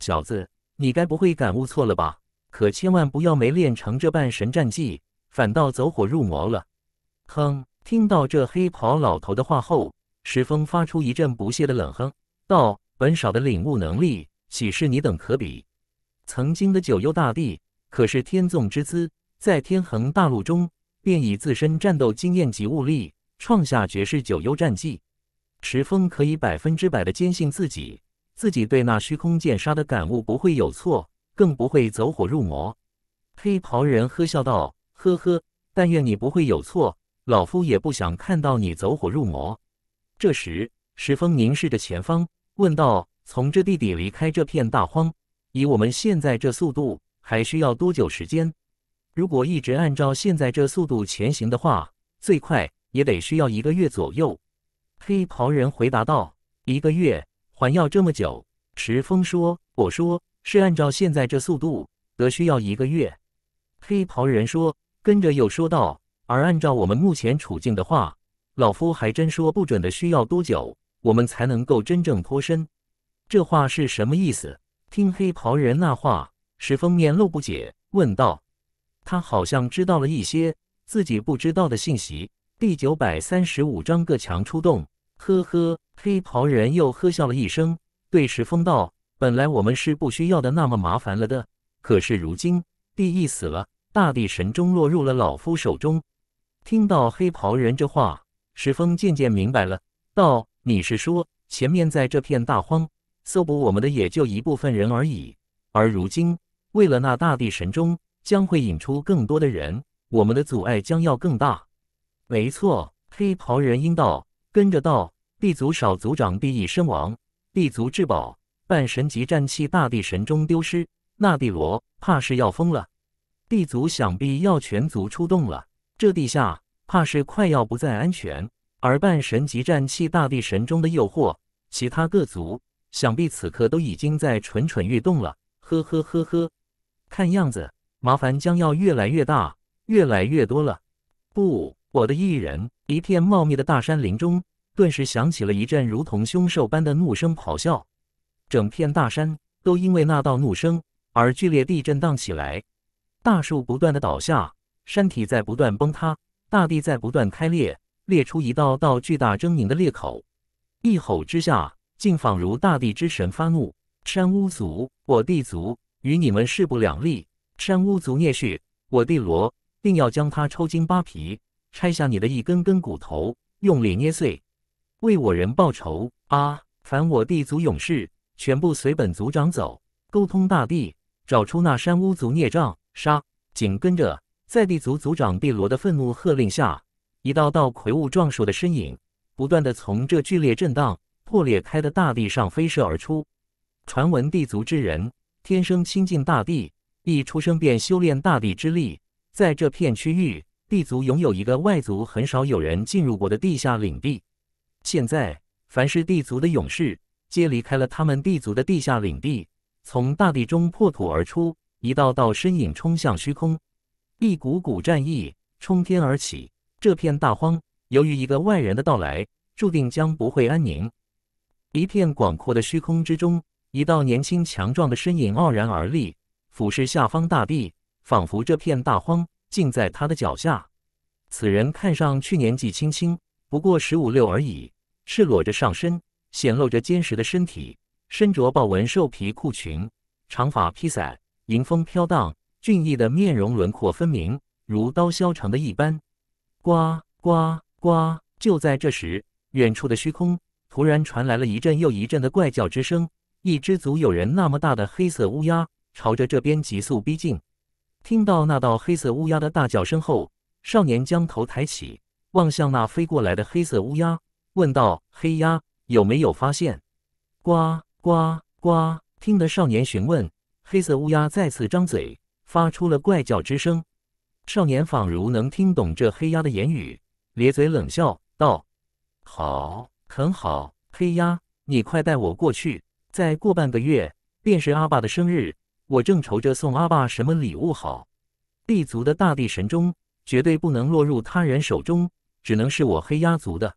小子，你该不会感悟错了吧？”可千万不要没练成这半神战技，反倒走火入魔了。哼！听到这黑袍老头的话后，石峰发出一阵不屑的冷哼，道：“本少的领悟能力，岂是你等可比？曾经的九幽大帝可是天纵之姿，在天恒大陆中便以自身战斗经验及物力，创下绝世九幽战绩。石峰可以百分之百的坚信自己，自己对那虚空剑杀的感悟不会有错，更不会走火入魔。黑袍人呵笑道：“呵呵，但愿你不会有错，老夫也不想看到你走火入魔。”这时，石峰凝视着前方，问道：“从这地底离开这片大荒，以我们现在这速度，还需要多久时间？如果一直按照现在这速度前行的话，最快也得需要一个月左右。”黑袍人回答道：“一个月还要这么久？”石峰说：“我说是按照现在这速度，得需要一个月。”黑袍人说，跟着又说道：“而按照我们目前处境的话，老夫还真说不准的需要多久，我们才能够真正脱身。”这话是什么意思？听黑袍人那话，石峰面露不解，问道：“他好像知道了一些自己不知道的信息。”第九百三十五章各强出动。呵呵，黑袍人又呵笑了一声，对石峰道：“本来我们是不需要的那么麻烦了的，可是如今地义死了，大地神钟落入了老夫手中。”听到黑袍人这话，石峰渐渐明白了，道：“你是说，前面在这片大荒搜捕我们的也就一部分人而已，而如今为了那大地神钟，将会引出更多的人，我们的阻碍将要更大。”没错，黑袍人应道，跟着道：“地族少族长地已身亡，地族至宝半神级战器大地神钟丢失，那地罗怕是要疯了。地族想必要全族出动了，这地下怕是快要不再安全。而半神级战器大地神钟的诱惑，其他各族想必此刻都已经在蠢蠢欲动了。呵呵呵呵，看样子麻烦将要越来越大，越来越多了。不。”我的一人，一片茂密的大山林中，顿时响起了一阵如同凶兽般的怒声咆哮。整片大山都因为那道怒声而剧烈地震荡起来，大树不断的倒下，山体在不断崩塌，大地在不断开裂，裂出一道道巨大狰狞的裂口。一吼之下，竟仿如大地之神发怒：“山巫族，我地族与你们势不两立！山巫族孽畜，我地罗定要将他抽筋扒皮！”拆下你的一根根骨头，用力捏碎，为我人报仇啊！凡我地族勇士，全部随本族长走，沟通大地，找出那山巫族孽障，杀！紧跟着，在地族族长地罗的愤怒喝令下，一道道魁梧壮硕的身影，不断的从这剧烈震荡、破裂开的大地上飞射而出。传闻地族之人，天生亲近大地，一出生便修炼大地之力，在这片区域。地族拥有一个外族很少有人进入过的地下领地。现在，凡是地族的勇士，皆离开了他们地族的地下领地，从大地中破土而出，一道道身影冲向虚空，一股股战意冲天而起。这片大荒，由于一个外人的到来，注定将不会安宁。一片广阔的虚空之中，一道年轻强壮的身影傲然而立，俯视下方大地，仿佛这片大荒。尽在他的脚下。此人看上去年纪轻轻，不过十五六而已，赤裸着上身，显露着坚实的身体，身着豹纹兽皮裤裙，长发披散，迎风飘荡，俊逸的面容轮廓分明，如刀削成的一般。呱呱呱！就在这时，远处的虚空突然传来了一阵又一阵的怪叫之声，一只足有人那么大的黑色乌鸦朝着这边急速逼近。听到那道黑色乌鸦的大叫声后，少年将头抬起，望向那飞过来的黑色乌鸦，问道：“黑鸦，有没有发现？”呱呱呱！听得少年询问，黑色乌鸦再次张嘴，发出了怪叫之声。少年仿如能听懂这黑鸦的言语，咧嘴冷笑道：“好，很好，黑鸦，你快带我过去。再过半个月，便是阿爸的生日。”我正愁着送阿爸什么礼物好，地族的大地神钟绝对不能落入他人手中，只能是我黑鸦族的。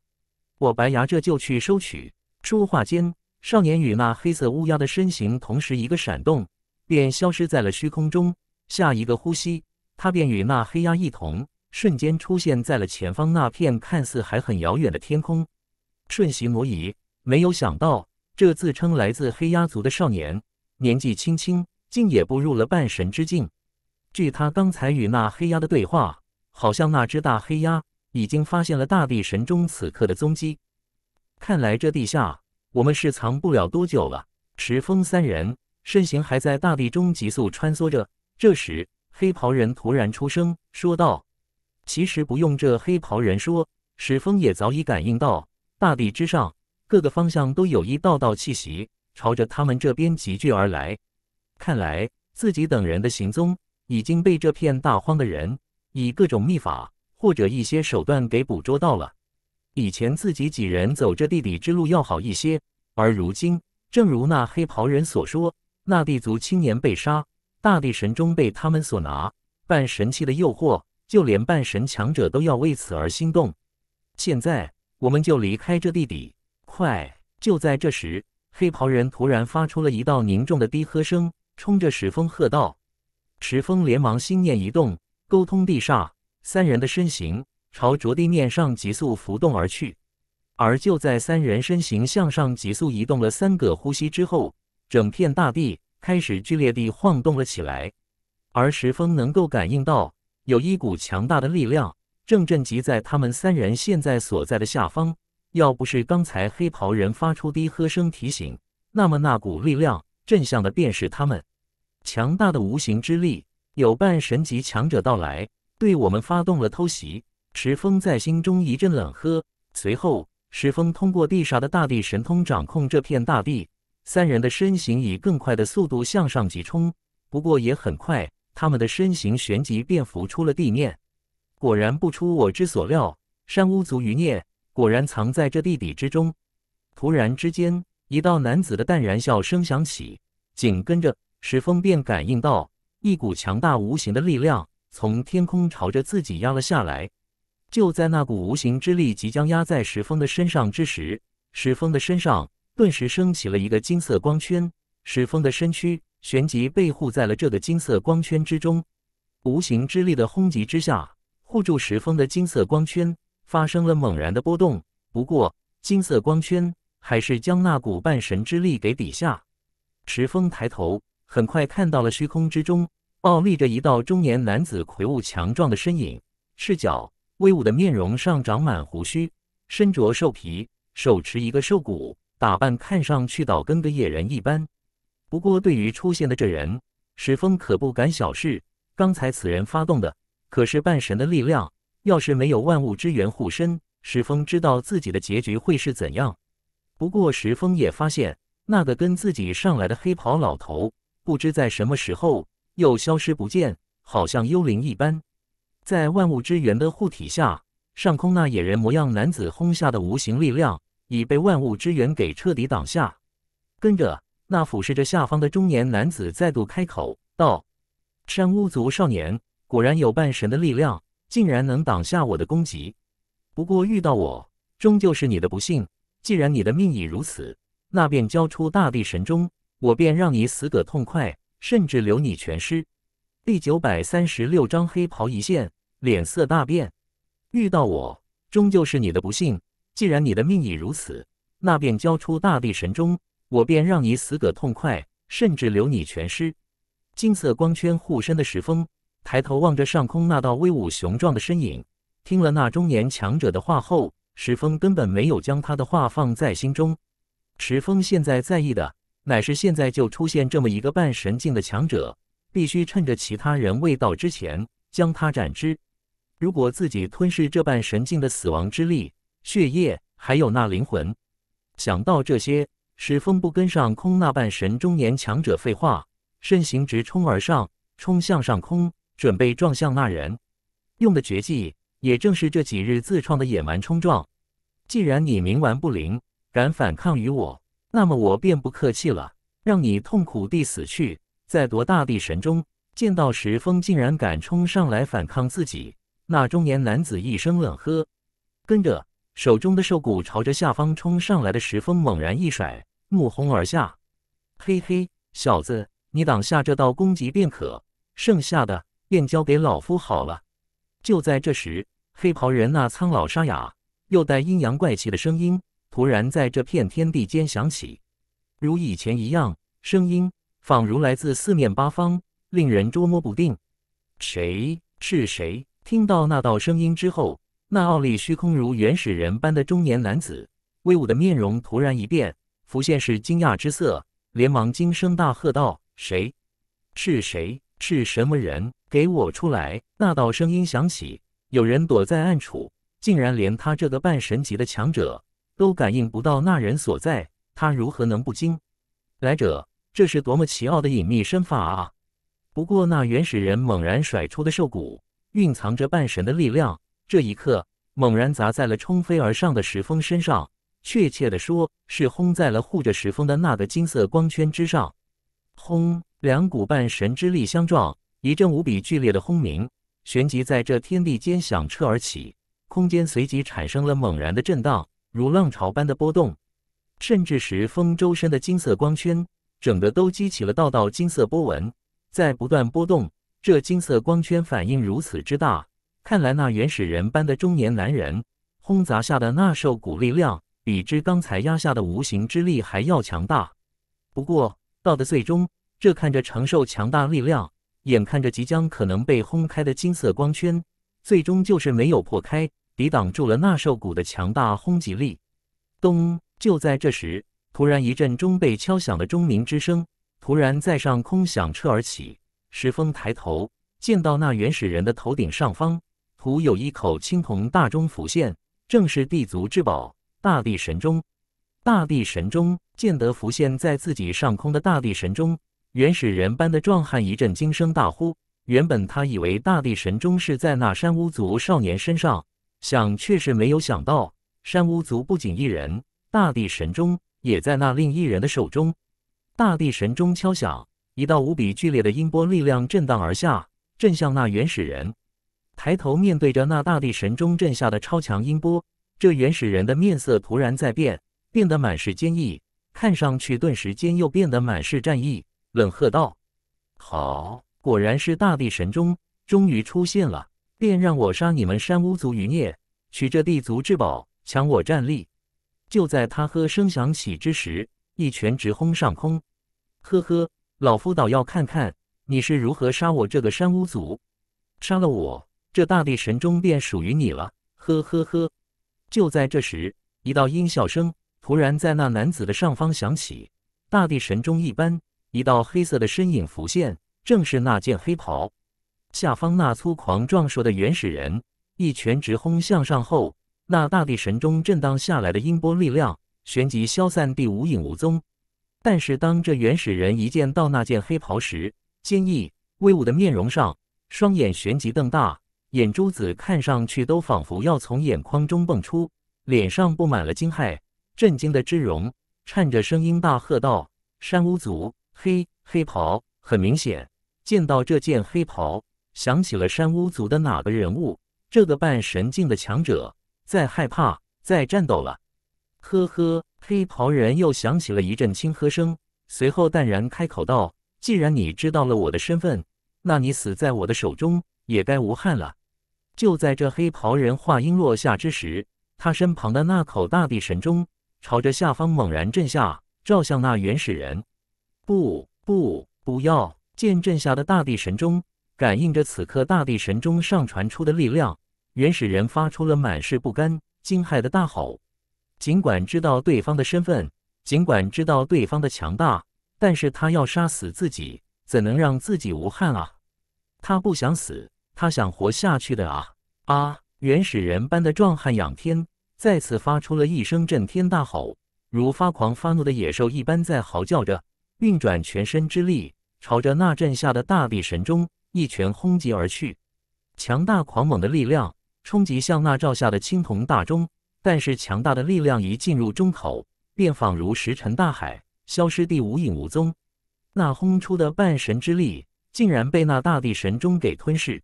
我白牙这就去收取。说话间，少年与那黑色乌鸦的身形同时一个闪动，便消失在了虚空中。下一个呼吸，他便与那黑鸦一同，瞬间出现在了前方那片看似还很遥远的天空。瞬息挪移，没有想到，这自称来自黑鸦族的少年，年纪轻轻。竟也步入了半神之境。据他刚才与那黑鸦的对话，好像那只大黑鸭已经发现了大地神中此刻的踪迹。看来这地下我们是藏不了多久了。石峰三人身形还在大地中急速穿梭着。这时，黑袍人突然出声说道：“其实不用这黑袍人说，石峰也早已感应到，大地之上各个方向都有一道道气息朝着他们这边集聚而来。看来自己等人的行踪已经被这片大荒的人以各种秘法或者一些手段给捕捉到了。以前自己几人走这地底之路要好一些，而如今……”正如那黑袍人所说，那地族青年被杀，大地神钟被他们所拿，半神器的诱惑，就连半神强者都要为此而心动。现在，我们就离开这地底，快！就在这时，黑袍人突然发出了一道凝重的低喝声，冲着石峰喝道：“石峰，连忙心念一动，沟通地煞，三人的身形朝着地面上急速浮动而去。”而就在三人身形向上急速移动了三个呼吸之后，整片大地开始剧烈地晃动了起来。而石峰能够感应到，有一股强大的力量正震击在他们三人现在所在的下方。要不是刚才黑袍人发出低喝声提醒，那么那股力量震向的便是他们。强大的无形之力，有半神级强者到来，对我们发动了偷袭。石峰在心中一阵冷喝，随后。石峰通过地煞的大地神通掌控这片大地，三人的身形以更快的速度向上急冲。不过也很快，他们的身形旋即便浮出了地面。果然不出我之所料，山巫族余孽果然藏在这地底之中。突然之间，一道男子的淡然笑声响起，紧跟着石峰便感应到一股强大无形的力量从天空朝着自己压了下来。就在那股无形之力即将压在石峰的身上之时，石峰的身上顿时升起了一个金色光圈，石峰的身躯旋即被护在了这个金色光圈之中。无形之力的轰击之下，护住石峰的金色光圈发生了猛然的波动。不过，金色光圈还是将那股半神之力给抵下。石峰抬头，很快看到了虚空之中傲立着一道中年男子魁梧强壮的身影，赤脚。威武的面容上长满胡须，身着兽皮，手持一个兽骨，打扮看上去倒跟个野人一般。不过，对于出现的这人，石峰可不敢小视。刚才此人发动的可是半神的力量，要是没有万物之源护身，石峰知道自己的结局会是怎样。不过，石峰也发现那个跟自己上来的黑袍老头，不知在什么时候又消失不见，好像幽灵一般。在万物之源的护体下，上空那野人模样男子轰下的无形力量已被万物之源给彻底挡下。跟着，那俯视着下方的中年男子再度开口道：“山巫族少年果然有半神的力量，竟然能挡下我的攻击。不过遇到我，终究是你的不幸。既然你的命已如此，那便交出大地神钟，我便让你死个痛快，甚至留你全尸。”第九百三十六章黑袍一现。脸色大变，遇到我终究是你的不幸。既然你的命已如此，那便交出大地神钟，我便让你死个痛快，甚至留你全尸。金色光圈护身的石峰抬头望着上空那道威武雄壮的身影，听了那中年强者的话后，石峰根本没有将他的话放在心中。石峰现在在意的乃是现在就出现这么一个半神境的强者，必须趁着其他人未到之前将他斩之。如果自己吞噬这半神境的死亡之力、血液，还有那灵魂，想到这些，石峰不跟上空那半神中年强者废话，身形直冲而上，冲向上空，准备撞向那人。用的绝技，也正是这几日自创的野蛮冲撞。既然你冥顽不灵，敢反抗于我，那么我便不客气了，让你痛苦地死去，在夺大地神钟。见到石峰竟然敢冲上来反抗自己。那中年男子一声冷喝，跟着手中的兽骨朝着下方冲上来的石峰猛然一甩，怒轰而下。嘿嘿，小子，你挡下这道攻击便可，剩下的便交给老夫好了。就在这时，黑袍人那苍老沙哑又带阴阳怪气的声音突然在这片天地间响起，如以前一样，声音仿如来自四面八方，令人捉摸不定。谁是谁？听到那道声音之后，那傲立虚空如原始人般的中年男子，威武的面容突然一变，浮现是惊讶之色，连忙惊声大喝道：“谁？是谁？是什么人？给我出来！”那道声音响起，有人躲在暗处，竟然连他这个半神级的强者都感应不到那人所在，他如何能不惊？来者，这是多么奇奥的隐秘身法啊！不过那原始人猛然甩出的兽骨，蕴藏着半神的力量。这一刻，猛然砸在了冲飞而上的石峰身上，确切的说，是轰在了护着石峰的那个金色光圈之上。轰！两股半神之力相撞，一阵无比剧烈的轰鸣旋即在这天地间响彻而起，空间随即产生了猛然的震荡，如浪潮般的波动，甚至时风周身的金色光圈，整个都激起了道道金色波纹，在不断波动。这金色光圈反应如此之大。看来那原始人般的中年男人轰砸下的那兽骨力量，比之刚才压下的无形之力还要强大。不过到的最终，这看着承受强大力量，眼看着即将可能被轰开的金色光圈，最终就是没有破开，抵挡住了那兽骨的强大轰击力。咚！就在这时，突然一阵钟被敲响的钟鸣之声，突然在上空响彻而起。石峰抬头，见到那原始人的头顶上方。徒有一口青铜大钟浮现，正是地族之宝大地神钟。大地神钟见得浮现在自己上空的大地神钟，原始人般的壮汉一阵惊声大呼。原本他以为大地神钟是在那山巫族少年身上，想却是没有想到，山巫族不仅一人，大地神钟也在那另一人的手中。大地神钟敲响，一道无比剧烈的音波力量震荡而下，震向那原始人。抬头面对着那大地神钟震下的超强音波，这原始人的面色突然在变，变得满是坚毅，看上去顿时间又变得满是战意，冷喝道：“好，果然是大地神钟，终于出现了，便让我杀你们山巫族余孽，取这地族至宝，抢我战力！”就在他喝声响起之时，一拳直轰上空。呵呵，老夫倒要看看你是如何杀我这个山巫族，杀了我！这大地神钟便属于你了，呵呵呵！就在这时，一道阴笑声突然在那男子的上方响起。大地神钟一般，一道黑色的身影浮现，正是那件黑袍下方那粗狂壮硕的原始人。一拳直轰向上后，那大地神中震荡下来的音波力量旋即消散地无影无踪。但是当这原始人一见到那件黑袍时，坚毅威武的面容上，双眼旋即瞪大。眼珠子看上去都仿佛要从眼眶中蹦出，脸上布满了惊骇、震惊的之容，颤着声音大喝道：“山巫族，黑黑袍！”很明显，见到这件黑袍，想起了山巫族的哪个人物？这个半神境的强者在害怕，在战斗了。呵呵，黑袍人又响起了一阵轻呵声，随后淡然开口道：“既然你知道了我的身份，那你死在我的手中也该无憾了。”就在这黑袍人话音落下之时，他身旁的那口大地神钟朝着下方猛然震下，照向那原始人。不不不要！见震下的大地神钟，感应着此刻大地神钟上传出的力量，原始人发出了满是不甘、惊骇的大吼。尽管知道对方的身份，尽管知道对方的强大，但是他要杀死自己，怎能让自己无憾啊？他不想死。他想活下去的啊啊！原始人般的壮汉仰天，再次发出了一声震天大吼，如发狂发怒的野兽一般在嚎叫着，运转全身之力，朝着那震下的大地神钟一拳轰击而去。强大狂猛的力量冲击向那照下的青铜大钟，但是强大的力量一进入钟口，便仿如石沉大海，消失地无影无踪。那轰出的半神之力，竟然被那大地神钟给吞噬。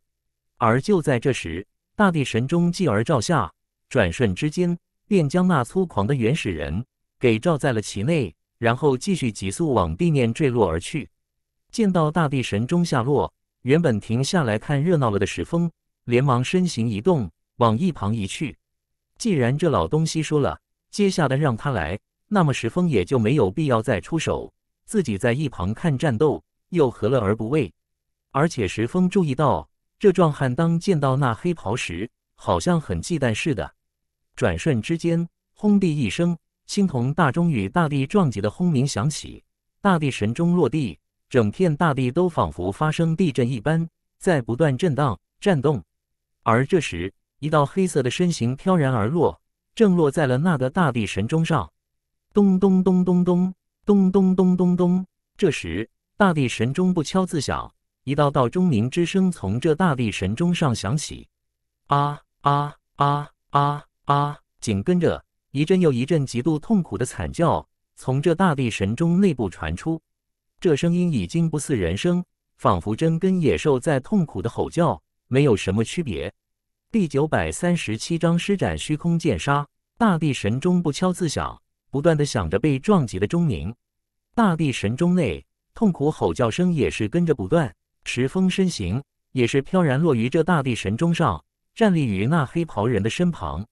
而就在这时，大地神钟继而照下，转瞬之间便将那粗狂的原始人给罩在了其内，然后继续急速往地面坠落而去。见到大地神钟下落，原本停下来看热闹了的石峰，连忙身形一动，往一旁移去。既然这老东西说了接下的让他来，那么石峰也就没有必要再出手，自己在一旁看战斗又何乐而不为？而且石峰注意到。这壮汉当见到那黑袍时，好像很忌惮似的。转瞬之间，轰地一声，青铜大钟与大地撞击的轰鸣响起，大地神钟落地，整片大地都仿佛发生地震一般，在不断震荡、颤动。而这时，一道黑色的身形飘然而落，正落在了那个大地神钟上。咚咚咚咚咚咚咚咚咚咚，这时大地神钟不敲自响，一道道钟鸣之声从这大地神钟上响起。啊啊啊啊啊，紧跟着。一阵又一阵极度痛苦的惨叫从这大地神钟内部传出。这声音已经不似人声，仿佛真跟野兽在痛苦的吼叫，没有什么区别。第九百三十七章施展虚空剑杀。大地神钟不敲自响。不断的响着被撞击的钟鸣，大地神钟内痛苦吼叫声也是跟着不断。石峰身形也是飘然落于这大地神钟上，站立于那黑袍人的身旁。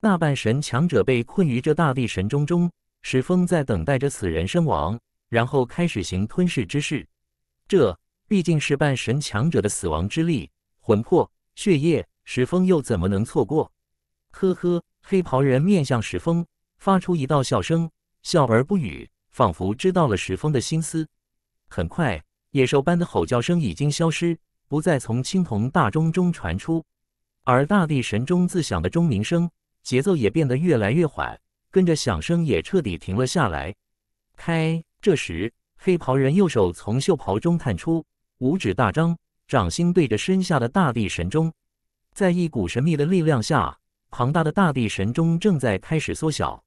那半神强者被困于这大地神钟中，石峰在等待着此人身亡，然后开始行吞噬之事。这毕竟是半神强者的死亡之力，魂魄、血液，石峰又怎么能错过？呵呵，黑袍人面向石峰。发出一道笑声，笑而不语，仿佛知道了石峰的心思。很快，野兽般的吼叫声已经消失，不再从青铜大钟中传出，而大地神钟自响的钟鸣声节奏也变得越来越缓，跟着响声也彻底停了下来。开！这时，黑袍人右手从袖袍中探出，五指大张，掌心对着身下的大地神钟，在一股神秘的力量下，庞大的大地神钟正在开始缩小。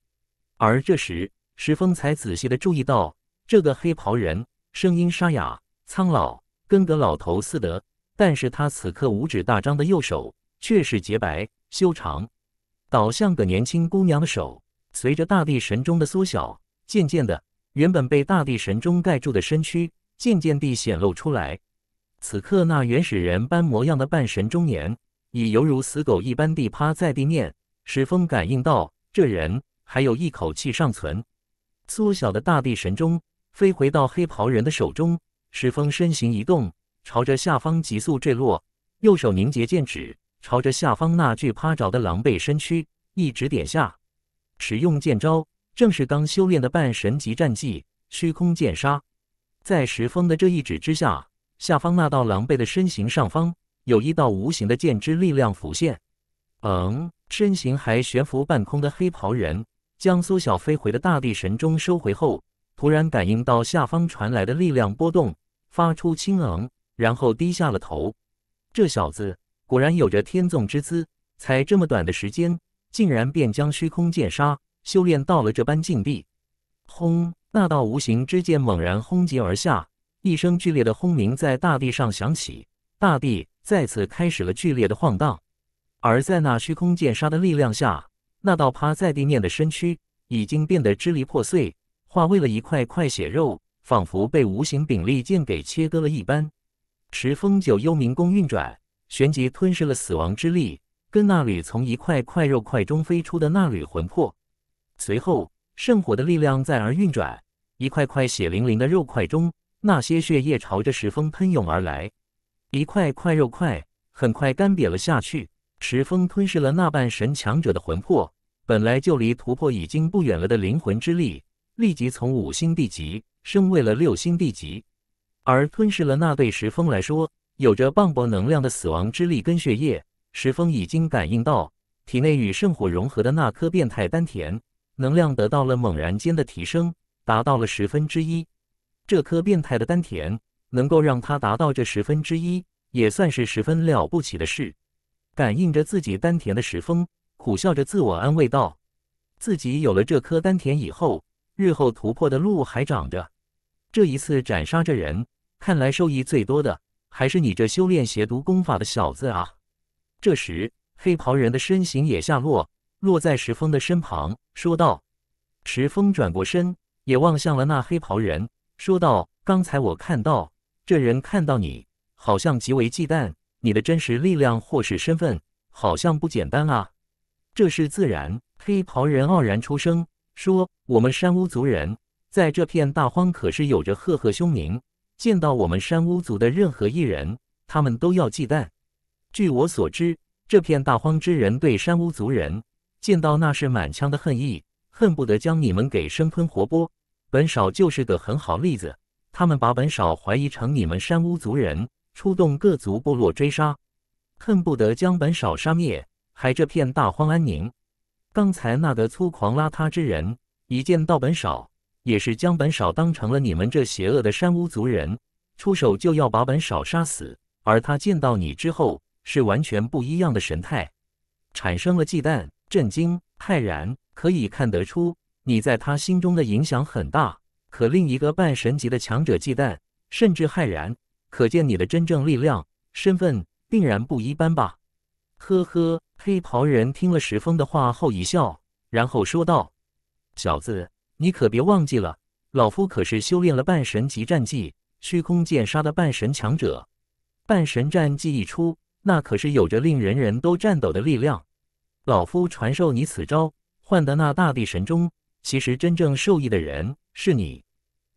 而这时，石峰才仔细的注意到，这个黑袍人声音沙哑、苍老，跟个老头似的。但是他此刻五指大张的右手却是洁白修长，倒像个年轻姑娘的手。随着大地神钟的缩小，渐渐的，原本被大地神钟盖住的身躯渐渐地显露出来。此刻，那原始人般模样的半神中年，已犹如死狗一般地趴在地面。石峰感应到，这人。还有一口气尚存，缩小的大地神钟飞回到黑袍人的手中。石峰身形一动，朝着下方急速坠落，右手凝结剑指，朝着下方那具趴着的狼狈身躯一指点下。使用剑招，正是刚修炼的半神级战技——虚空剑杀。在石峰的这一指之下，下方那道狼狈的身形上方有一道无形的剑之力量浮现。嗯，身形还悬浮半空的黑袍人。将缩小飞回的大地神钟收回后，突然感应到下方传来的力量波动，发出轻嗯，然后低下了头。这小子果然有着天纵之姿，才这么短的时间，竟然便将虚空剑杀修炼到了这般境地。轰！那道无形之剑猛然轰击而下，一声剧烈的轰鸣在大地上响起，大地再次开始了剧烈的晃荡。而在那虚空剑杀的力量下，那道趴在地面的身躯已经变得支离破碎，化为了一块块血肉，仿佛被无形柄利剑给切割了一般。持风九幽冥功运转，旋即吞噬了死亡之力，跟那缕从一块块肉块中飞出的那缕魂魄。随后，圣火的力量再而运转，一块块血淋淋的肉块中，那些血液朝着石峰喷涌而来，一块块肉块很快干瘪了下去。石峰吞噬了那半神强者的魂魄，本来就离突破已经不远了的灵魂之力，立即从五星地级升为了六星地级。而吞噬了那对石峰来说有着磅礴能量的死亡之力跟血液，石峰已经感应到体内与圣火融合的那颗变态丹田能量得到了猛然间的提升，达到了十分之一。这颗变态的丹田能够让他达到这十分之一，也算是十分了不起的事。感应着自己丹田的石峰，苦笑着自我安慰道：“自己有了这颗丹田以后，日后突破的路还长着。这一次斩杀这人，看来受益最多的还是你这修炼邪毒功法的小子啊！”这时，黑袍人的身形也下落，落在石峰的身旁，说道：“石峰转过身，也望向了那黑袍人，说道：‘刚才我看到这人看到你，好像极为忌惮。’”你的真实力量或是身份，好像不简单啊！这是自然。黑袍人傲然出声说：“我们山巫族人在这片大荒可是有着赫赫凶名，见到我们山巫族的任何一人，他们都要忌惮。据我所知，这片大荒之人对山巫族人见到那是满腔的恨意，恨不得将你们给生吞活剥。本少就是个很好例子，他们把本少怀疑成你们山巫族人，出动各族部落追杀，恨不得将本少杀灭，还这片大荒安宁。刚才那个粗狂邋遢之人一见到本少，也是将本少当成了你们这邪恶的山巫族人，出手就要把本少杀死。而他见到你之后，是完全不一样的神态，产生了忌惮、震惊、骇然，可以看得出你在他心中的影响很大。可另一个半神级的强者忌惮，甚至骇然，可见你的真正力量、身份定然不一般吧？呵呵，黑袍人听了石峰的话后一笑，然后说道：“小子，你可别忘记了，老夫可是修炼了半神级战技虚空剑杀的半神强者。半神战技一出。”那可是有着令人人都颤抖的力量。老夫传授你此招，换得那大地神钟，其实真正受益的人是你。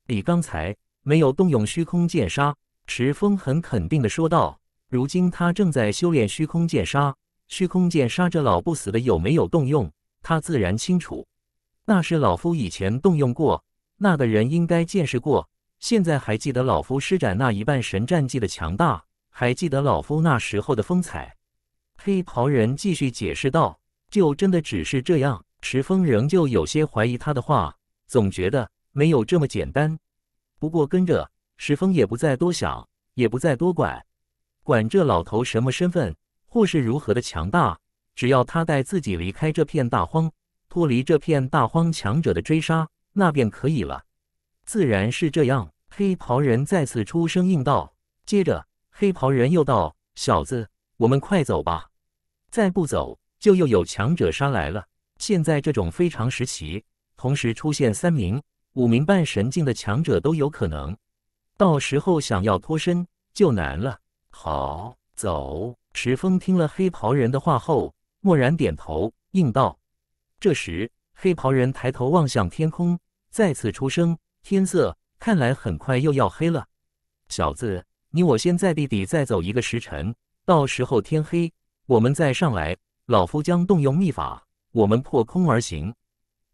你刚才没有动用虚空剑杀，石峰很肯定的说道。如今他正在修炼虚空剑杀，虚空剑杀这老不死的有没有动用，他自然清楚。那是老夫以前动用过，那个人应该见识过。现在还记得老夫施展那一半神战技的强大。还记得老夫那时候的风采？黑袍人继续解释道：“就真的只是这样？”石峰仍旧有些怀疑他的话，总觉得没有这么简单。不过跟着石峰也不再多想，也不再多管，管这老头什么身份或是如何的强大，只要他带自己离开这片大荒，脱离这片大荒强者的追杀，那便可以了。自然是这样。黑袍人再次出声应道，接着。黑袍人又道：“小子，我们快走吧！再不走，就又有强者杀来了。现在这种非常时期，同时出现三名、五名半神境的强者都有可能，到时候想要脱身就难了。”好，走。石峰听了黑袍人的话后，默然点头应道。这时，黑袍人抬头望向天空，再次出声：“天色看来很快又要黑了，小子。”你我先在地底再走一个时辰，到时候天黑，我们再上来。老夫将动用秘法，我们破空而行。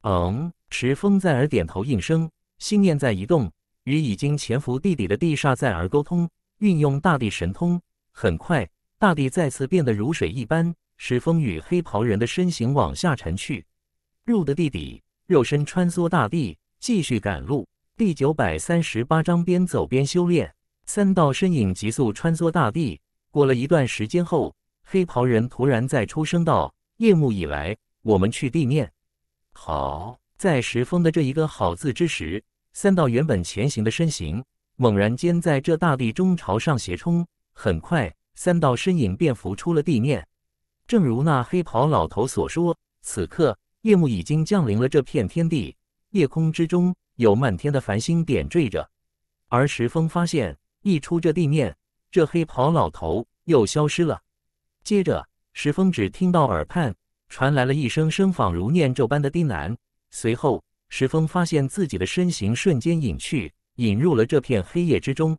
嗯，石峰在耳点头应声，心念在移动，与已经潜伏地底的地煞在耳沟通，运用大地神通。很快，大地再次变得如水一般。石峰与黑袍人的身形往下沉去，入的地底，肉身穿梭大地，继续赶路。第九百三十八章边走边修炼。三道身影急速穿梭大地。过了一段时间后，黑袍人突然再出声道：“夜幕已来，我们去地面。”好，在石峰的这一个“好”字之时，三道原本前行的身形猛然间在这大地中朝上斜冲。很快，三道身影便浮出了地面。正如那黑袍老头所说，此刻夜幕已经降临了这片天地，夜空之中有漫天的繁星点缀着。而石峰发现。一出这地面，这黑袍老头又消失了。接着，石峰只听到耳畔传来了一声声仿如念咒般的低喃。随后，石峰发现自己的身形瞬间隐去，引入了这片黑夜之中。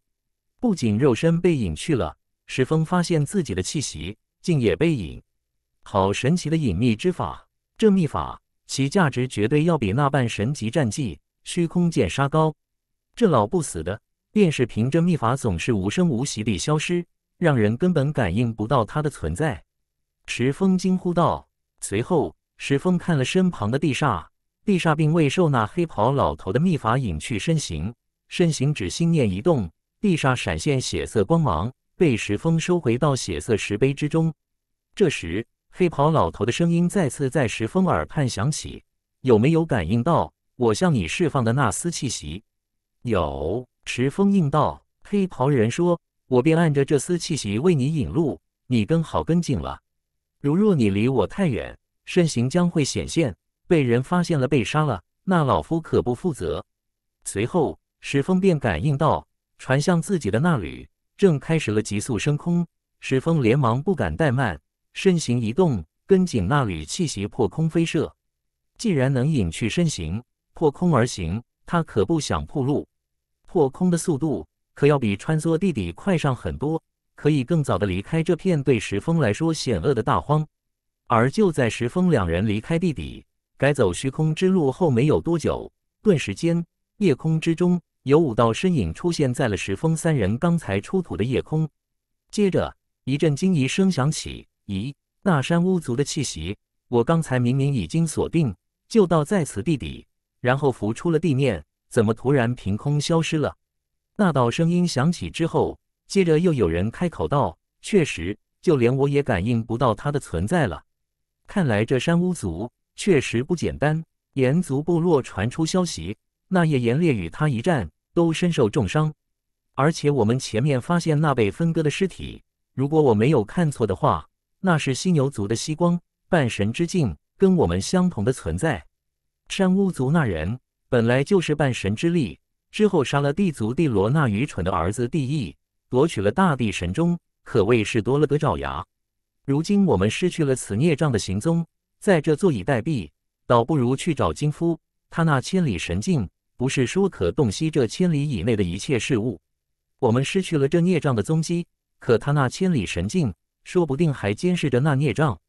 不仅肉身被隐去了，石峰发现自己的气息竟也被隐。好神奇的隐秘之法！这秘法，其价值绝对要比那半神级战技虚空剑杀高。这老不死的！便是凭着秘法，总是无声无息地消失，让人根本感应不到他的存在。石峰惊呼道。随后，石峰看了身旁的地煞，地煞并未受那黑袍老头的秘法隐去身形，身形只心念一动，地煞闪现血色光芒，被石峰收回到血色石碑之中。这时，黑袍老头的声音再次在石峰耳畔响起：“有没有感应到我向你释放的那丝气息？”有。石峰应道：“黑袍人说，我便按着这丝气息为你引路，你跟好跟紧了。如若你离我太远，身形将会显现，被人发现了被杀了，那老夫可不负责。”随后，石峰便感应到传向自己的那缕正开始了急速升空。石峰连忙不敢怠慢，身形一动，跟紧那缕气息破空飞射。既然能隐去身形，破空而行，他可不想破路。破空的速度可要比穿梭地底快上很多，可以更早的离开这片对石峰来说险恶的大荒。而就在石峰两人离开地底，改走虚空之路后没有多久，顿时间，夜空之中有五道身影出现在了石峰三人刚才出土的夜空。接着一阵惊疑声响起：“咦，那山巫族的气息，我刚才明明已经锁定，就到在此地底，然后浮出了地面，怎么突然凭空消失了？”那道声音响起之后，接着又有人开口道：“确实，就连我也感应不到他的存在了。”看来这山巫族确实不简单。炎族部落传出消息，那夜炎烈与他一战都身受重伤，而且我们前面发现那被分割的尸体，如果我没有看错的话，那是犀牛族的西光半神之境，跟我们相同的存在。山巫族那人本来就是半神之力，之后杀了地族地罗那愚蠢的儿子地义，夺取了大地神钟，可谓是多了个爪牙。如今我们失去了此孽障的行踪，在这坐以待毙，倒不如去找金夫。他那千里神境，不是说可洞悉这千里以内的一切事物。我们失去了这孽障的踪迹，可他那千里神境，说不定还监视着那孽障。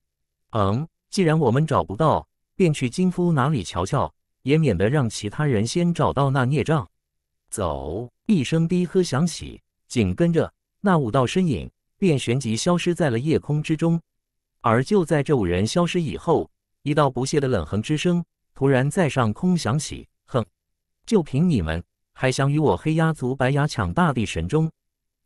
嗯，既然我们找不到，便去金夫哪里瞧瞧，也免得让其他人先找到那孽障。走！一声低喝响起，紧跟着那五道身影。便旋即消失在了夜空之中，而就在这五人消失以后，一道不屑的冷哼之声突然在上空响起：“哼，就凭你们，还想与我黑鸦族白牙抢大地神钟？”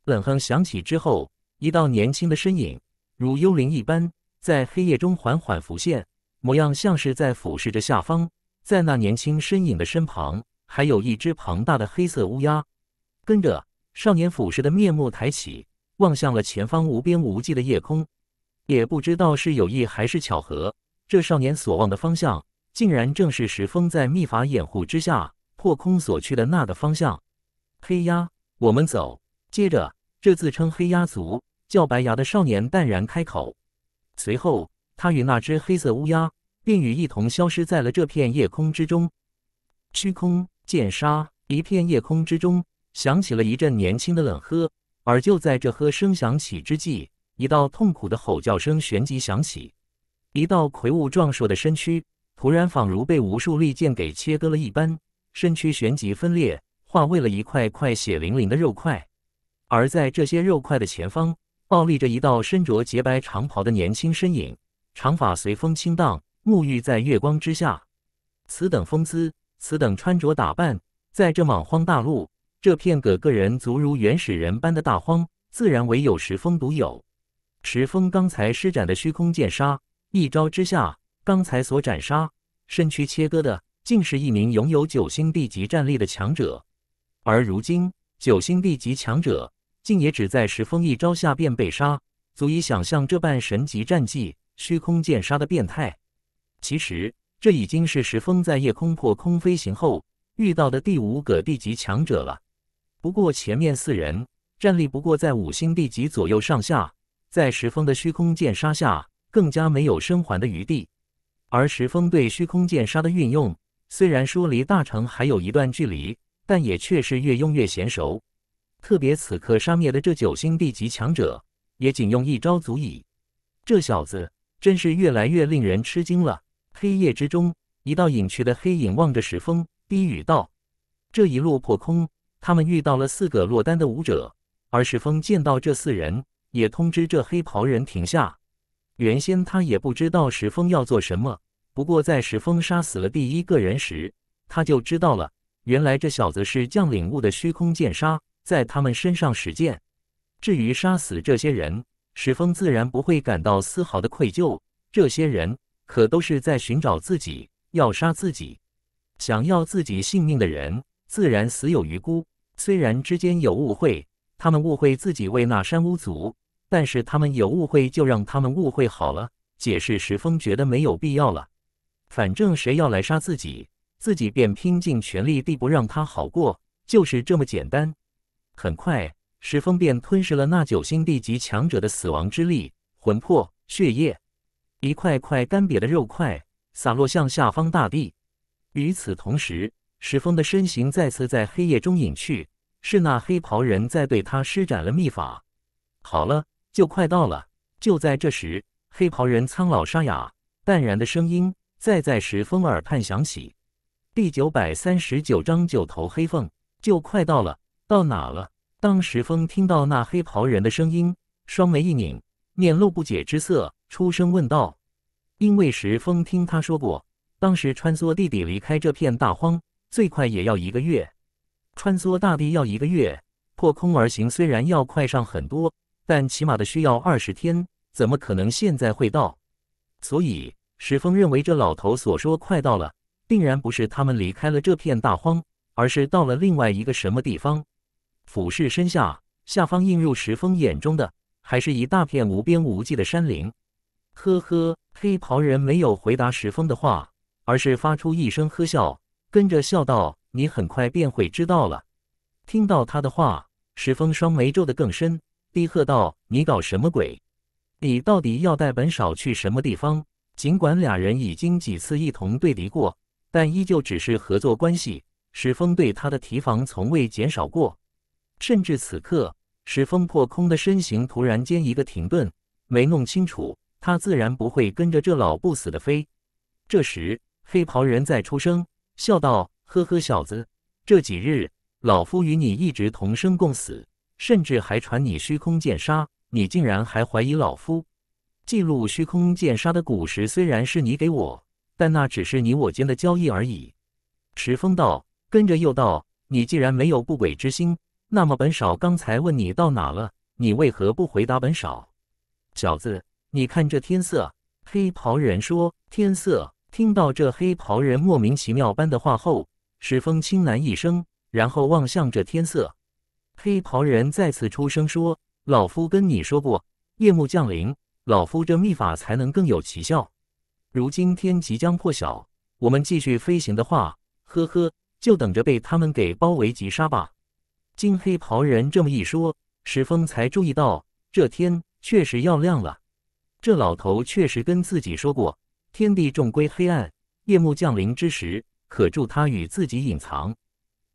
冷哼响起之后，一道年轻的身影如幽灵一般在黑夜中缓缓浮现，模样像是在俯视着下方。在那年轻身影的身旁，还有一只庞大的黑色乌鸦。跟着少年俯视的面目抬起。望向了前方无边无际的夜空，也不知道是有意还是巧合，这少年所望的方向，竟然正是石峰在秘法掩护之下破空所去的那个方向。黑鸦，我们走。接着，这自称黑鸦族叫白牙的少年淡然开口，随后他与那只黑色乌鸦便与一同消失在了这片夜空之中。虚空剑杀，一片夜空之中响起了一阵年轻的冷喝。而就在这喝声响起之际，一道痛苦的吼叫声旋即响起，一道魁梧壮硕的身躯突然仿如被无数利剑给切割了一般，身躯旋即分裂，化为了一块块血淋淋的肉块。而在这些肉块的前方，傲立着一道身着洁白长袍的年轻身影，长发随风轻荡，沐浴在月光之下。此等风姿，此等穿着打扮，在这莽荒大陆。这片个个人族如原始人般的大荒，自然唯有石峰独有。石峰刚才施展的虚空剑杀，一招之下，刚才所斩杀、身躯切割的，竟是一名拥有九星地级战力的强者。而如今，九星地级强者竟也只在石峰一招下便被杀，足以想象这般神级战技——虚空剑杀的变态。其实，这已经是石峰在夜空破空飞行后遇到的第五个地级强者了。不过前面四人战力不过在五星地级左右上下，在石峰的虚空剑杀下，更加没有生还的余地。而石峰对虚空剑杀的运用，虽然说离大成还有一段距离，但也却是越用越娴熟。特别此刻杀灭的这九星地级强者，也仅用一招足矣。这小子真是越来越令人吃惊了。黑夜之中，一道隐去的黑影望着石峰，低语道：“这一路破空。”他们遇到了四个落单的武者，而石峰见到这四人，也通知这黑袍人停下。原先他也不知道石峰要做什么，不过在石峰杀死了第一个人时，他就知道了，原来这小子是将领悟的虚空剑杀，在他们身上实践。至于杀死这些人，石峰自然不会感到丝毫的愧疚。这些人可都是在寻找自己，要杀自己，想要自己性命的人。自然死有余辜。虽然之间有误会，他们误会自己为那山巫族，但是他们有误会就让他们误会好了。解释石峰觉得没有必要了，反正谁要来杀自己，自己便拼尽全力地不让他好过，就是这么简单。很快，石峰便吞噬了那九星地级强者的死亡之力、魂魄、血液，一块块干瘪的肉块洒落向下方大地。与此同时，石峰的身形再次在黑夜中隐去，是那黑袍人在对他施展了秘法。好了，就快到了。就在这时，黑袍人苍老沙哑、淡然的声音再在石峰耳畔响起。第九百三十九章九头黑凤，就快到了，到哪了？当石峰听到那黑袍人的声音，双眉一拧，面露不解之色，出声问道：“因为石峰听他说过，当时穿梭地底离开这片大荒，最快也要一个月。穿梭大地要一个月，破空而行虽然要快上很多，但起码的需要二十天，怎么可能现在会到？所以石峰认为这老头所说快到了。”定然不是他们离开了这片大荒，而是到了另外一个什么地方。俯视身下，下方映入石峰眼中的，还是一大片无边无际的山林。呵呵，黑袍人没有回答石峰的话，而是发出一声呵笑，跟着笑道：“你很快便会知道了。”听到他的话，石峰双眉皱得更深，低喝道：“你搞什么鬼？你到底要带本少去什么地方？”尽管俩人已经几次一同对敌过。但依旧只是合作关系，石峰对他的提防从未减少过。甚至此刻，石峰破空的身形突然间一个停顿，没弄清楚，他自然不会跟着这老不死的飞。这时，黑袍人再出声，笑道：“呵呵，小子，这几日老夫与你一直同生共死，甚至还传你虚空剑杀，你竟然还怀疑老夫？记录虚空剑杀的古石虽然是你给我。”但那只是你我间的交易而已。石峰道，跟着又道：“你既然没有不轨之心，那么本少刚才问你到哪了，你为何不回答本少？小子，你看这天色。”黑袍人说：“天色。”听到这黑袍人莫名其妙般的话后，石峰轻喃一声，然后望向这天色。黑袍人再次出声说：“老夫跟你说过，夜幕降临，老夫这秘法才能更有奇效。”如今天即将破晓，我们继续飞行的话，呵呵，就等着被他们给包围击杀吧。金黑袍人这么一说，石峰才注意到，这天确实要亮了。这老头确实跟自己说过，天地终归黑暗，夜幕降临之时，可助他与自己隐藏。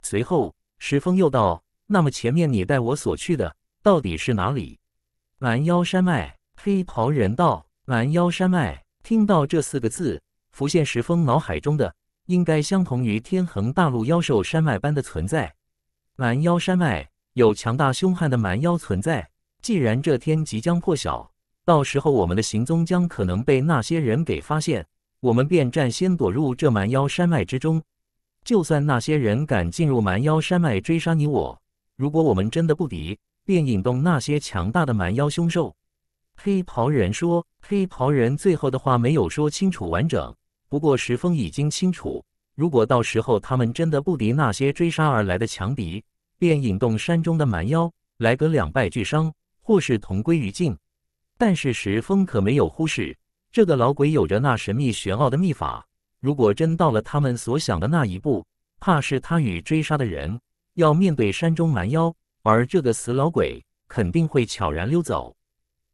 随后，石峰又道：“那么前面你带我所去的，到底是哪里？”拦腰山脉。黑袍人道：“拦腰山脉。”听到这四个字，浮现石峰脑海中的，应该相同于天恒大陆妖兽山脉般的存在。蛮妖山脉有强大凶悍的蛮妖存在。既然这天即将破晓，到时候我们的行踪将可能被那些人给发现，我们便暂先躲入这蛮妖山脉之中。就算那些人敢进入蛮妖山脉追杀你我，如果我们真的不敌，便引动那些强大的蛮妖凶兽。黑袍人说：“黑袍人最后的话没有说清楚完整，不过石峰已经清楚，如果到时候他们真的不敌那些追杀而来的强敌，便引动山中的蛮妖来个两败俱伤，或是同归于尽。但是石峰可没有忽视，这个老鬼有着那神秘玄奥的秘法，如果真到了他们所想的那一步，怕是他与追杀的人要面对山中蛮妖，而这个死老鬼肯定会悄然溜走。”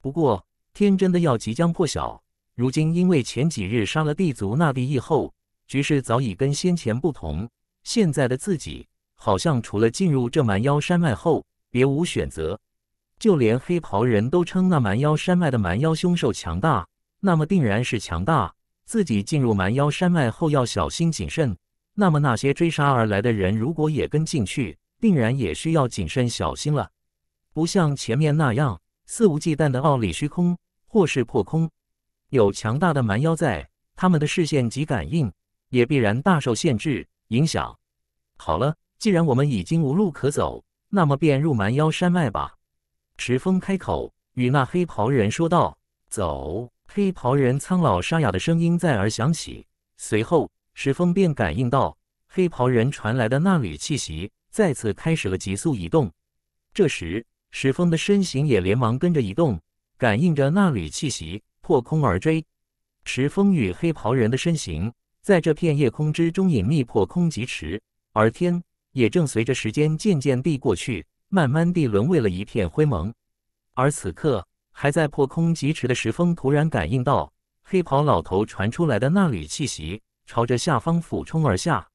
不过天真的要即将破晓，如今因为前几日杀了地族那地异后，局势早已跟先前不同。现在的自己好像除了进入这蛮妖山脉后，别无选择。就连黑袍人都称那蛮妖山脉的蛮妖凶兽强大，那么定然是强大。自己进入蛮妖山脉后要小心谨慎，那么那些追杀而来的人如果也跟进去，定然也需要谨慎小心了。不像前面那样。肆无忌惮的傲立虚空，或是破空，有强大的蛮妖在，他们的视线及感应也必然大受限制影响。好了，既然我们已经无路可走，那么便入蛮妖山脉吧。石峰开口与那黑袍人说道：“走。”黑袍人苍老沙哑的声音再而响起，随后石峰便感应到黑袍人传来的那缕气息再次开始了急速移动。这时。石峰的身形也连忙跟着移动，感应着那缕气息，破空而追。石峰与黑袍人的身形在这片夜空之中隐秘破空疾驰，而天也正随着时间渐渐地过去，慢慢地沦为了一片灰蒙。而此刻还在破空疾驰的石峰突然感应到黑袍老头传出来的那缕气息，朝着下方俯冲而下。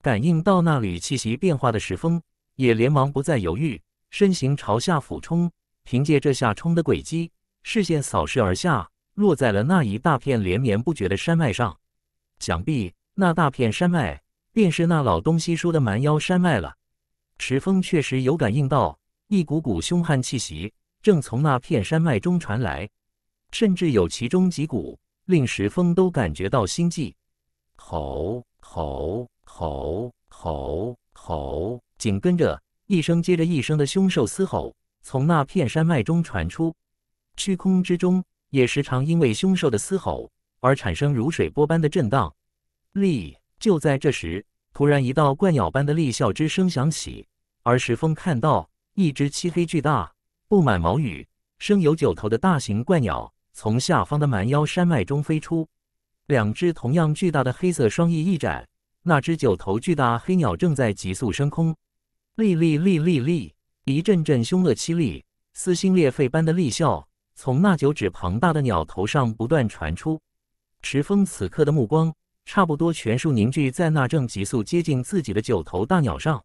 感应到那缕气息变化的石峰也连忙不再犹豫。身形朝下俯冲，凭借这下冲的轨迹，视线扫视而下，落在了那一大片连绵不绝的山脉上。想必那大片山脉便是那老东西说的蛮腰山脉了。石峰确实有感应到一股股凶悍气息正从那片山脉中传来，甚至有其中几股令石峰都感觉到心悸。吼吼吼吼吼！紧跟着一声接着一声的凶兽嘶吼从那片山脉中传出，虚空之中也时常因为凶兽的嘶吼而产生如水波般的震荡。厉！就在这时，突然一道怪鸟般的厉啸之声响起。而石峰看到一只漆黑巨大、布满毛羽、生有九头的大型怪鸟从下方的蛮腰山脉中飞出，两只同样巨大的黑色双翼一展，那只九头巨大黑鸟正在急速升空。厉厉厉厉厉！一阵阵凶恶凄厉、撕心裂肺般的厉啸从那九指庞大的鸟头上不断传出。石峰此刻的目光差不多全数凝聚在那正急速接近自己的九头大鸟上。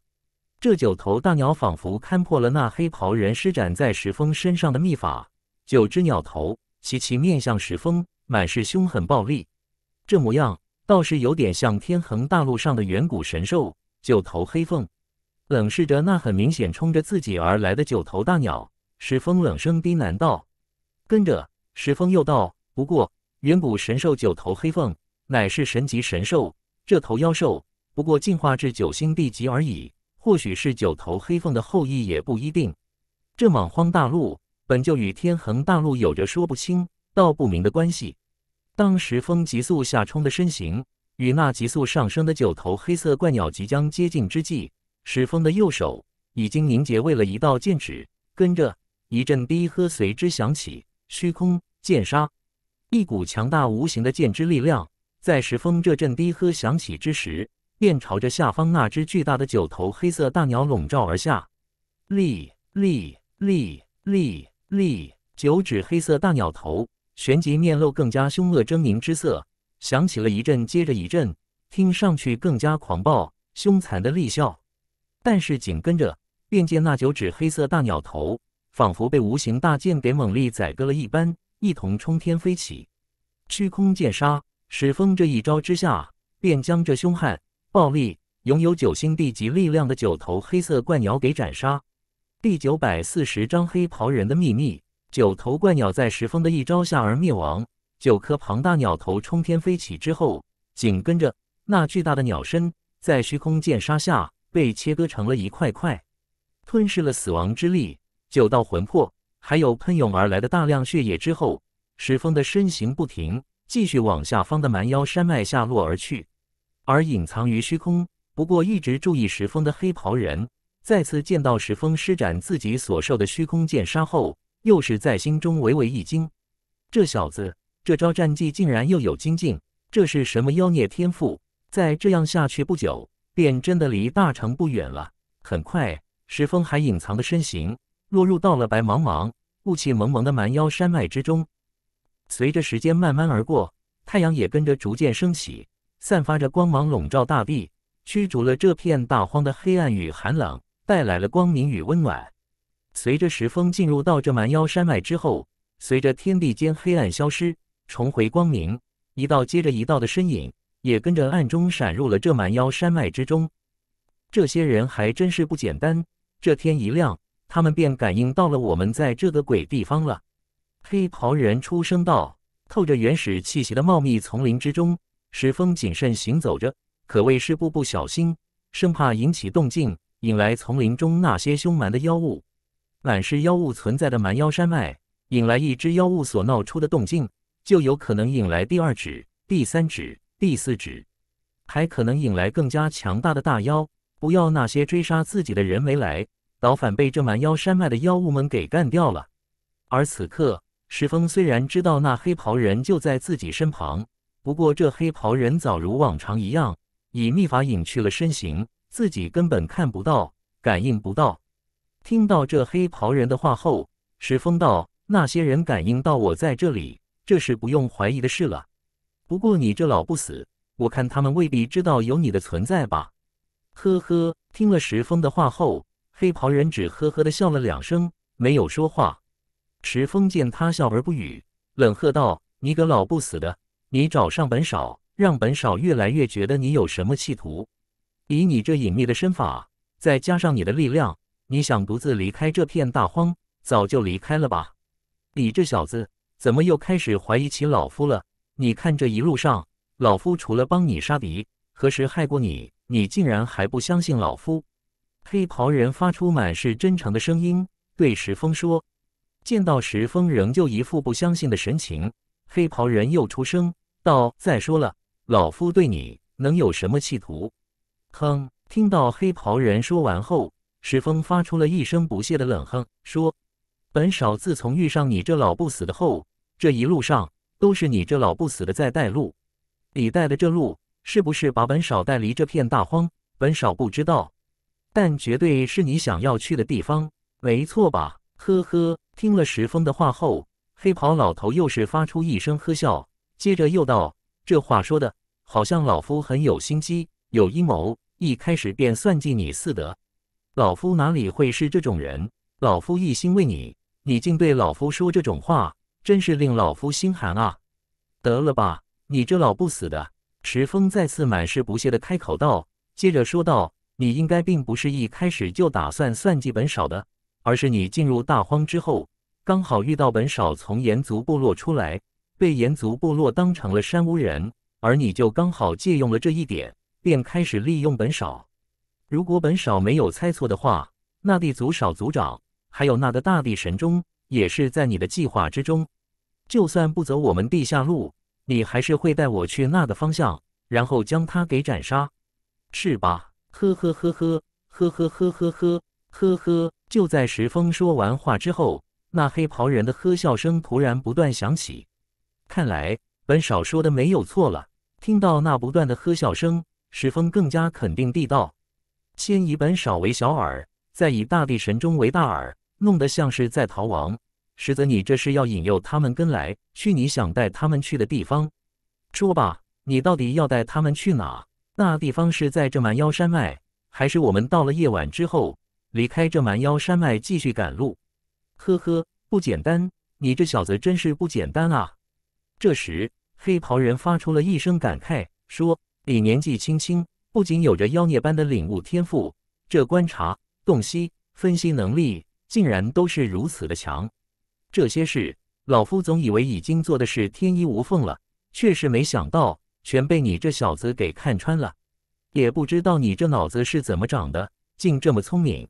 这九头大鸟仿佛看破了那黑袍人施展在石峰身上的秘法，九只鸟头齐齐面向石峰，满是凶狠暴力。这模样倒是有点像天恒大陆上的远古神兽九头黑凤。冷视着那很明显冲着自己而来的九头大鸟，石峰冷声低喃道：“跟着。”石峰又道：“不过，远古神兽九头黑凤乃是神级神兽，这头妖兽不过进化至九星地级而已。”或许是九头黑凤的后裔也不一定。这莽荒大陆本就与天恒大陆有着说不清道不明的关系。当时风急速下冲的身形与那急速上升的九头黑色怪鸟即将接近之际，石峰的右手已经凝结为了一道剑指，跟着一阵低喝随之响起，虚空剑杀，一股强大无形的剑之力量在石峰这阵低喝响起之时。便朝着下方那只巨大的九头黑色大鸟笼罩而下，立立立立立！九指黑色大鸟头旋即面露更加凶恶狰狞之色，响起了一阵接着一阵，听上去更加狂暴凶残的厉啸。但是紧跟着，便见那九指黑色大鸟头仿佛被无形大剑给猛力宰割了一般，一同冲天飞起，虚空剑杀。史峰这一招之下，便将这凶悍。暴力拥有九星地级力量的九头黑色怪鸟给斩杀。第九百四十章黑袍人的秘密。九头怪鸟在石峰的一招下而灭亡。九颗庞大鸟头冲天飞起之后，紧跟着那巨大的鸟身在虚空剑杀下被切割成了一块块，吞噬了死亡之力、九道魂魄，还有喷涌而来的大量血液之后，石峰的身形不停，继续往下方的蛮腰山脉下落而去。而隐藏于虚空，不过一直注意石峰的黑袍人，再次见到石峰施展自己所受的虚空剑杀后，又是在心中微微一惊。这小子这招战技竟然又有精进，这是什么妖孽天赋？再这样下去，不久便真的离大成不远了。很快，石峰还隐藏的身形落入到了白茫茫、雾气蒙蒙的蛮腰山脉之中。随着时间慢慢而过，太阳也跟着逐渐升起。散发着光芒，笼罩大地，驱逐了这片大荒的黑暗与寒冷，带来了光明与温暖。随着石峰进入到这蛮腰山脉之后，随着天地间黑暗消失，重回光明，一道接着一道的身影也跟着暗中闪入了这蛮腰山脉之中。这些人还真是不简单。这天一亮，他们便感应到了我们在这个鬼地方了。黑袍人出声道：“透着原始气息的茂密丛林之中。”石峰谨慎行走着，可谓是步步小心，生怕引起动静，引来丛林中那些凶蛮的妖物。满是妖物存在的蛮妖山脉，引来一只妖物所闹出的动静，就有可能引来第二指、第三指、第四指，还可能引来更加强大的大妖。不要那些追杀自己的人没来，倒反被这蛮妖山脉的妖物们给干掉了。而此刻，石峰虽然知道那黑袍人就在自己身旁。不过，这黑袍人早如往常一样，以秘法隐去了身形，自己根本看不到、感应不到。听到这黑袍人的话后，石峰道：“那些人感应到我在这里，这是不用怀疑的事了。不过你这老不死，我看他们未必知道有你的存在吧？”呵呵，听了石峰的话后，黑袍人只呵呵的笑了两声，没有说话。石峰见他笑而不语，冷喝道：“你个老不死的，你找上本少，让本少越来越觉得你有什么企图。以你这隐秘的身法，再加上你的力量，你想独自离开这片大荒，早就离开了吧？你这小子，怎么又开始怀疑起老夫了？你看这一路上，老夫除了帮你杀敌，何时害过你？你竟然还不相信老夫？”黑袍人发出满是真诚的声音，对石峰说：“见到石峰仍旧一副不相信的神情，黑袍人又出声道：‘再说了，老夫对你能有什么企图？’哼！听到黑袍人说完后，石峰发出了一声不屑的冷哼，说：‘本少自从遇上你这老不死的后，这一路上都是你这老不死的在带路。你带的这路，是不是把本少带离这片大荒？本少不知道。’”但绝对是你想要去的地方，没错吧？呵呵。听了石峰的话后，黑袍老头又是发出一声呵笑，接着又道：“这话说的好像老夫很有心机、有阴谋，一开始便算计你似的。老夫哪里会是这种人？老夫一心为你，你竟对老夫说这种话，真是令老夫心寒啊！得了吧，你这老不死的！”石峰再次满是不屑的开口道，接着说道。你应该并不是一开始就打算算计本少的，而是你进入大荒之后，刚好遇到本少从炎族部落出来，被炎族部落当成了山巫人，而你就刚好借用了这一点，便开始利用本少。如果本少没有猜错的话，那地族少族长还有那个大地神钟，也是在你的计划之中。就算不走我们地下路，你还是会带我去那个方向，然后将他给斩杀，是吧？呵呵呵呵呵呵呵呵呵呵呵。就在石峰说完话之后那黑袍人的呵笑声突然不断响起。看来本少说的没有错了听到那不断的呵笑声石峰更加肯定地道先以本少为小耳再以大地神钟为大耳弄得像是在逃亡。实则你这是要引诱他们跟来去你想带他们去的地方。说吧你到底要带他们去哪？那地方是在这蛮腰山脉，还是我们到了夜晚之后离开这蛮腰山脉继续赶路？呵呵，不简单，你这小子真是不简单啊！这时，黑袍人发出了一声感慨，说：“你年纪轻轻，不仅有着妖孽般的领悟天赋，这观察、洞悉、分析能力竟然都是如此的强。这些事，老夫总以为已经做的是天衣无缝了，却是没想到。”全被你这小子给看穿了，也不知道你这脑子是怎么长的，竟这么聪明。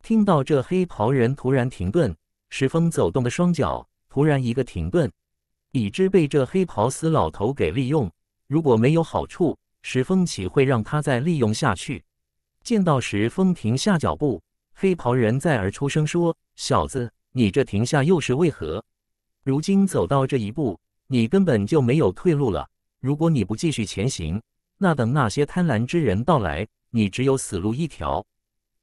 听到这黑袍人突然停顿，石峰走动的双脚突然一个停顿，已知被这黑袍死老头给利用，如果没有好处，石峰岂会让他再利用下去？见到石峰停下脚步，黑袍人再而出声说：“小子，你这停下又是为何？如今走到这一步，你根本就没有退路了。”如果你不继续前行，那等那些贪婪之人到来，你只有死路一条。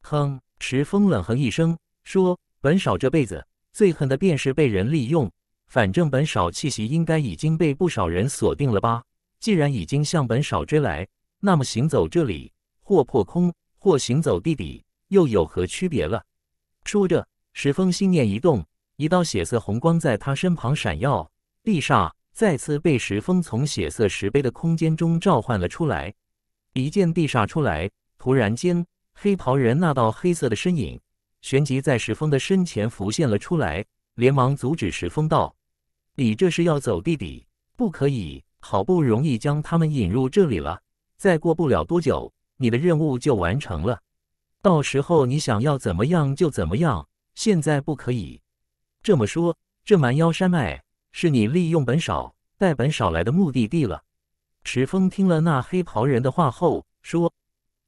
哼！石峰冷哼一声，说：“本少这辈子最恨的便是被人利用。反正本少气息应该已经被不少人锁定了吧？既然已经向本少追来，那么行走这里，或破空，或行走地底，又有何区别了？”说着，石峰心念一动，一道血色红光在他身旁闪耀，地煞。再次被石峰从血色石碑的空间中召唤了出来，一剑地煞出来。突然间，黑袍人那道黑色的身影旋即在石峰的身前浮现了出来，连忙阻止石峰道：“你这是要走地底？不可以！好不容易将他们引入这里了，再过不了多久，你的任务就完成了。到时候你想要怎么样就怎么样，现在不可以这么说。这蛮腰山脉。”是你利用本少带本少来的目的地了。石峰听了那黑袍人的话后说，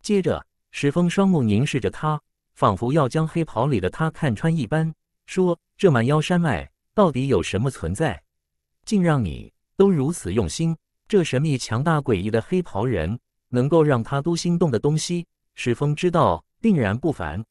接着石峰双目凝视着他，仿佛要将黑袍里的他看穿一般，说：“这蛮腰山脉到底有什么存在，竟让你都如此用心？这神秘、强大、诡异的黑袍人，能够让他都心动的东西，石峰知道定然不凡。